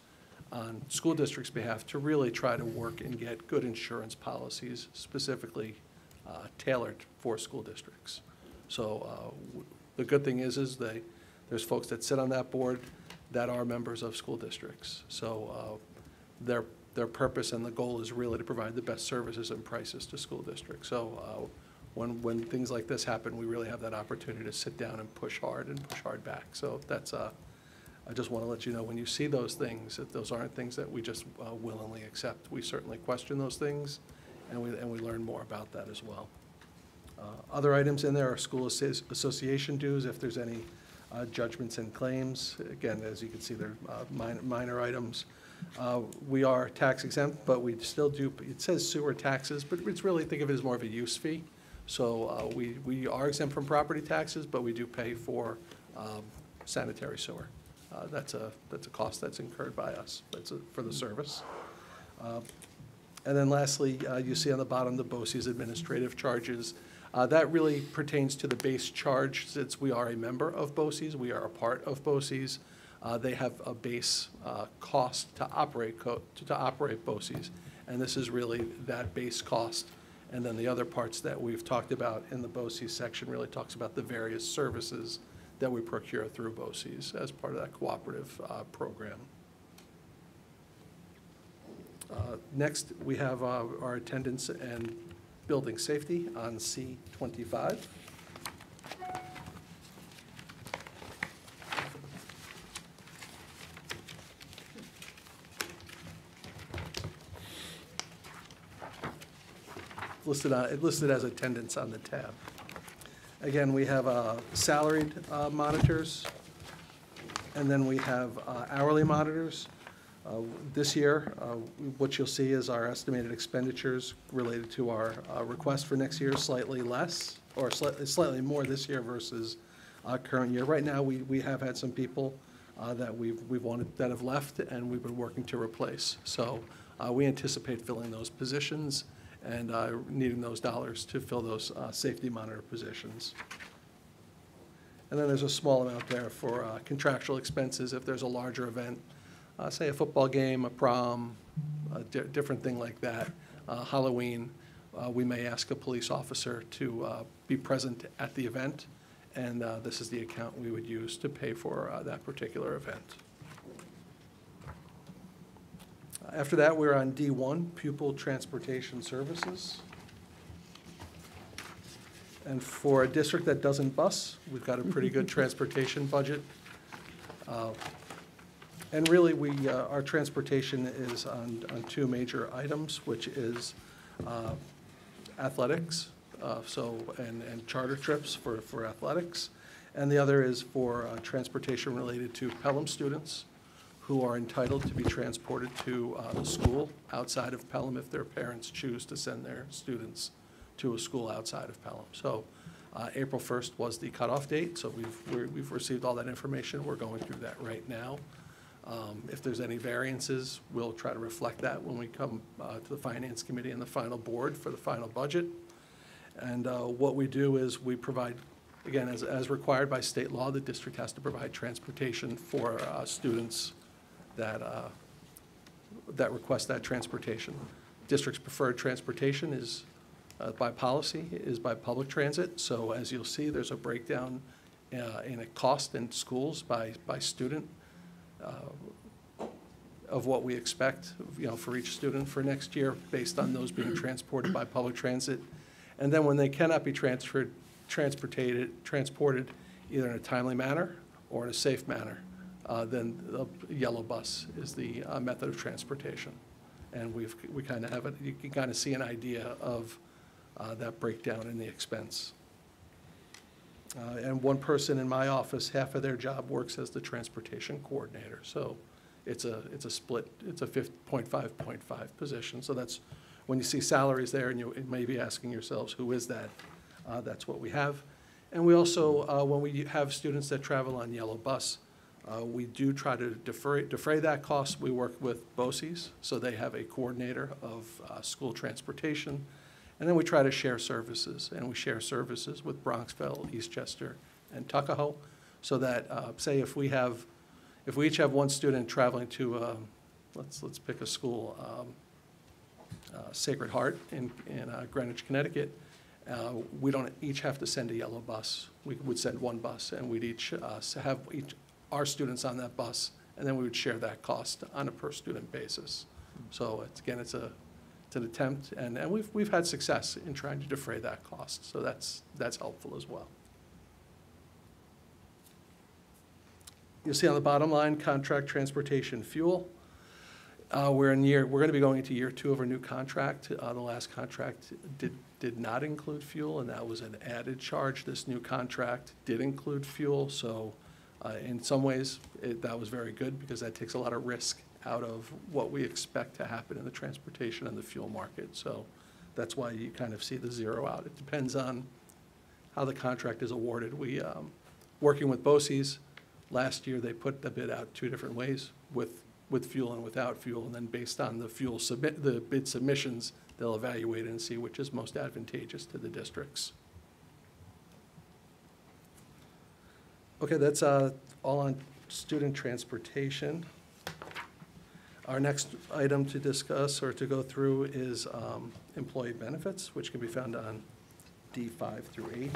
Speaker 10: on school districts' behalf to really try to work and get good insurance policies specifically uh, tailored for school districts. So uh, the good thing is, is they, there's folks that sit on that board that are members of school districts. So uh, their, their purpose and the goal is really to provide the best services and prices to school districts. So uh, when, when things like this happen, we really have that opportunity to sit down and push hard and push hard back. So that's, uh, I just want to let you know, when you see those things, that those aren't things that we just uh, willingly accept. We certainly question those things, and we, and we learn more about that as well. Uh, Other items in there are school associ- association dues, if there's any uh, judgments and claims. Again, as you can see, they're uh, minor, minor items. Uh, We are tax exempt, but we still do, it says sewer taxes, but it's really, think of it as more of a use fee. So uh, we, we are exempt from property taxes, but we do pay for um, sanitary sewer. Uh, That's a, that's a cost that's incurred by us, that's a- for the service. Uh, and then lastly, uh, you see on the bottom, the BOCES administrative charges. Uh, That really pertains to the base charge, since we are a member of BOCES, we are a part of BOCES. Uh, they have a base uh, cost to operate co- to, to operate BOCES, and this is really that base cost. And then the other parts that we've talked about in the BOCES section really talks about the various services that we procure through BOCES as part of that cooperative uh, program. Uh, next, we have uh, our attendance and building safety on C25. Listed, on- listed as attendance on the tab. Again, we have uh, salaried uh, monitors, and then we have uh, hourly monitors. Uh, This year, uh, what you'll see is our estimated expenditures related to our uh, request for next year slightly less, or slightly, slightly more this year versus current year. Right now, we, we have had some people that we've, we've wanted, that have left, and we've been working to replace. So we anticipate filling those positions and uh, needing those dollars to fill those uh, safety monitor positions. And then there's a small amount there for uh, contractual expenses if there's a larger event, uh, say a football game, a prom, a di- different thing like that, uh, Halloween. uh, We may ask a police officer to be present at the event, and this is the account we would use to pay for that particular event. After that, we're on D1, pupil transportation services. And for a district that doesn't bus, we've got a pretty good transportation budget. Uh, And really, we, uh, our transportation is on, on two major items, which is uh, athletics, uh, so, and, and charter trips for, for athletics. And the other is for uh, transportation related to Pelham students who are entitled to be transported to uh, the school outside of Pelham if their parents choose to send their students to a school outside of Pelham. So uh, April 1st was the cutoff date, so we've, we've received all that information. We're going through that right now. Um, If there's any variances, we'll try to reflect that when we come uh, to the Finance Committee and the final board for the final budget. And uh, what we do is we provide again, as, as required by state law, the district has to provide transportation for uh, students that, uh, that request that transportation. District's preferred transportation is, uh, by policy, is by public transit. So as you'll see, there's a breakdown uh, in a cost in schools by, by student uh, of what we expect, you know, for each student for next year, based on those being transported by public transit. And then when they cannot be transferred, transported, transported either in a timely manner or in a safe manner, uh, then the yellow bus is the uh, method of transportation. And we've, we kind of have it, you can kind of see an idea of uh, that breakdown in the expense. Uh, And one person in my office, half of their job works as the transportation coordinator. So it's a, it's a split, it's a fif- point five, point five position. So that's, when you see salaries there, and you may be asking yourselves, who is that? Uh, That's what we have. And we also, when we have students that travel on yellow bus, uh, we do try to defray, defray that cost. We work with BOCES, so they have a coordinator of uh, school transportation. And then we try to share services, and we share services with Bronxville, Eastchester, and Tuckahoe, so that, uh, say, if we have, if we each have one student traveling to, um, let's, let's pick a school, um, uh, Sacred Heart in, in uh, Greenwich, Connecticut, uh, we don't each have to send a yellow bus. We would send one bus, and we'd each uh, have each, our students on that bus, and then we would share that cost on a per-student basis. So it's, again, it's a, it's an attempt, and, and we've, we've had success in trying to defray that cost, so that's, that's helpful as well. You'll see on the bottom line, contract transportation fuel. Uh, We're in year, we're going to be going into year two of our new contract. Uh, The last contract did, did not include fuel, and that was an added charge. This new contract did include fuel, so uh, in some ways, it- that was very good, because that takes a lot of risk out of what we expect to happen in the transportation and the fuel market. So that's why you kind of see the zero out. It depends on how the contract is awarded. We, um, working with BOCES, last year, they put the bid out two different ways, with, with fuel and without fuel, and then based on the fuel submit, the bid submissions, they'll evaluate and see which is most advantageous to the districts. Okay, that's uh, all on student transportation. Our next item to discuss or to go through is um, employee benefits, which can be found on D5 through 8.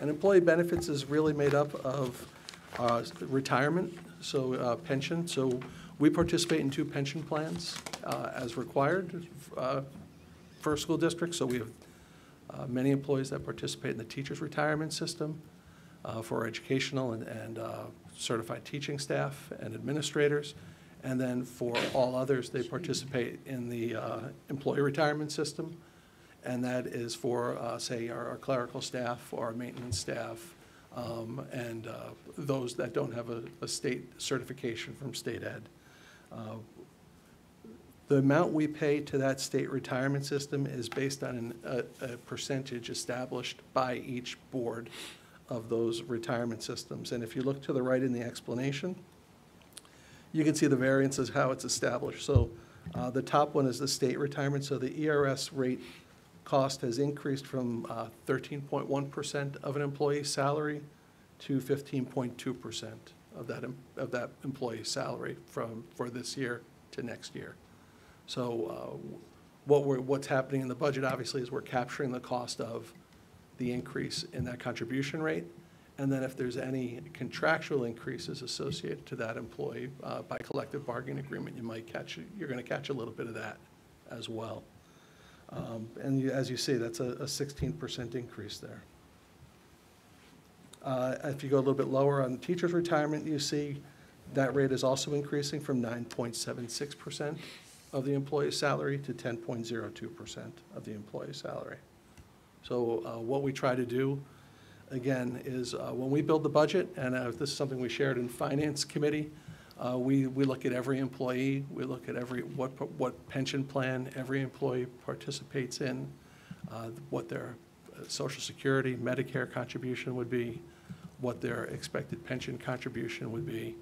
Speaker 10: And employee benefits is really made up of uh, retirement, so uh, pension. So we participate in two pension plans uh, as required uh, for school districts. So we have uh, many employees that participate in the teacher's retirement system uh, for educational and- and uh, certified teaching staff and administrators. And then for all others, they participate in the uh, employee retirement system. And that is for, uh, say, our our clerical staff, our maintenance staff, um, and those that don't have a a state certification from state ed. Uh, the amount we pay to that state retirement system is based on an- a, a percentage established by each board of those retirement systems. And if you look to the right in the explanation, you can see the variances, how it's established. So uh, the top one is the state retirement, so the ERS rate cost has increased from uh, 13.1% of an employee's salary to 15.2% of that, of that employee's salary from, for this year to next year. So uh, what we're, what's happening in the budget, obviously, is we're capturing the cost of the increase in that contribution rate. And then if there's any contractual increases associated to that employee uh, by collective bargaining agreement, you might catch, you're going to catch a little bit of that as well. Um, And you- as you see, that's a a 16% increase there. Uh, If you go a little bit lower on teacher's retirement, you see that rate is also increasing from 9.76% of the employee's salary to 10.02% of the employee's salary. So uh, what we try to do, again, is uh, when we build the budget, and uh, this is something we shared in Finance Committee, uh, we, we look at every employee, we look at every, what, what pension plan every employee participates in, uh, what their uh, social security, Medicare contribution would be, what their expected pension contribution would be,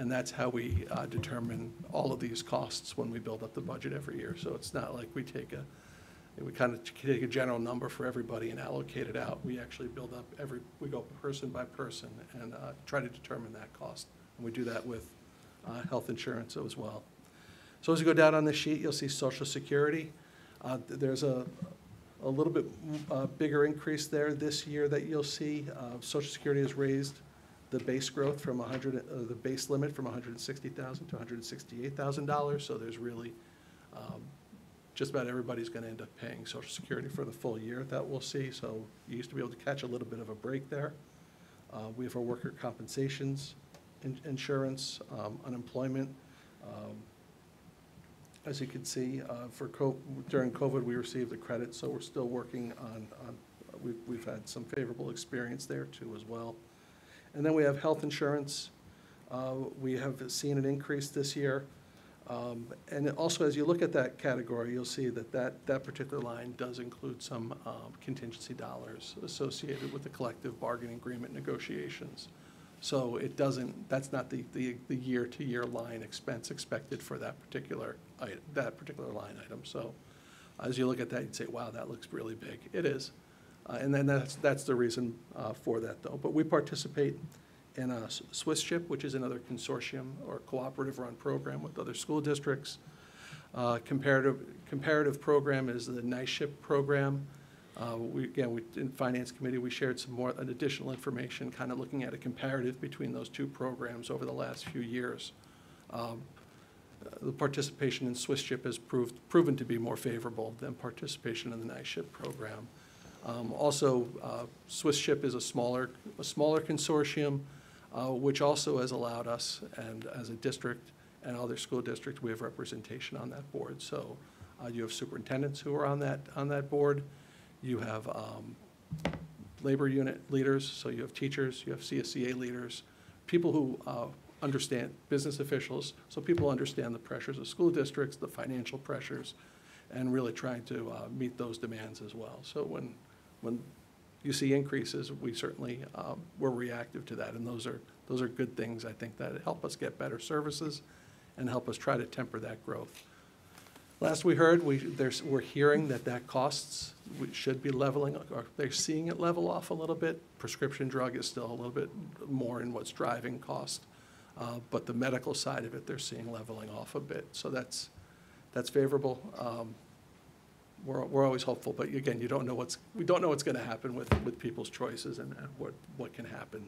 Speaker 10: and that's how we uh, determine all of these costs when we build up the budget every year. So it's not like we take a, we kind of take a general number for everybody and allocate it out. We actually build up every, we go person by person and uh, try to determine that cost. And we do that with uh, health insurance as well. So as you go down on the sheet, you'll see social security. Uh, There's a, a little bit uh, bigger increase there this year that you'll see. Uh, Social security has raised the base growth from 100, uh, the base limit from 160,000 to 168,000 dollars. So there's really, um, just about everybody's going to end up paying social security for the full year that we'll see. So you used to be able to catch a little bit of a break there. Uh, We have our worker compensations, in- insurance, um, unemployment. Um, As you can see, uh, for, co- during COVID, we received the credit, so we're still working on, on, we've, we've had some favorable experience there too as well. And then we have health insurance. Uh, We have seen an increase this year. Um, And also, as you look at that category, you'll see that that, that particular line does include some um, contingency dollars associated with the collective bargaining agreement negotiations. So it doesn't, that's not the, the, the year-to-year line expense expected for that particular, that particular line item. So as you look at that, you'd say, wow, that looks really big. It is. Uh, And then that's, that's the reason uh, for that, though. But we participate in a Swiss Chip, which is another consortium or cooperative-run program with other school districts. Uh, Comparative, comparative program is the NYSHIP program. Uh, We, again, we, in Finance Committee, we shared some more, additional information, kind of looking at a comparative between those two programs over the last few years. Um, The participation in Swiss Chip has proved, proven to be more favorable than participation in the NYSHIP program. Um, Also, uh, Swiss Ship is a smaller, a smaller consortium, uh, which also has allowed us, and as a district and other school districts, we have representation on that board. So uh, you have superintendents who are on that, on that board. You have um, labor unit leaders, so you have teachers, you have CSEA leaders, people who uh, understand, business officials, so people understand the pressures of school districts, the financial pressures, and really trying to uh, meet those demands as well. So when, when you see increases, we certainly, um, we're reactive to that, and those are, those are good things, I think, that help us get better services and help us try to temper that growth. Last we heard, we, we're hearing that that costs, we should be leveling, or they're seeing it level off a little bit. Prescription drug is still a little bit more in what's driving cost. Uh, but the medical side of it, they're seeing leveling off a bit. So that's, that's favorable. Um, we're, we're always hopeful, but again, you don't know what's, we don't know what's gonna happen with, with people's choices and and what, what can happen.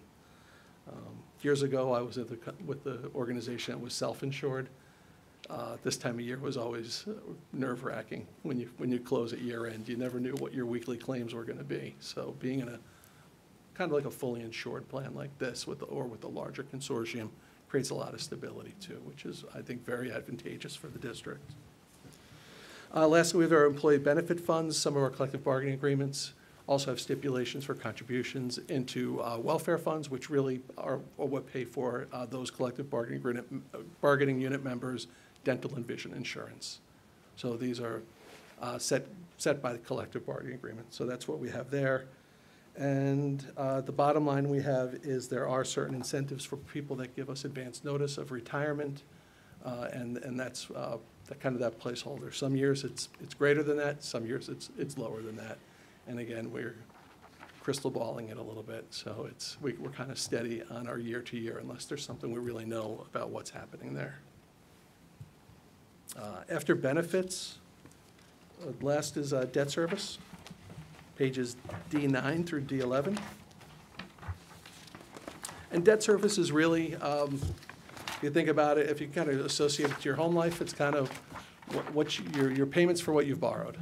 Speaker 10: Um, Years ago, I was at the, with the organization that was self-insured. Uh, This time of year was always nerve wracking when you, when you close at year end. You never knew what your weekly claims were gonna be. So being in a, kind of like a fully insured plan like this with, the- or with a larger consortium creates a lot of stability too, which is, I think, very advantageous for the district. Uh, Lastly, we have our employee benefit funds. Some of our collective bargaining agreements also have stipulations for contributions into uh, welfare funds, which really are are what pay for uh, those collective bargaining agreement, bargaining unit members' dental and vision insurance. So these are uh, set, set by the collective bargaining agreement. So that's what we have there. And uh, the bottom line we have is there are certain incentives for people that give us advance notice of retirement. uh, And, and that's that kind of that placeholder. Some years it's, it's greater than that, some years it's, it's lower than that. And again, we're crystal balling it a little bit, so it's, we, we're kind of steady on our year to year unless there's something we really know about what's happening there. Uh, After benefits, uh, last is uh, debt service, pages D9 through D11. And debt service is really, um, you think about it, if you kind of associate it to your home life, it's kind of what, what you- your, your payments for what you've borrowed.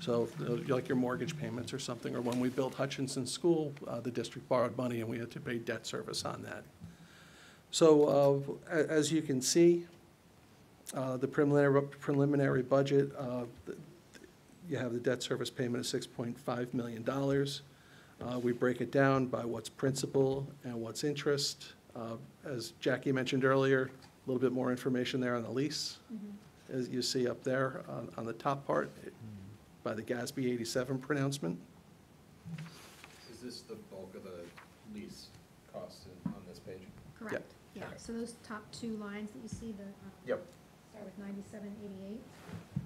Speaker 10: So, uh, like your mortgage payments or something, or when we built Hutchinson School, uh, the district borrowed money and we had to pay debt service on that. So, uh, as you can see, uh, the preliminary, preliminary budget, uh, you have the debt service payment of six point five million dollars. Uh, we break it down by what's principal and what's interest. As Jackie mentioned earlier, a little bit more information there on the lease, as you see up there on, on the top part, by the GASB eighty-seven pronouncement.
Speaker 16: Is this the bulk of the lease cost in- on this page?
Speaker 12: Correct, yeah. So those top two lines that you see, the, uh,
Speaker 16: Yep.
Speaker 12: start with ninety-seven eighty-eight,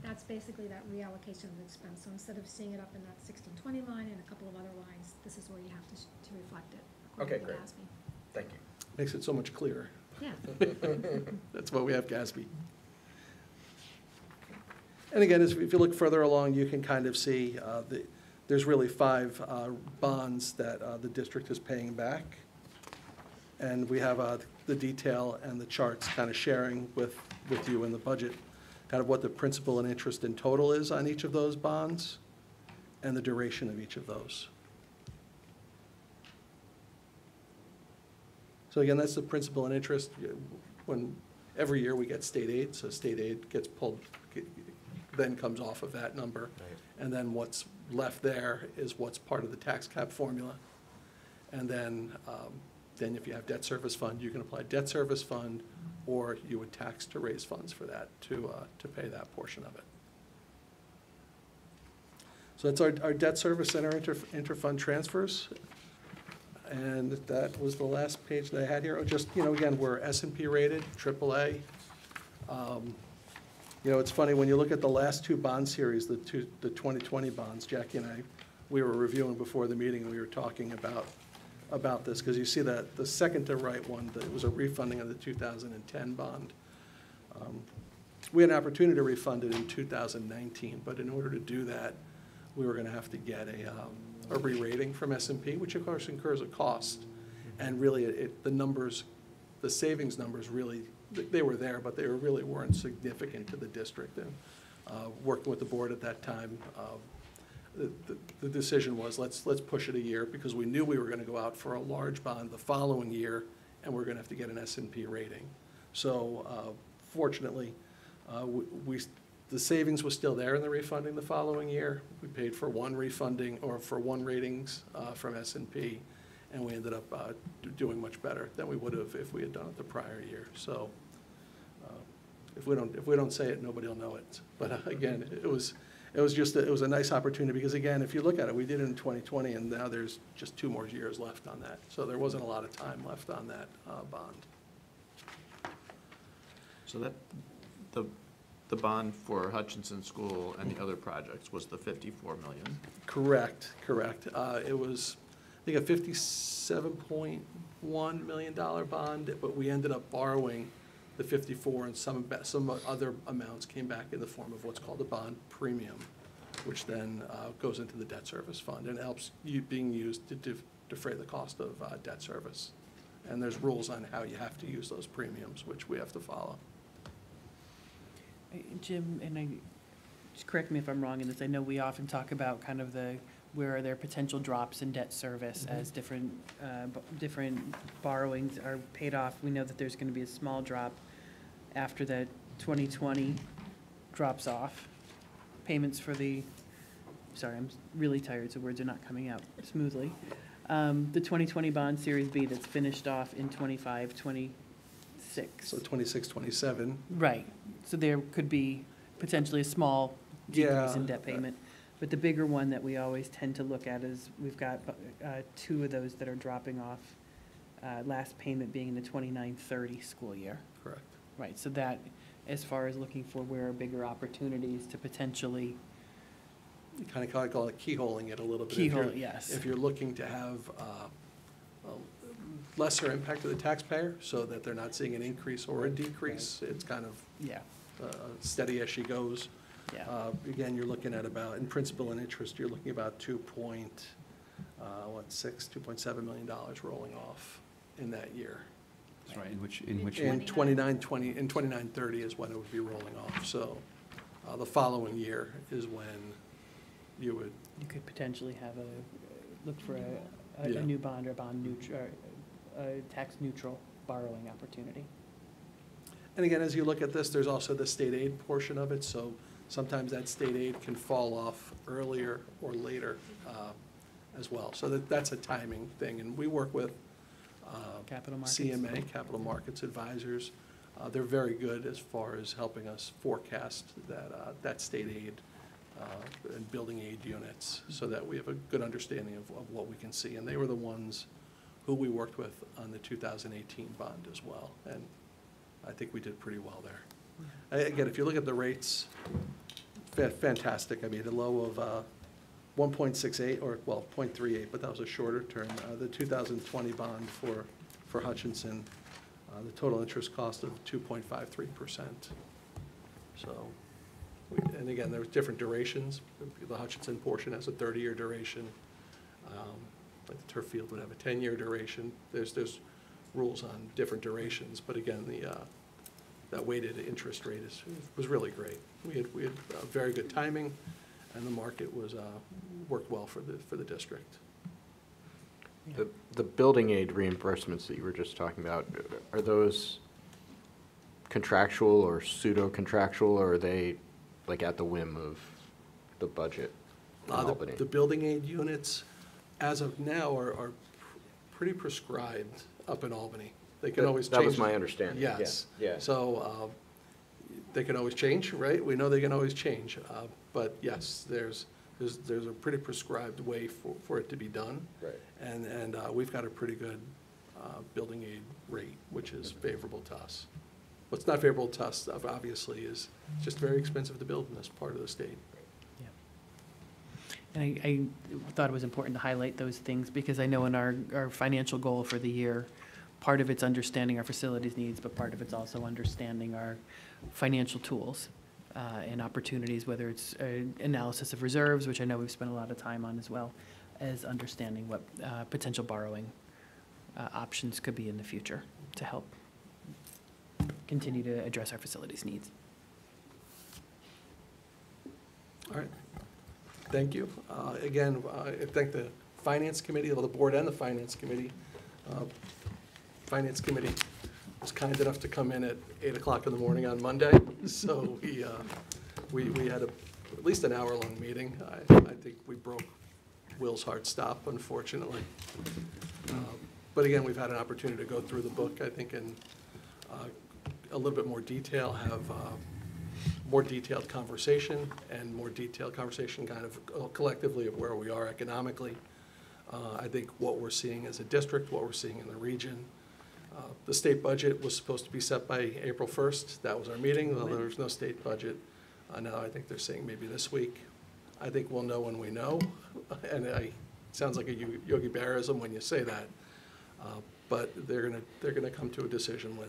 Speaker 12: That's basically that reallocation of expense. So instead of seeing it up in that sixteen twenty line and a couple of other lines, this is where you have to, s- to reflect it. according
Speaker 17: Okay,
Speaker 12: to
Speaker 17: great.
Speaker 12: GASB.
Speaker 17: Thank you.
Speaker 10: Makes it so much clearer.
Speaker 12: Yeah.
Speaker 10: That's why we have GASB. And again, as- if you look further along, you can kind of see, uh, the- there's really five uh, bonds that uh, the district is paying back. And we have uh, the detail and the charts kind of sharing with, with you in the budget, kind of what the principal and interest in total is on each of those bonds and the duration of each of those. So again, that's the principal and interest. When, every year we get state aid, so state aid gets pulled, then comes off of that number. And then what's left there is what's part of the tax cap formula. And then, um, then if you have debt service fund, you can apply debt service fund, or you would tax to raise funds for that, to, uh, to pay that portion of it. So that's our, our debt service and our inter, interfund transfers. And that was the last page that I had here. Oh, Just, you know, again, we're S and P rated, AAA. Um, You know, it's funny, when you look at the last two bond series, the two, the 2020 bonds, Jackie and I, we were reviewing before the meeting, and we were talking about, about this, because you see that, the second to right one, that it was a refunding of the 2010 bond. Um, We had an opportunity to refund it in 2019, but in order to do that, we were gonna have to get a, um, a re-rating from S and P, which of course incurs a cost. And really, it- the numbers, the savings numbers really, they were there, but they really weren't significant to the district. And, uh, working with the board at that time, uh, the, the- the decision was, let's, let's push it a year, because we knew we were gonna go out for a large bond the following year, and we're gonna have to get an S and P rating. So, uh, fortunately, uh, we, we- the savings was still there in the refunding the following year. We paid for one refunding, or for one ratings uh, from S and P, and we ended up uh, doing much better than we would have if we had done it the prior year. So uh, if we don't, if we don't say it, nobody will know it. But uh, again, it was, it was just, a- it was a nice opportunity, because again, if you look at it, we did it in 2020, and now there's just two more years left on that. So there wasn't a lot of time left on that uh, bond.
Speaker 3: So that, the, the bond for Hutchinson School and the other projects was the fifty-four million.
Speaker 10: Correct, correct. Uh, It was, I think, a fifty-seven point one million dollar bond, but we ended up borrowing the fifty-four and some, some other amounts came back in the form of what's called a bond premium, which then uh, goes into the debt service fund and helps you, being used to def- defray the cost of uh, debt service. And there's rules on how you have to use those premiums, which we have to follow.
Speaker 2: Jim, and I, just correct me if I'm wrong in this, I know we often talk about kind of the, where are there potential drops in debt service
Speaker 10: Mhm.
Speaker 2: as different, uh, b- different borrowings are paid off. We know that there's gonna be a small drop after the 2020 drops off. Payments for the, sorry, I'm really tired, so words are not coming out smoothly. Um, The 2020 bond Series B that's finished off in 25, 26.
Speaker 10: So 26, 27,
Speaker 2: Right, so there could be potentially a small decrease in debt payment. But the bigger one that we always tend to look at is, we've got uh, two of those that are dropping off, uh, last payment being in the 29-30 school year.
Speaker 10: correct.
Speaker 2: Right, so that, as far as looking for where are bigger opportunities to potentially,
Speaker 10: You kind of call it keyholing it a little bit. If you're-
Speaker 2: Keyhole, yes.
Speaker 10: If you're looking to have uh, lesser impact to the taxpayer, so that they're not seeing an increase or a decrease, it's kind of
Speaker 2: yeah,
Speaker 10: uh, steady as she goes.
Speaker 2: yeah.
Speaker 10: Uh, Again, you're looking at about, in principal and interest, you're looking about two point, uh, what, six, two point seven million dollars rolling off in that year.
Speaker 7: That's right, in which, in which,
Speaker 10: In twenty-nine, twenty, in twenty-nine, thirty is when it would be rolling off, so uh, the following year is when you would
Speaker 2: You could potentially have a, look for a, a-
Speaker 10: Yeah.
Speaker 2: a new bond or bond neutral, a tax neutral borrowing opportunity.
Speaker 10: And again, as you look at this, there's also the state aid portion of it, so sometimes that state aid can fall off earlier or later uh, as well. So that, that's a timing thing, and we work with uh,
Speaker 2: Capital markets.
Speaker 10: CMA, Capital Markets Advisors. Uh, They're very good as far as helping us forecast that, uh, that state aid uh, and building aid units, so that we have a good understanding of, of what we can see. And they were the ones who we worked with on the 2018 bond as well, and I think we did pretty well there. A- Again, if you look at the rates, fa- fantastic. I mean, the low of uh, 1.68, or, well, .38, but that was a shorter term. Uh, The 2020 bond for, for Hutchinson, uh, the total interest cost of 2.53%. So, we- and again, there's different durations. The Hutchinson portion has a 30-year duration. Um, Like the turf field would have a 10-year duration. There's, there's rules on different durations, but again, the, uh, that weighted interest rate is, was really great. We had, we had uh, very good timing, and the market was, uh, worked well for the, for the district.
Speaker 18: The, the building aid reimbursements that you were just talking about, are those contractual or pseudo-contractual, or are they like at the whim of the budget in
Speaker 10: Uh, the-
Speaker 18: Albany?
Speaker 10: The building aid units, as of now, are, are pr- pretty prescribed up in Albany. They can
Speaker 18: That-
Speaker 10: always change.
Speaker 18: that was my understanding, yeah,
Speaker 10: Yes.
Speaker 18: yeah.
Speaker 10: So, uh, they can always change, right? We know they can always change. uh, But yes, there's, there's, there's a pretty prescribed way for, for it to be done.
Speaker 18: Right.
Speaker 10: And, and uh, we've got a pretty good uh, building aid rate, which is favorable to us. What's not favorable to us, obviously, is it's just very expensive to build in this part of the state.
Speaker 2: And I, I thought it was important to highlight those things because I know in our, our financial goal for the year, part of it's understanding our facilities needs, but part of it's also understanding our financial tools uh, and opportunities, whether it's uh, analysis of reserves, which I know we've spent a lot of time on as well, as understanding what uh, potential borrowing uh, options could be in the future to help continue to address our facilities needs.
Speaker 10: All right, thank you. Uh, Again, uh, I thank the Finance Committee, well, the Board and the Finance Committee. Uh, Finance Committee was kind enough to come in at 8 o'clock in the morning on Monday, so we, uh, we we had a- at least an hour-long meeting. I I think we broke Will's heart stop, unfortunately. Uh, But again, we've had an opportunity to go through the book, I think, in uh, a little bit more detail, have uh, more detailed conversation and more detailed conversation kind of collectively of where we are economically. Uh, I think what we're seeing as a district, what we're seeing in the region. Uh, The state budget was supposed to be set by April 1st. That was our meeting, Well, there was no state budget. Uh, Now I think they're saying maybe this week. I think we'll know when we know. And it sounds like a Yogi Berraism when you say that. Uh, But they're gonna, they're gonna come to a decision when,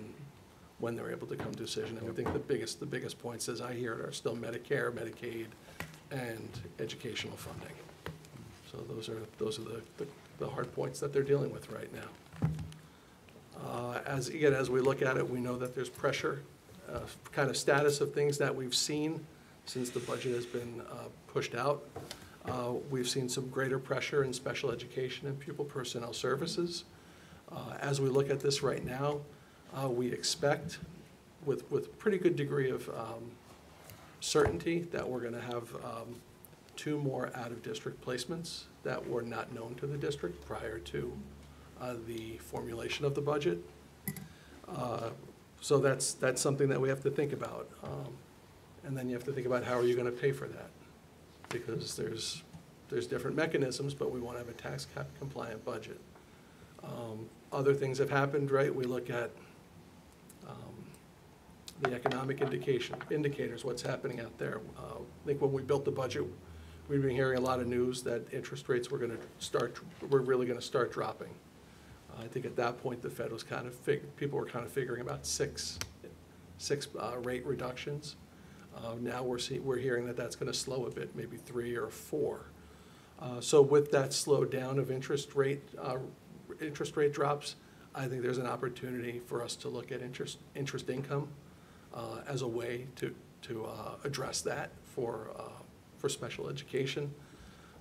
Speaker 10: when they're able to come to a decision. And I think the biggest, the biggest points, as I hear it, are still Medicare, Medicaid, and educational funding. So those are, those are the, the- the hard points that they're dealing with right now. Uh, As, again, as we look at it, we know that there's pressure, uh, kind of status of things that we've seen since the budget has been uh, pushed out. Uh, We've seen some greater pressure in special education and pupil personnel services. Uh, As we look at this right now, uh, we expect, with, with pretty good degree of um, certainty, that we're going to have um, two more out-of-district placements that were not known to the district prior to uh, the formulation of the budget. Uh, So that's, that's something that we have to think about. Um, And then you have to think about how are you going to pay for that? Because there's, there's different mechanisms, but we want to have a tax cap compliant budget. Um, Other things have happened, right? We look at the economic indication, indicators, what's happening out there. Uh, I think when we built the budget, we've been hearing a lot of news that interest rates were going to start, were really going to start dropping. I think at that point, the Fed was kind of people were kind of figuring about six, six uh, rate reductions. Uh, Now we're seeing, we're hearing that that's going to slow a bit, maybe three or four. Uh, So with that slowdown of interest rate, uh, interest rate drops, I think there's an opportunity for us to look at interest, interest income uh, as a way to, to uh, address that for, uh, for special education.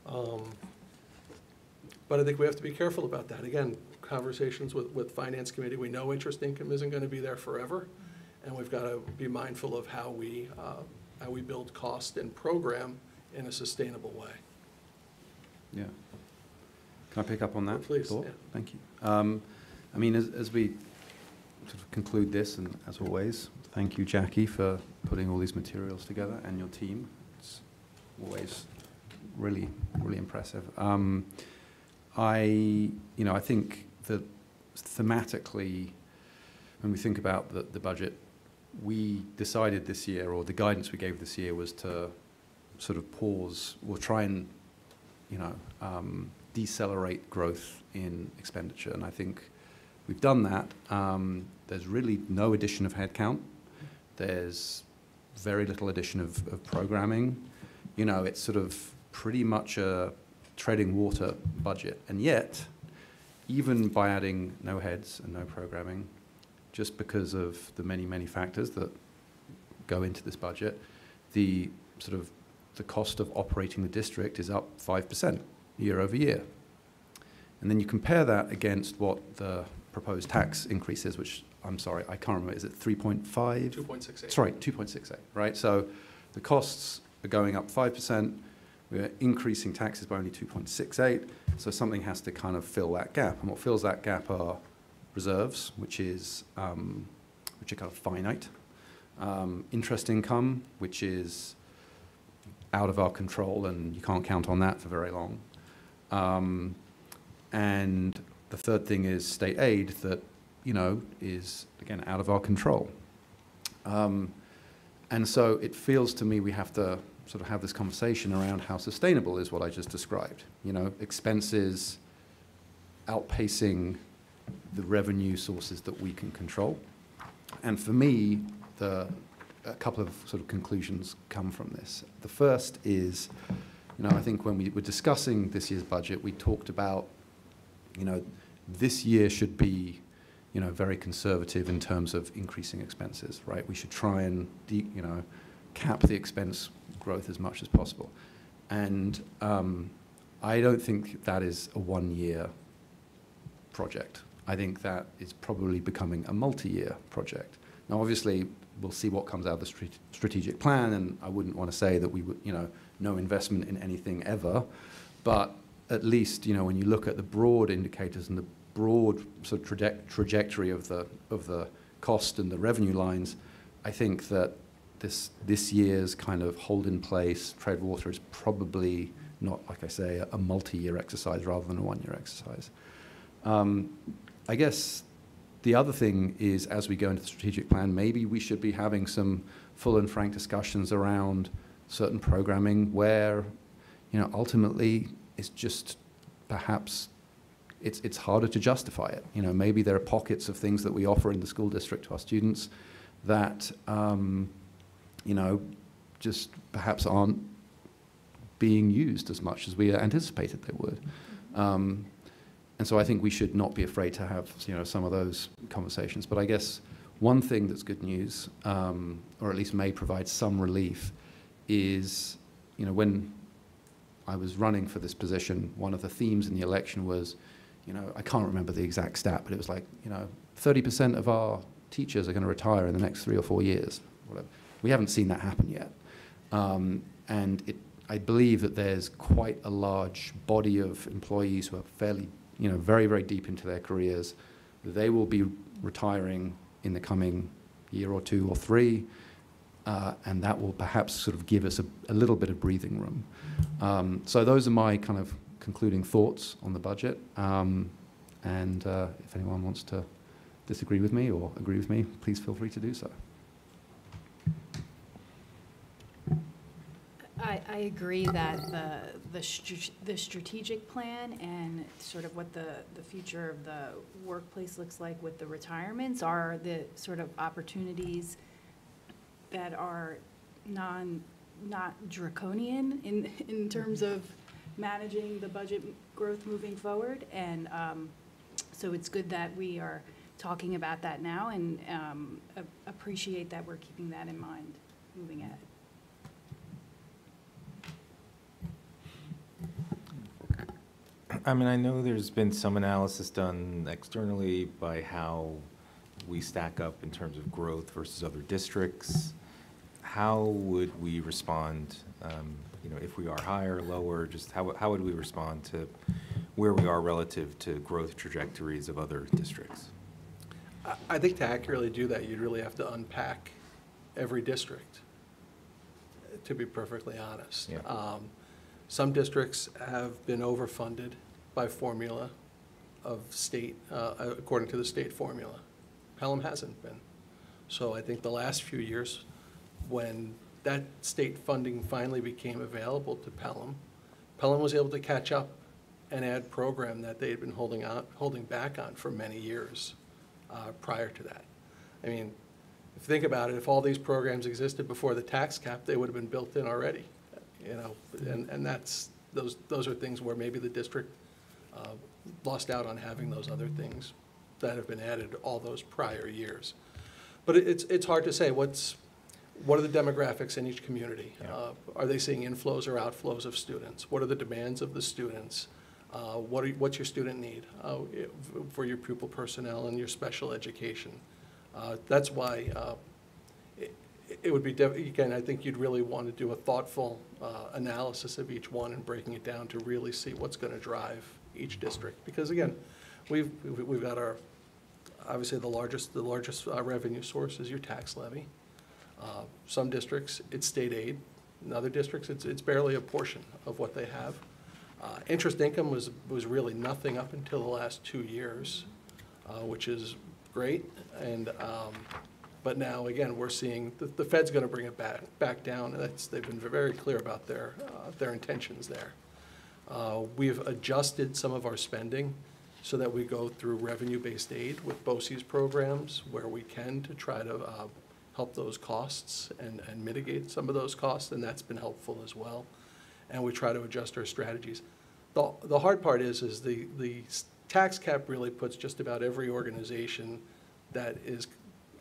Speaker 10: Um, But I think we have to be careful about that. Again, conversations with, with Finance Committee, we know interest income isn't going to be there forever, and we've got to be mindful of how we, uh, how we build cost and program in a sustainable way.
Speaker 7: Yeah. Can I pick up on that
Speaker 10: Please, yeah.
Speaker 7: Thank you. Um, I mean, as, as we sort of conclude this, and as always, thank you, Jackie, for putting all these materials together and your team. It's always really, really impressive. Um, I, you know, I think that thematically, when we think about the, the budget, we decided this year, or the guidance we gave this year was to sort of pause, we'll try and, you know, um, decelerate growth in expenditure. And I think we've done that. Um, there's really no addition of headcount. There's very little addition of, of programming. You know, it's sort of pretty much a treading water budget. And yet, even by adding no heads and no programming, just because of the many, many factors that go into this budget, the sort of the cost of operating the district is up 5% year over year. And then you compare that against what the proposed tax increase is, which I'm sorry, I can't remember, is it 3.5?
Speaker 10: 2.68.
Speaker 7: Sorry, 2.68, right? So the costs are going up 5%, we're increasing taxes by only 2.68, so something has to kind of fill that gap. And what fills that gap are reserves, which is um, which are kind of finite, um, interest income, which is out of our control, and you can't count on that for very long. Um, and the third thing is state aid that, you know, is, again, out of our control. Um, and so it feels to me we have to sort of have this conversation around how sustainable is what I just described. You know, expenses outpacing the revenue sources that we can control. And for me, the, a couple of sort of conclusions come from this. The first is, you know, I think when we were discussing this year's budget, we talked about, you know, this year should be, you know, very conservative in terms of increasing expenses, right? We should try and, you know, cap the expense growth as much as possible. And um, I don't think that is a one-year project. I think that is probably becoming a multi-year project. Now, obviously, we'll see what comes out of the strate- strategic plan, and I wouldn't want to say that we would, you know, no investment in anything ever, but at least, you know, when you look at the broad indicators and the broad sort of traje- trajectory of the of the cost and the revenue lines, I think that this this year's kind of hold in place trade water is probably not, like I say, a, a multi-year exercise rather than a one-year exercise. Um, I guess the other thing is, as we go into the strategic plan, maybe we should be having some full and frank discussions around certain programming where, you know, ultimately it's just perhaps it's, it's harder to justify it. You know, maybe there are pockets of things that we offer in the school district to our students that, um, you know, just perhaps aren't being used as much as we anticipated they would. Um, and so I think we should not be afraid to have you know some of those conversations. But I guess one thing that's good news, um, or at least may provide some relief, is you know when I was running for this position, one of the themes in the election was, you know, I can't remember the exact stat, but it was like you know 30% of our teachers are going to retire in the next three or four years. Whatever. We haven't seen that happen yet, um, and it, I believe that there's quite a large body of employees who are fairly you know, very, very deep into their careers. They will be retiring in the coming year or two or three, uh, and that will perhaps sort of give us a, a little bit of breathing room. Um, so those are my kind of concluding thoughts on the budget. Um, and uh, if anyone wants to disagree with me or agree with me, please feel free to do so.
Speaker 9: I, I agree that the, the, str- the strategic plan and sort of what the, the future of the workplace looks like with the retirements are the sort of opportunities that are non, not draconian in, in terms of managing the budget growth moving forward. And um, so it's good that we are talking about that now and um, appreciate that we're keeping that in mind moving ahead.
Speaker 5: I mean, I know there's been some analysis done externally by how we stack up in terms of growth versus other districts. How would we respond, um, you know, if we are higher, lower, just how, how would we respond to where we are relative to growth trajectories of other districts?
Speaker 10: I- I think to accurately do that, you'd really have to unpack every district, to be perfectly honest.
Speaker 5: Yeah.
Speaker 10: Um, Some districts have been overfunded by formula of state, uh, according to the state formula. Pelham hasn't been. So I think the last few years, when that state funding finally became available to Pelham, Pelham was able to catch up and add program that they had been holding out, holding back on for many years uh, prior to that. I mean, if you think about it, if all these programs existed before the tax cap, they would have been built in already, you know? And, and that's, those, those are things where maybe the district uh, lost out on having those other things that have been added all those prior years. But it- it's, it's hard to say, what's, what are the demographics in each community? Uh, Are they seeing inflows or outflows of students? What are the demands of the students? Uh, What are, what's your student need uh, for your pupil personnel and your special education? Uh, That's why uh, it it would be, again, I think you'd really want to do a thoughtful uh, analysis of each one and breaking it down to really see what's going to drive each district. Because again, we've, we've we've got our, obviously, the largest, the largest uh, revenue source is your tax levy. Uh, Some districts, it's state aid. In other districts, it's, it's barely a portion of what they have. Uh, Interest income was, was really nothing up until the last two years, uh, which is great. And, um, but now, again, we're seeing, the, the Fed's gonna bring it back, back down, that's, they've been very clear about their, uh, their intentions there. Uh, We've adjusted some of our spending so that we go through revenue-based aid with BOCES programs where we can to try to uh, help those costs and, and mitigate some of those costs, and that's been helpful as well. And we try to adjust our strategies. The, the hard part is, is the, the tax cap really puts just about every organization that is,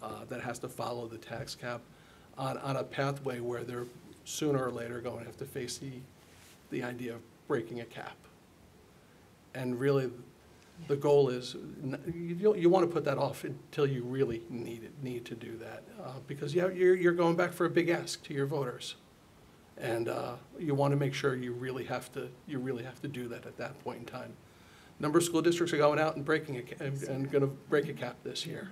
Speaker 10: uh, that has to follow the tax cap on, on a pathway where they're sooner or later going to have to face the, the idea of breaking a cap. And really, the goal is, you, you want to put that off until you really need it, need to do that. uh, Because you have- you're, you're going back for a big ask to your voters. And uh, you want to make sure you really have to, you really have to do that at that point in time. Number of school districts are going out and breaking, a and- and going to break a cap this year.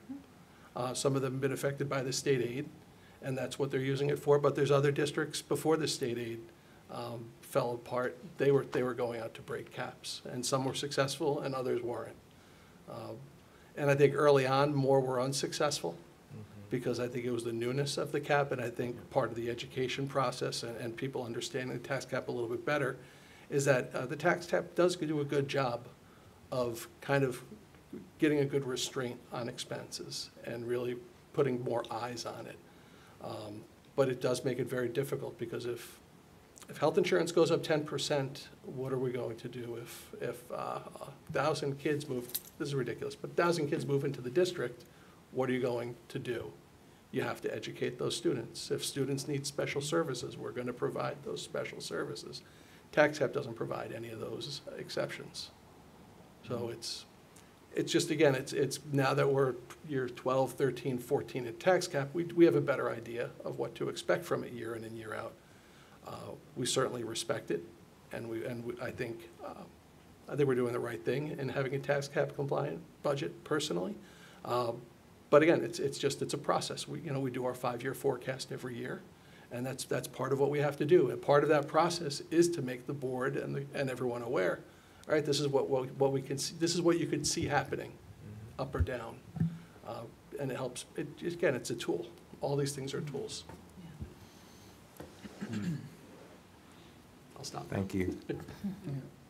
Speaker 10: Uh, Some of them have been affected by the state aid, and that's what they're using it for. But there's other districts before the state aid um, fell apart. They were, they were going out to break caps, and some were successful and others weren't. Uh, And I think early on, more were unsuccessful, because I think it was the newness of the cap, and I think part of the education process and, and people understanding the tax cap a little bit better is that uh, the tax cap does do a good job of kind of getting a good restraint on expenses and really putting more eyes on it. Um, But it does make it very difficult, because if, if health insurance goes up ten percent, what are we going to do if, if uh, a thousand kids move, this is ridiculous, but thousand kids move into the district, what are you going to do? You have to educate those students. If students need special services, we're going to provide those special services. Tax cap doesn't provide any of those exceptions. So it's, it's just, again, it's, it's, now that we're year 12, 13, 14 at tax cap, we, we have a better idea of what to expect from it year in and year out. Uh, We certainly respect it, and we, and we- I think, uh, I think we're doing the right thing in having a tax cap compliant budget personally. Um, But again, it's, it's just, it's a process. We, you know, we do our five-year forecast every year, and that's, that's part of what we have to do. And part of that process is to make the board and, the and everyone aware, all right, this is what, what what we can, see. this is what you could see happening, up or down. Uh, And it helps, it, again, it's a tool. All these things are tools. I'll stop.
Speaker 5: Thank you.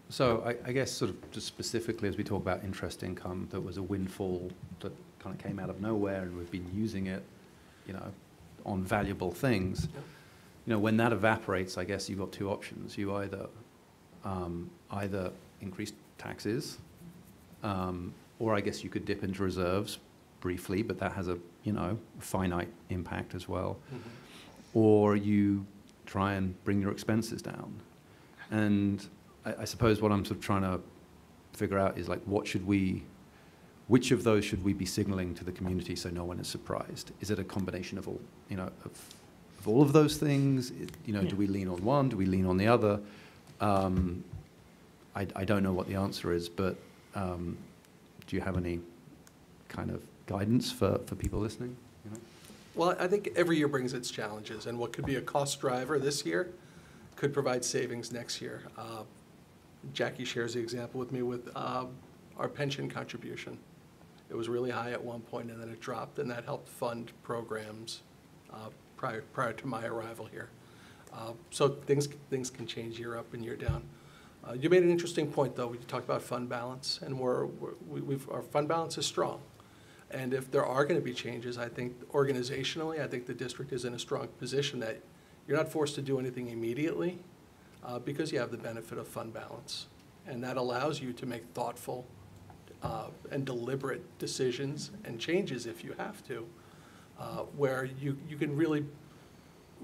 Speaker 7: So I, I guess sort of just specifically as we talk about interest income, that was a windfall that kind of came out of nowhere and we've been using it, you know, on valuable things. You know, when that evaporates, I guess you've got two options. You either, um, either increase taxes, um, or I guess you could dip into reserves briefly, but that has a, you know, finite impact as well. Or you try and bring your expenses down. And I, I suppose what I'm sort of trying to figure out is like, what should we, which of those should we be signaling to the community so no one is surprised? Is it a combination of all, you know, of, of all of those things? It- You know, do we lean on one? Do we lean on the other? Um, I, I don't know what the answer is, but um, do you have any kind of guidance for, for people listening? You know?
Speaker 10: Well, I think every year brings its challenges, and what could be a cost driver this year could provide savings next year. Uh, Jackie shares the example with me with uh, our pension contribution. It was really high at one point, and then it dropped, and that helped fund programs uh, prior, prior to my arrival here. Uh, So things, things can change year up and year down. Uh, You made an interesting point, though. We talked about fund balance, and we're, we- we've, our fund balance is strong. And if there are going to be changes, I think organizationally, I think the district is in a strong position that you're not forced to do anything immediately uh, because you have the benefit of fund balance. And that allows you to make thoughtful uh, and deliberate decisions and changes if you have to, uh, where you, you can really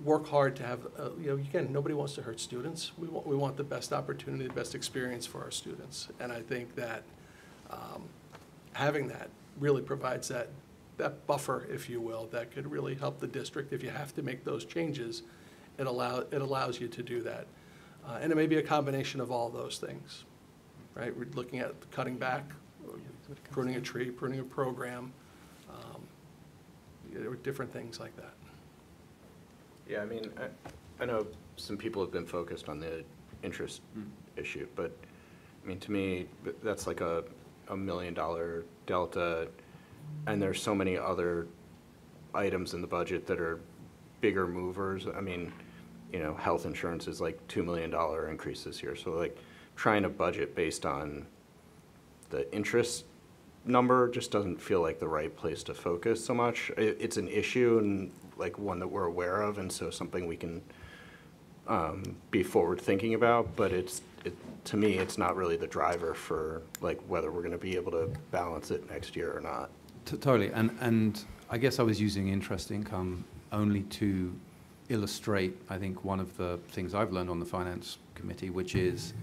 Speaker 10: work hard to have, uh, you know, again, nobody wants to hurt students. We want, we want the best opportunity, the best experience for our students. And I think that um, having that really provides that, that buffer, if you will, that could really help the district. If you have to make those changes, it allow, it allows you to do that. Uh, And it may be a combination of all those things, right? We're looking at cutting back, pruning a tree, pruning a program, um, you different things like that.
Speaker 18: Yeah, I mean, I, I know some people have been focused on the interest issue, but, I mean, to me, that's like a, a million dollar delta, and there's so many other items in the budget that are bigger movers. I mean, you know, health insurance is like two million dollar increase this year, so like, trying to budget based on the interest number just doesn't feel like the right place to focus so much. It, it's an issue and like one that we're aware of, and so something we can um, be forward thinking about, but it's, it, to me, it's not really the driver for like whether we're gonna be able to balance it next year or not.
Speaker 7: T- Totally, and, and I guess I was using interest income only to illustrate, I think, one of the things I've learned on the finance committee, which is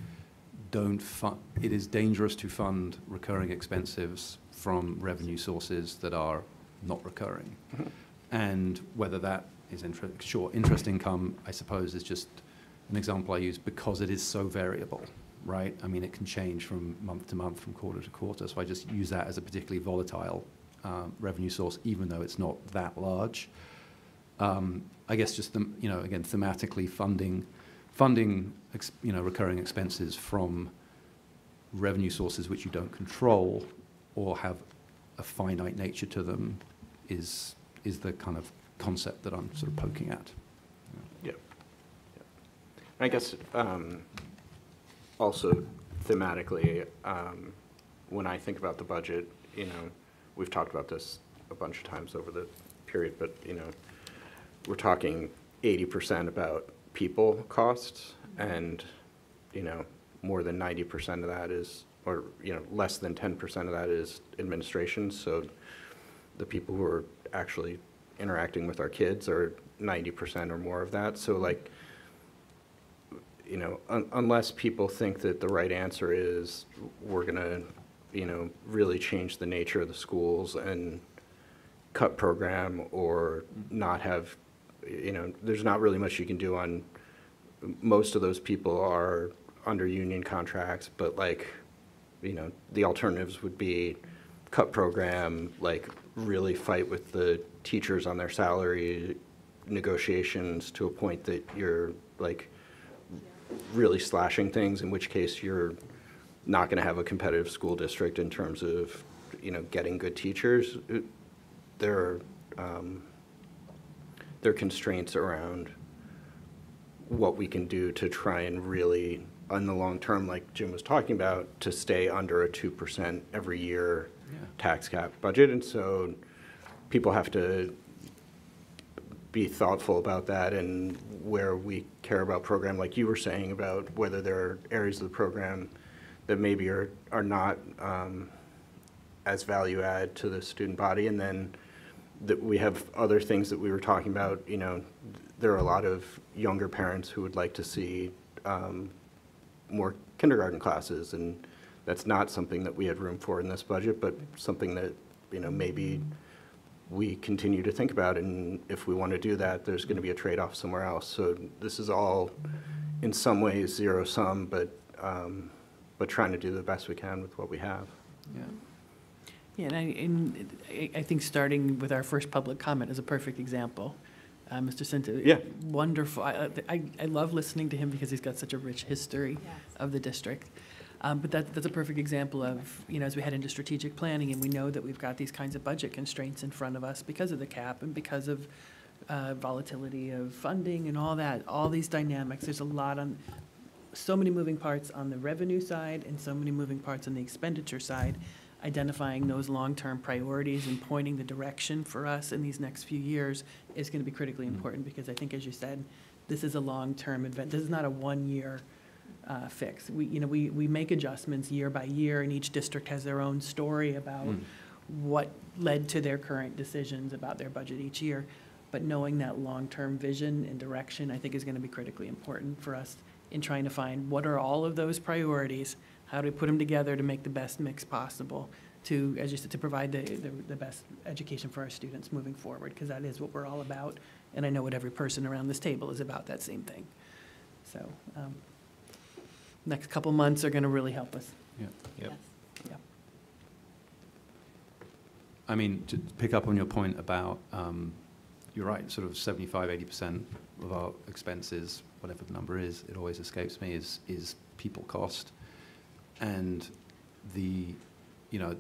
Speaker 7: don't fund, it is dangerous to fund recurring expenses from revenue sources that are not recurring. And whether that is interest, sure, interest income, I suppose, is just an example I use because it is so variable, right? I mean, it can change from month to month, from quarter to quarter. So I just use that as a particularly volatile um, revenue source, even though it's not that large. Um, I guess just the, you know, again, thematically funding, funding, you know, recurring expenses from revenue sources which you don't control or have a finite nature to them is is the kind of concept that I'm sort of poking at.
Speaker 18: Yeah. I guess, um, also thematically, um, when I think about the budget, you know, we've talked about this a bunch of times over the period, but, you know, we're talking eighty percent about people costs, and, you know, more than ninety percent of that is, or, you know, less than ten percent of that is administration, so the people who are actually interacting with our kids are ninety percent or more of that, so like, you know, un- unless people think that the right answer is, we're gonna, you know, really change the nature of the schools and cut program or not have, you know, there's not really much you can do on, most of those people are under union contracts, but like, you know, the alternatives would be cut program, like really fight with the teachers on their salary negotiations to a point that you're like really slashing things, in which case you're not gonna have a competitive school district in terms of, you know, getting good teachers. There are, um, there are constraints around what we can do to try and really, in the long term, like Jim was talking about, to stay under a two percent every year
Speaker 7: Yeah.
Speaker 18: tax cap budget. And so people have to be thoughtful about that and where we care about program, like you were saying about whether there are areas of the program that maybe are, are not um, as value add to the student body. And then that we have other things that we were talking about, you know, there are a lot of younger parents who would like to see um, more kindergarten classes, and that's not something that we had room for in this budget, but something that, you know, maybe we continue to think about, and if we want to do that, there's going to be a trade-off somewhere else. So this is all, in some ways, zero-sum, but, um, but trying to do the best we can with what we have.
Speaker 7: Yeah.
Speaker 2: Yeah, and I, and I- I think starting with our first public comment is a perfect example. Uh, Mr. Cinta.
Speaker 18: Yeah.
Speaker 2: Wonderful. I, I, I love listening to him because he's got such a rich history
Speaker 9: Yes.
Speaker 2: of the district. Um, but that, that's a perfect example of, you know, as we head into strategic planning and we know that we've got these kinds of budget constraints in front of us because of the cap and because of uh, volatility of funding and all that, all these dynamics. There's a lot on, so many moving parts on the revenue side and so many moving parts on the expenditure side. Identifying those long-term priorities and pointing the direction for us in these next few years is going to be critically important because I think, as you said, this is a long-term event. This is not a one-year uh, fix. We, you know, we, we make adjustments year by year and each district has their own story about
Speaker 1: Mm.
Speaker 2: what led to their current decisions about their budget each year. But knowing that long-term vision and direction, I think is going to be critically important for us in trying to find what are all of those priorities? How do we put them together to make the best mix possible to, as you said, to provide the, the, the best education for our students moving forward? Because that is what we're all about. And I know what every person around this table is about that same thing. So, um, next couple months are going to really help us.
Speaker 7: Yeah.
Speaker 1: Yep.
Speaker 2: Yeah.
Speaker 7: I mean, to pick up on your point about, um, you're right, sort of 75, 80% of our expenses, whatever the number is, it always escapes me, is, is people cost. And the, you know,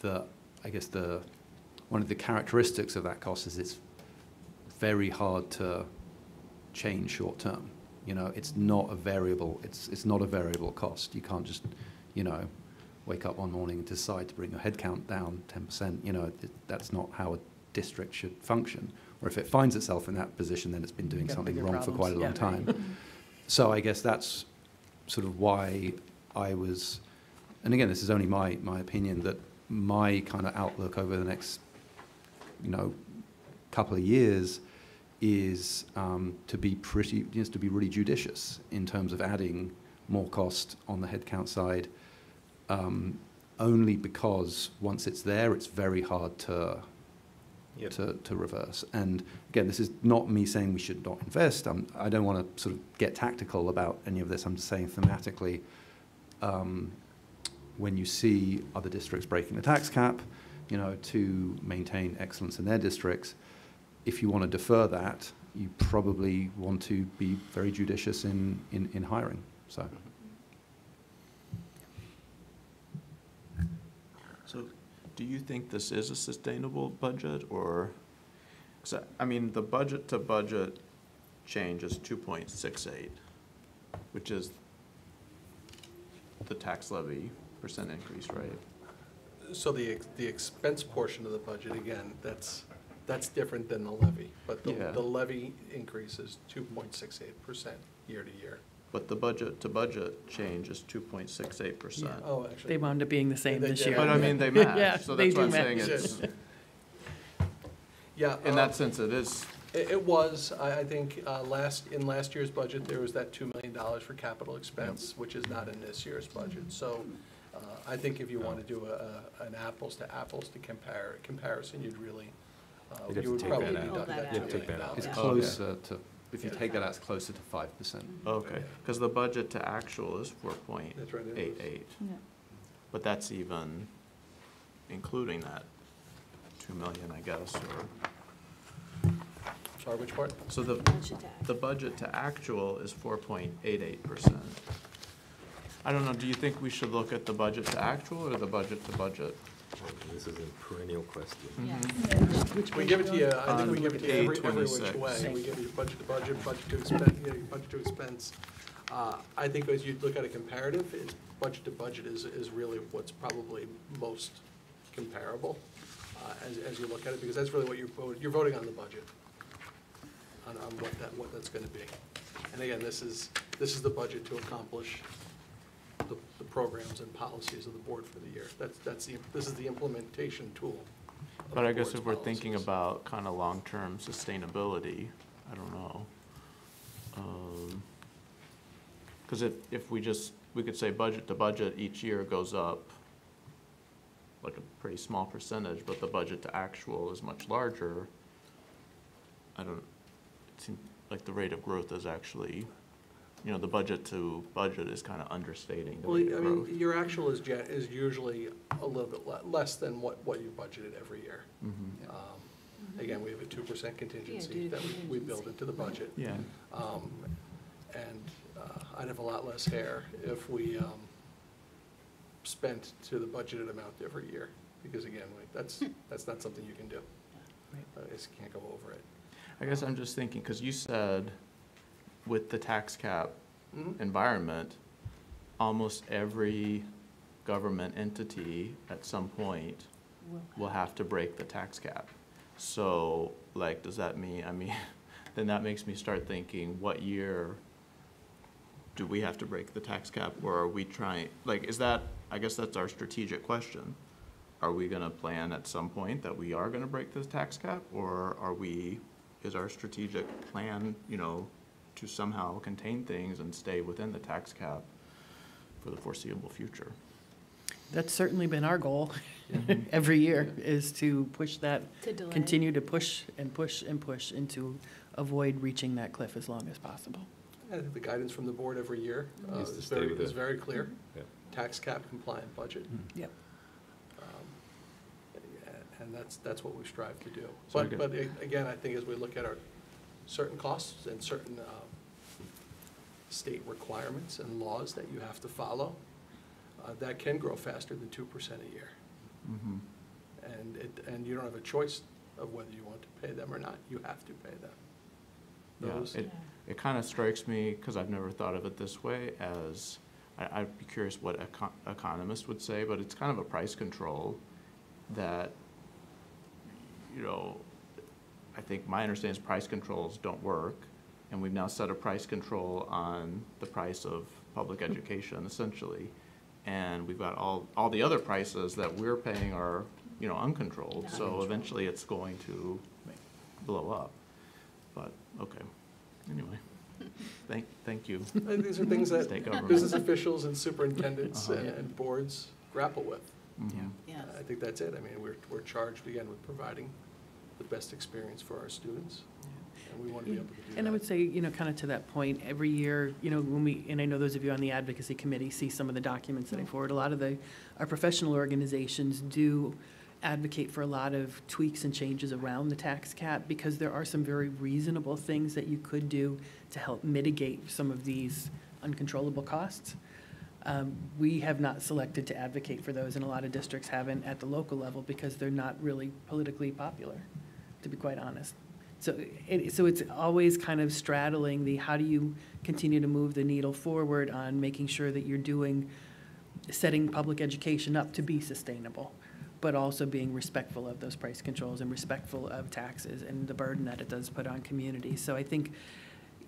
Speaker 7: the, I guess the, one of the characteristics of that cost is it's very hard to change short term. You know, it's not a variable, it's, it's not a variable cost. You can't just, you know, wake up one morning and decide to bring your headcount down 10%. You know, th- that's not how a district should function. Or if it finds itself in that position, then it's been doing something wrong for quite a long.
Speaker 2: Yeah.
Speaker 7: time. So I guess that's sort of why I was, and again, this is only my, my opinion, that my kind of outlook over the next, you know, couple of years is um, to be pretty, just to be really judicious in terms of adding more cost on the headcount side, um, only because once it's there, it's very hard to,
Speaker 15: Yep.
Speaker 7: to, to reverse. And again, this is not me saying we should not invest. Um, I don't want to sort of get tactical about any of this. I'm just saying thematically, um, when you see other districts breaking the tax cap, you know, to maintain excellence in their districts, if you want to defer that, you probably want to be very judicious in, in, in hiring. So,
Speaker 3: So do you think this is a sustainable budget or, 'cause I- I mean, the budget to budget change is two point six eight, which is the tax levy percent increase, right?
Speaker 10: So the, the expense portion of the budget, again, that's, that's different than the levy. But the,
Speaker 3: Yeah.
Speaker 10: the levy increase is two point six eight percent year to year.
Speaker 3: But the budget to budget change is two point six eight percent.
Speaker 10: Oh, actually.
Speaker 2: They wound up being the same
Speaker 10: They
Speaker 2: this
Speaker 10: did.
Speaker 2: year.
Speaker 3: But I mean, they
Speaker 2: Yeah,
Speaker 3: match, so
Speaker 2: they
Speaker 3: that's what I'm saying,
Speaker 2: match.
Speaker 3: it's,
Speaker 10: Yeah.
Speaker 3: in
Speaker 10: uh,
Speaker 3: that sense, it is,
Speaker 10: It, it was, I, I think, uh, last, in last year's budget, there was that two million dollars for capital expense, which is not in this year's budget. So, uh, I think if you want to do a, a- an apples to apples to compare, comparison, you'd really, uh,
Speaker 15: You'd have
Speaker 10: you
Speaker 15: to
Speaker 10: would
Speaker 15: take
Speaker 10: probably
Speaker 15: that
Speaker 10: be
Speaker 15: out.
Speaker 10: done
Speaker 9: Pull that
Speaker 10: that
Speaker 9: out.
Speaker 10: two
Speaker 15: Take that out.
Speaker 7: it's
Speaker 10: dollars.
Speaker 3: Okay.
Speaker 7: closer to, if you take that out, it's closer to 5%.
Speaker 3: okay, because the budget to actual is four point
Speaker 10: That's right, it
Speaker 3: eight
Speaker 10: is.
Speaker 3: eight.
Speaker 9: Yeah.
Speaker 3: But that's even including that two million, I guess, or,
Speaker 10: Sorry, which part?
Speaker 3: so the,
Speaker 9: Budget to act.
Speaker 3: the budget to actual is four point eight eight percent. I don't know, do you think we should look at the budget to actual or the budget to budget?
Speaker 15: This is a perennial question.
Speaker 9: Yes.
Speaker 10: We give it to you, I think we give it to you every, every which
Speaker 3: 826.
Speaker 10: way. We give you budget to budget, budget to expense, you know, budget to expense. Uh, I think as you look at a comparative, it's, budget to budget is, is really what's probably most comparable, uh, as, as you look at it, because that's really what you're, voting- you're voting on the budget, on, on what that, what that's gonna be. And again, this is, this is the budget to accomplish the, the programs and policies of the board for the year. That's, that's the, this is the implementation tool. of
Speaker 3: But
Speaker 10: the
Speaker 3: I guess
Speaker 10: board's
Speaker 3: if we're thinking
Speaker 10: policies.
Speaker 3: about kind of long-term sustainability, I don't know. Um, Cause if, if we just, we could say budget to budget, each year goes up like a pretty small percentage, but the budget to actual is much larger. I don't, seems like the rate of growth is actually, you know, the budget to budget is kind of understating the
Speaker 10: Well,
Speaker 3: rate
Speaker 10: I
Speaker 3: of
Speaker 10: mean,
Speaker 3: growth.
Speaker 10: your actual is, gen- is usually a little bit le- less than what, what you budgeted every year.
Speaker 3: Mhm.
Speaker 10: Um, Again, we have a two percent contingency
Speaker 9: due to
Speaker 10: that we, we build
Speaker 9: contingency.
Speaker 10: into the budget.
Speaker 3: Yeah.
Speaker 10: Um, And uh, I'd have a lot less hair if we um, spent to the budgeted amount every year. Because again, like, that's, that's not something you can do.
Speaker 2: Right.
Speaker 10: Uh, You just can't go over it.
Speaker 3: I guess I'm just thinking, because you said with the tax cap
Speaker 10: Mhm.
Speaker 3: environment, almost every government entity at some point will have to break the tax cap. So, like, does that mean, I mean, then that makes me start thinking, what year do we have to break the tax cap, or are we trying, like, is that, I guess that's our strategic question. Are we gonna plan at some point that we are gonna break this tax cap, or are we, is our strategic plan, you know, to somehow contain things and stay within the tax cap for the foreseeable future?
Speaker 2: That's certainly been our goal mm-hmm. every year, is to push that,
Speaker 9: To delay.
Speaker 2: continue to push and push and push and to avoid reaching that cliff as long as possible.
Speaker 10: I think the guidance from the board every year mm-hmm. uh,
Speaker 18: Is to
Speaker 10: is
Speaker 18: stay
Speaker 10: very,
Speaker 18: within.
Speaker 10: is very clear. Mm-hmm.
Speaker 18: Yeah.
Speaker 10: Tax cap compliant budget.
Speaker 2: Yep.
Speaker 10: A- And that's, that's what we strive to do.
Speaker 3: So
Speaker 10: But,
Speaker 3: get-
Speaker 10: but a- again, I think as we look at our certain costs and certain uh, state requirements and laws that you have to follow, uh, that can grow faster than two percent a year.
Speaker 3: Mm-hmm.
Speaker 10: And it, and you don't have a choice of whether you want to pay them or not. You have to pay them.
Speaker 3: Yeah,
Speaker 10: Those-
Speaker 3: it, it kind of strikes me, because I've never thought of it this way, as, I, I'd be curious what econ- economists would say, but it's kind of a price control that, you know, I think my understanding is price controls don't work, and we've now set a price control on the price of public education, essentially. And we've got all, all the other prices that we're paying are, you know, uncontrolled, so eventually it's going to blow up. But, okay, anyway, thank, thank you.
Speaker 10: I think these are things that
Speaker 3: State government.
Speaker 10: business officials and superintendents
Speaker 3: Uh-huh.
Speaker 10: and and boards grapple with.
Speaker 3: Mhm.
Speaker 9: Yes.
Speaker 10: I think that's it. I mean, we're, we're charged again with providing the best experience for our students, and we want to be able to do that.
Speaker 2: And I would say, you know, kind of to that point, every year, you know, when we, and I know those of you on the advocacy committee see some of the documents that I forward, a lot of the, our professional organizations do advocate for a lot of tweaks and changes around the tax cap, because there are some very reasonable things that you could do to help mitigate some of these uncontrollable costs. Um, We have not selected to advocate for those, and a lot of districts haven't at the local level, because they're not really politically popular, to be quite honest. So it, so it's always kind of straddling the, how do you continue to move the needle forward on making sure that you're doing, setting public education up to be sustainable, but also being respectful of those price controls and respectful of taxes and the burden that it does put on communities. So I think,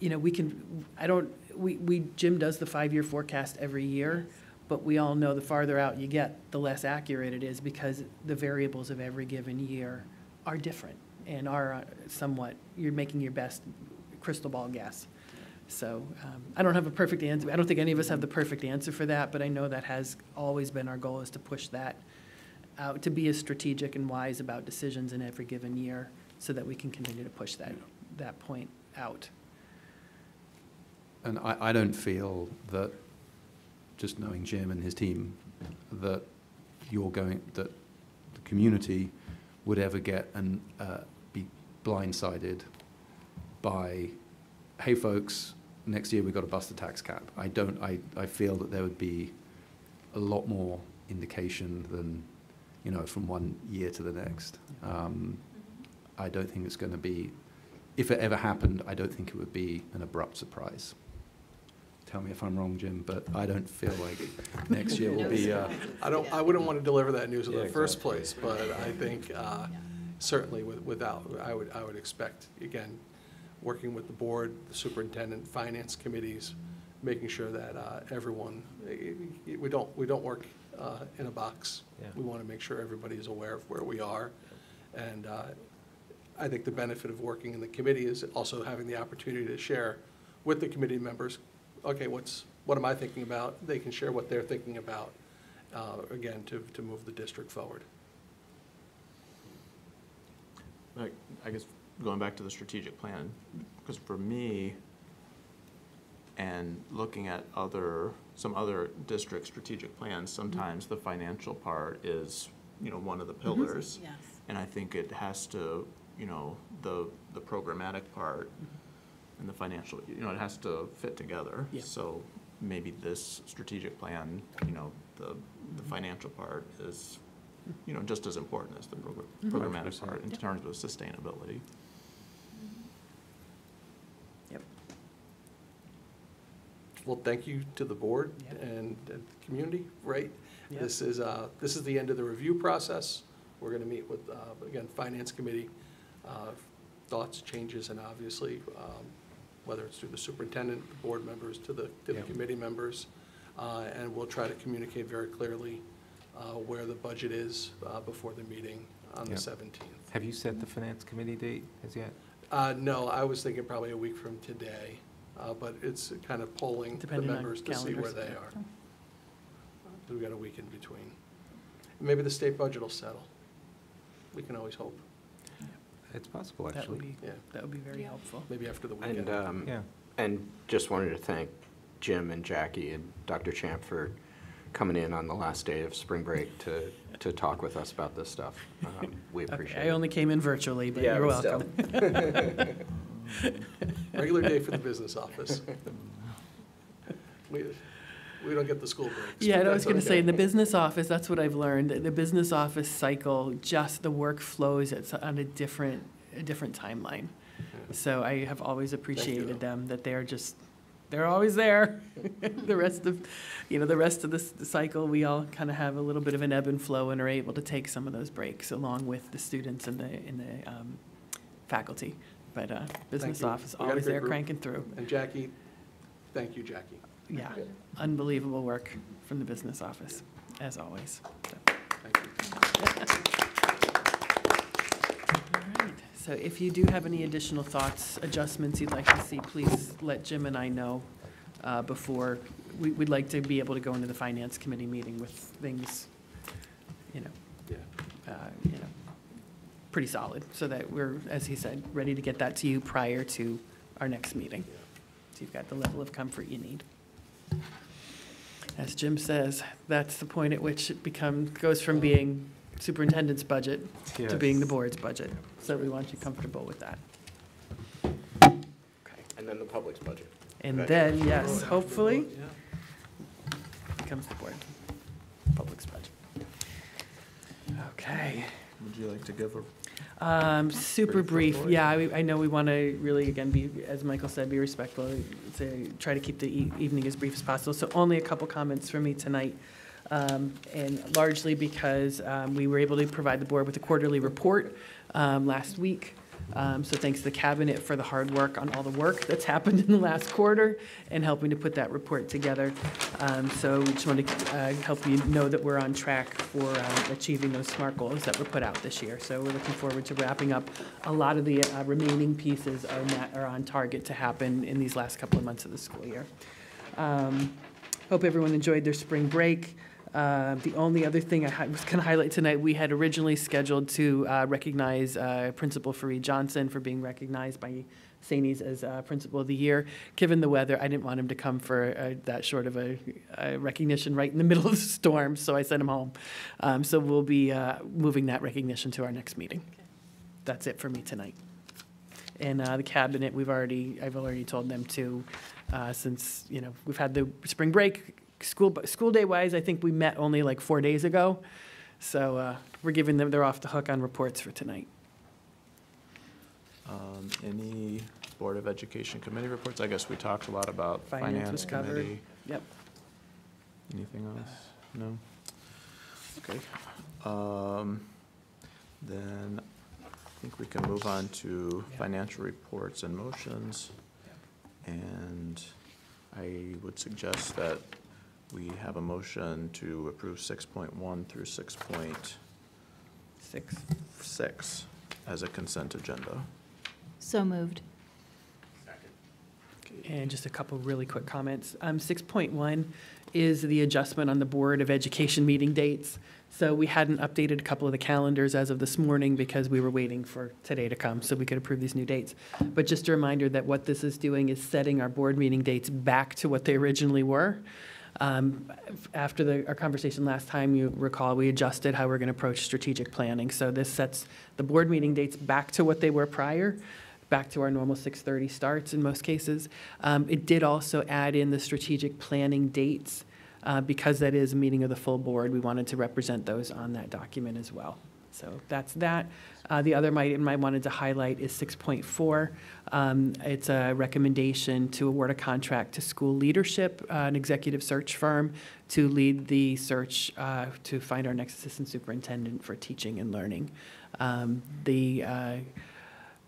Speaker 2: you know, we can, I don't, we, we, Jim does the five-year forecast every year, but we all know the farther out you get, the less accurate it is because the variables of every given year are different and are uh, somewhat, you're making your best crystal ball guess. So um, I don't have a perfect answer. I don't think any of us have the perfect answer for that, but I know that has always been our goal is to push that out, to be as strategic and wise about decisions in every given year so that we can continue to push that, that point out.
Speaker 7: And I, I don't feel that, just knowing Jim and his team, that you're going, that the community would ever get an, uh, blindsided by, hey, folks, next year we've got to bust the tax cap. I don't, I, I feel that there would be a lot more indication than, you know, from one year to the next. Um, I don't think it's going to be, if it ever happened, I don't think it would be an abrupt surprise. Tell me if I'm wrong, Jim, but I don't feel like next year will be, uh,
Speaker 10: I don't, I wouldn't want to deliver that news in
Speaker 15: Yeah,
Speaker 10: the first
Speaker 15: exactly.
Speaker 10: place, but I think uh, certainly with- without, I would, I would expect, again, working with the board, the superintendent, finance committees, making sure that uh, everyone, we don't, we don't work uh, in a box.
Speaker 15: Yeah.
Speaker 10: We want to make sure everybody is aware of where we are. And uh, I think the benefit of working in the committee is also having the opportunity to share with the committee members, okay, what's, what am I thinking about? They can share what they're thinking about, uh, again, to, to move the district forward.
Speaker 3: I guess, going back to the strategic plan, because for me, and looking at other, some other district strategic plans, mm-hmm. sometimes the financial part is, you know, one of the mm-hmm. pillars.
Speaker 9: Yes.
Speaker 3: And I think it has to, you know, the, the programmatic part mm-hmm. and the financial, you know, it has to fit together.
Speaker 2: Yeah.
Speaker 3: So maybe this strategic plan, you know, the, the financial part is, you know, just as important as the program, mm-hmm. programmatic part in yep. terms of sustainability. Mm-hmm. Yep.
Speaker 10: Well, thank you to the board yep. and the community, right?
Speaker 2: Yep.
Speaker 10: This is uh, this is the end of the review process. We're going to meet with, uh, again, Finance Committee, uh, thoughts, changes, and obviously, um, whether it's through the superintendent, the board members, to the, to the committee members, uh, and we'll try to communicate very clearly where the budget is uh, before the meeting on the
Speaker 5: Yeah.
Speaker 10: 17th.
Speaker 5: Have you set the finance committee date as yet?
Speaker 10: Uh, No, I was thinking probably a week from today, uh, but it's kind of polling the
Speaker 2: Depending on
Speaker 10: members to see where
Speaker 2: calendars.
Speaker 10: they are. We've got a week in between. Maybe the state budget will settle. We can always hope,
Speaker 5: It's possible,
Speaker 2: That would
Speaker 5: actually.
Speaker 2: be,
Speaker 10: yeah,
Speaker 2: that would be very helpful.
Speaker 10: maybe after the weekend.
Speaker 19: And, um,
Speaker 5: Yeah.
Speaker 19: and just wanted to thank Jim and Jackie and Dr. Champ for coming in on the last day of spring break to, to talk with us about this stuff. Um, We
Speaker 2: Okay,
Speaker 19: appreciate
Speaker 2: I only came in virtually, but
Speaker 19: Yeah,
Speaker 2: you're
Speaker 19: but
Speaker 2: welcome.
Speaker 10: Regular day for the business office. We, we don't get the school breaks.
Speaker 2: Yeah, and I was gonna say, in the business office, that's what I've learned, the business office cycle, just the work flows it's on a different, a different timeline. So I have always appreciated them, that they're just, they're always there. The rest of, you know, the rest of the, the cycle, we all kind of have a little bit of an ebb and flow and are able to take some of those breaks along with the students and the, and the, um, faculty. But, uh, business office, always there
Speaker 10: group.
Speaker 2: cranking through.
Speaker 10: And Jackie, thank you, Jackie.
Speaker 2: Yeah, unbelievable work from the business office, as always. So,
Speaker 10: Thank you.
Speaker 2: So if you do have any additional thoughts, adjustments you'd like to see, please let Jim and I know uh, before, we, we'd like to be able to go into the finance committee meeting with things, you know,
Speaker 10: Yeah.
Speaker 2: uh, you know, pretty solid, so that we're, as he said, ready to get that to you prior to our next meeting. So you've got the level of comfort you need. As Jim says, that's the point at which it becomes, goes from being superintendent's budget to being the board's budget. So we want you comfortable with that.
Speaker 19: And then the public's budget.
Speaker 2: And
Speaker 19: Okay.
Speaker 2: then, yes, hopefully, becomes the board, public's budget. Okay.
Speaker 3: Would you like to give a
Speaker 2: Um, super
Speaker 3: Brief
Speaker 2: brief,
Speaker 3: report?
Speaker 2: yeah, I, I know we want to really, again, be, as Michael said, be respectful, to try to keep the e- evening as brief as possible, so only a couple comments from me tonight. Um, and largely because, um, we were able to provide the board with a quarterly report, um, last week. Um, so thanks to the cabinet for the hard work on all the work that's happened in the last quarter and helping to put that report together. Um, so we just want to, uh, help you know that we're on track for, um, achieving those SMART goals that were put out this year. So we're looking forward to wrapping up. A lot of the, uh, remaining pieces are met, are on target to happen in these last couple of months of the school year. Hope everyone enjoyed their spring break. Uh, The only other thing I was going to highlight tonight, we had originally scheduled to uh, recognize uh, Principal Fareed Johnson for being recognized by SAANYS as uh, Principal of the Year. Given the weather, I didn't want him to come for uh, that short of a a recognition right in the middle of the storm, so I sent him home. Um, So we'll be moving that recognition to our next meeting. That's it for me tonight. And the cabinet, we've already, I've already told them to, since, you know, we've had the spring break, school, school day wise, I think we met only like four days ago. So uh, we're giving them, they're off the hook on reports for tonight.
Speaker 3: Um, Any Board of Education committee reports? I guess we talked a lot about
Speaker 2: Finance
Speaker 3: Finance. Committee.
Speaker 2: Yep.
Speaker 3: Anything else? No? Okay. Um, Then I think we can move on to financial reports and motions. And I would suggest that we have a motion to approve six point one through six point
Speaker 2: Six.
Speaker 3: six as a consent agenda.
Speaker 9: So moved.
Speaker 2: And just a couple really quick comments. Um, six point one is the adjustment on the Board of Education meeting dates. So we hadn't updated a couple of the calendars as of this morning because we were waiting for today to come so we could approve these new dates. But just a reminder that what this is doing is setting our board meeting dates back to what they originally were. Um, After the, our conversation last time, you recall, we adjusted how we're going to approach strategic planning. So this sets the board meeting dates back to what they were prior, back to our normal 6:30 starts in most cases. Um, It did also add in the strategic planning dates. uh, Because that is a meeting of the full board, we wanted to represent those on that document as well. So that's that. Uh, The other item I wanted to highlight is 6.4. Um, It's a recommendation to award a contract to school leadership, uh, an executive search firm, to lead the search uh, to find our next assistant superintendent for teaching and learning. Um, The, uh,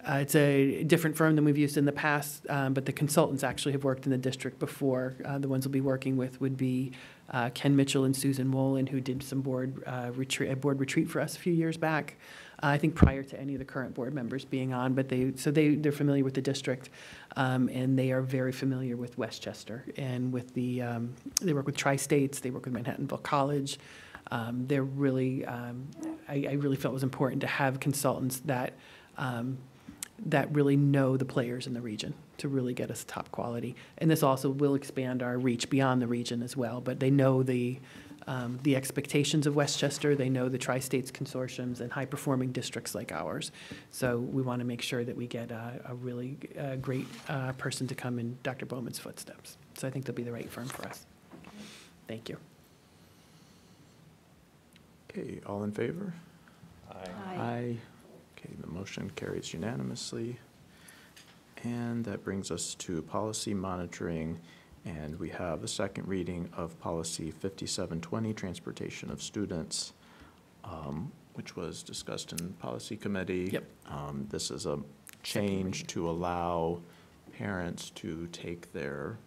Speaker 2: uh, it's a different firm than we've used in the past, um, but the consultants actually have worked in the district before. Uh, The ones we'll be working with would be uh, Ken Mitchell and Susan Wolin, who did some board uh, retreat, a board retreat for us a few years back. Uh, I think prior to any of the current board members being on, but they, so they, they're familiar with the district, um, and they are very familiar with Westchester and with the, um, they work with Tri-States, they work with Manhattanville College. Um, They're really, um, I, I really felt it was important to have consultants that, um, that really know the players in the region to really get us top quality. And this also will expand our reach beyond the region as well, but they know the, um, the expectations of Westchester, they know the tri-states consortiums and high-performing districts like ours. So we want to make sure that we get a, a really uh, great uh, person to come in Dr. Bowman's footsteps. So I think they'll be the right firm for us. Thank you.
Speaker 3: Okay, all in favor?
Speaker 9: Aye.
Speaker 3: Aye. Okay, the motion carries unanimously. And that brings us to policy monitoring, and we have a second reading of policy 5720, transportation of students, um, which was discussed in policy committee.
Speaker 2: Yep.
Speaker 3: Um, This is a change to allow parents to take their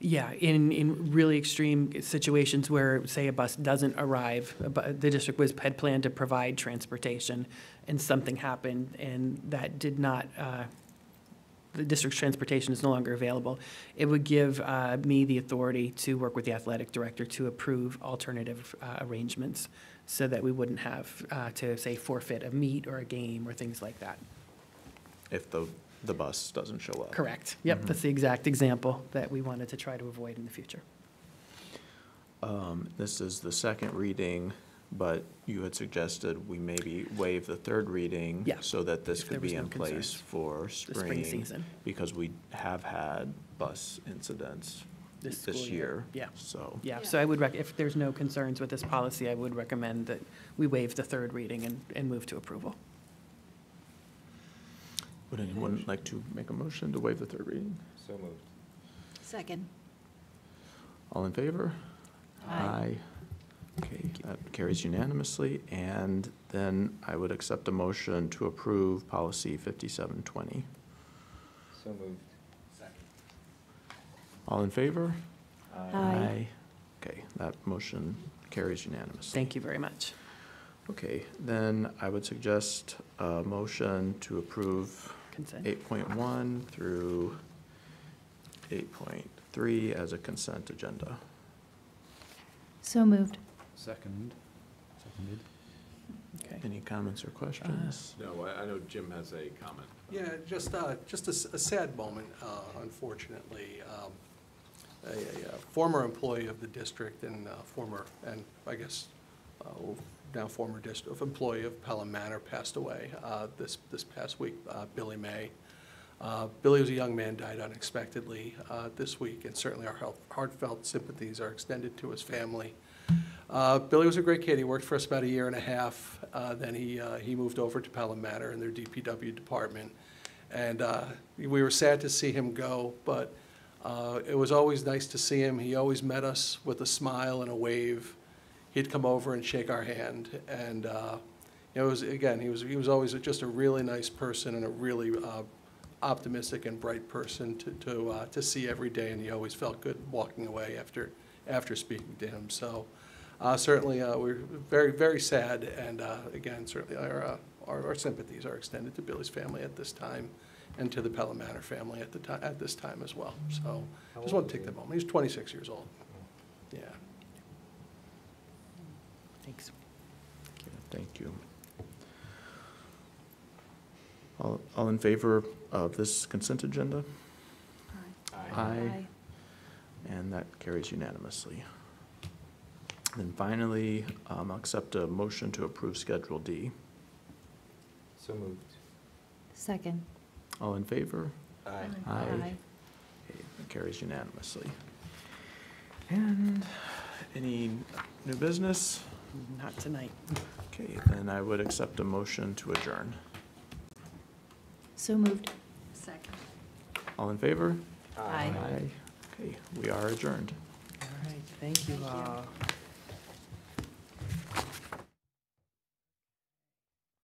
Speaker 2: Yeah, in, in really extreme situations where, say, a bus doesn't arrive, a bu- the district was, had planned to provide transportation, and something happened, and that did not, uh, the district's transportation is no longer available, it would give uh, me the authority to work with the athletic director to approve alternative uh, arrangements, so that we wouldn't have uh, to, say, forfeit a meet or a game or things like that.
Speaker 3: if the, the bus doesn't show up.
Speaker 2: Correct. Yep, that's the exact example that we wanted to try to avoid in the future.
Speaker 3: Um, This is the second reading, but you had suggested we maybe waive the third reading.
Speaker 2: Yeah,
Speaker 3: So that this
Speaker 2: if there
Speaker 3: could
Speaker 2: was
Speaker 3: be
Speaker 2: no
Speaker 3: in place
Speaker 2: concerns.
Speaker 3: for
Speaker 2: spring
Speaker 3: spring.
Speaker 2: season.
Speaker 3: Because we have had bus incidents
Speaker 2: This
Speaker 3: this
Speaker 2: school
Speaker 3: year.
Speaker 2: Yeah.
Speaker 3: So,
Speaker 2: Yeah, so I would, rec- if there's no concerns with this policy, I would recommend that we waive the third reading and, and move to approval.
Speaker 3: would anyone like to make a motion to waive the third reading?
Speaker 15: So moved.
Speaker 9: Second.
Speaker 3: All in favor?
Speaker 9: Aye.
Speaker 3: Okay, that carries unanimously. And then I would accept a motion to approve policy 5720.
Speaker 15: So moved. Second.
Speaker 3: All in favor?
Speaker 9: Aye.
Speaker 3: Okay, that motion carries unanimously.
Speaker 2: Thank you very much.
Speaker 3: Okay, then I would suggest a motion to approve
Speaker 2: Consent.
Speaker 3: 8.1 through 8.3 as a consent agenda.
Speaker 9: So moved.
Speaker 7: Second. Seconded.
Speaker 2: Okay.
Speaker 3: Any comments or questions?
Speaker 18: No, I, I know Jim has a comment.
Speaker 10: Yeah, just, uh, just a, s- a sad moment, uh, unfortunately. Um, A, a uh, former employee of the district and uh, former, and I guess, uh, now former district, employee of Pelham Manor passed away, uh, this, this past week, uh, Billy May. Uh, Billy was a young man, died unexpectedly, uh, this week, and certainly our health- heartfelt sympathies are extended to his family. Uh, Billy was a great kid. He worked for us about a year and a half. Uh, Then he, uh, he moved over to Pelham Manor in their DPW department. And uh, we were sad to see him go, but uh, it was always nice to see him. He always met us with a smile and a wave. He'd come over and shake our hand. And uh, it was, again, he was, he was always just a really nice person and a really optimistic and bright person to, to, to see every day. And he always felt good walking away after, after speaking to him. So Certainly, uh, we're very, very sad, and uh, again, certainly our, uh, our our sympathies are extended to Billy's family at this time, and to the Pelham Manor family at the time, at this time as well. So, I just want to take that moment. He's 26 years old. Yeah.
Speaker 2: Thanks.
Speaker 3: Thank you. All, all in favor of this consent agenda? Aye. Aye. And that carries unanimously. Then finally, um, I'll accept a motion to approve Schedule D.
Speaker 15: So moved.
Speaker 9: Second.
Speaker 3: All in favor?
Speaker 15: Aye.
Speaker 3: Aye. Okay, that carries unanimously. And any new business?
Speaker 2: Not tonight.
Speaker 3: Okay, then I would accept a motion to adjourn.
Speaker 9: So moved.
Speaker 12: Second.
Speaker 3: All in favor?
Speaker 2: Aye.
Speaker 3: Okay, we are adjourned.
Speaker 2: All right, thank you all.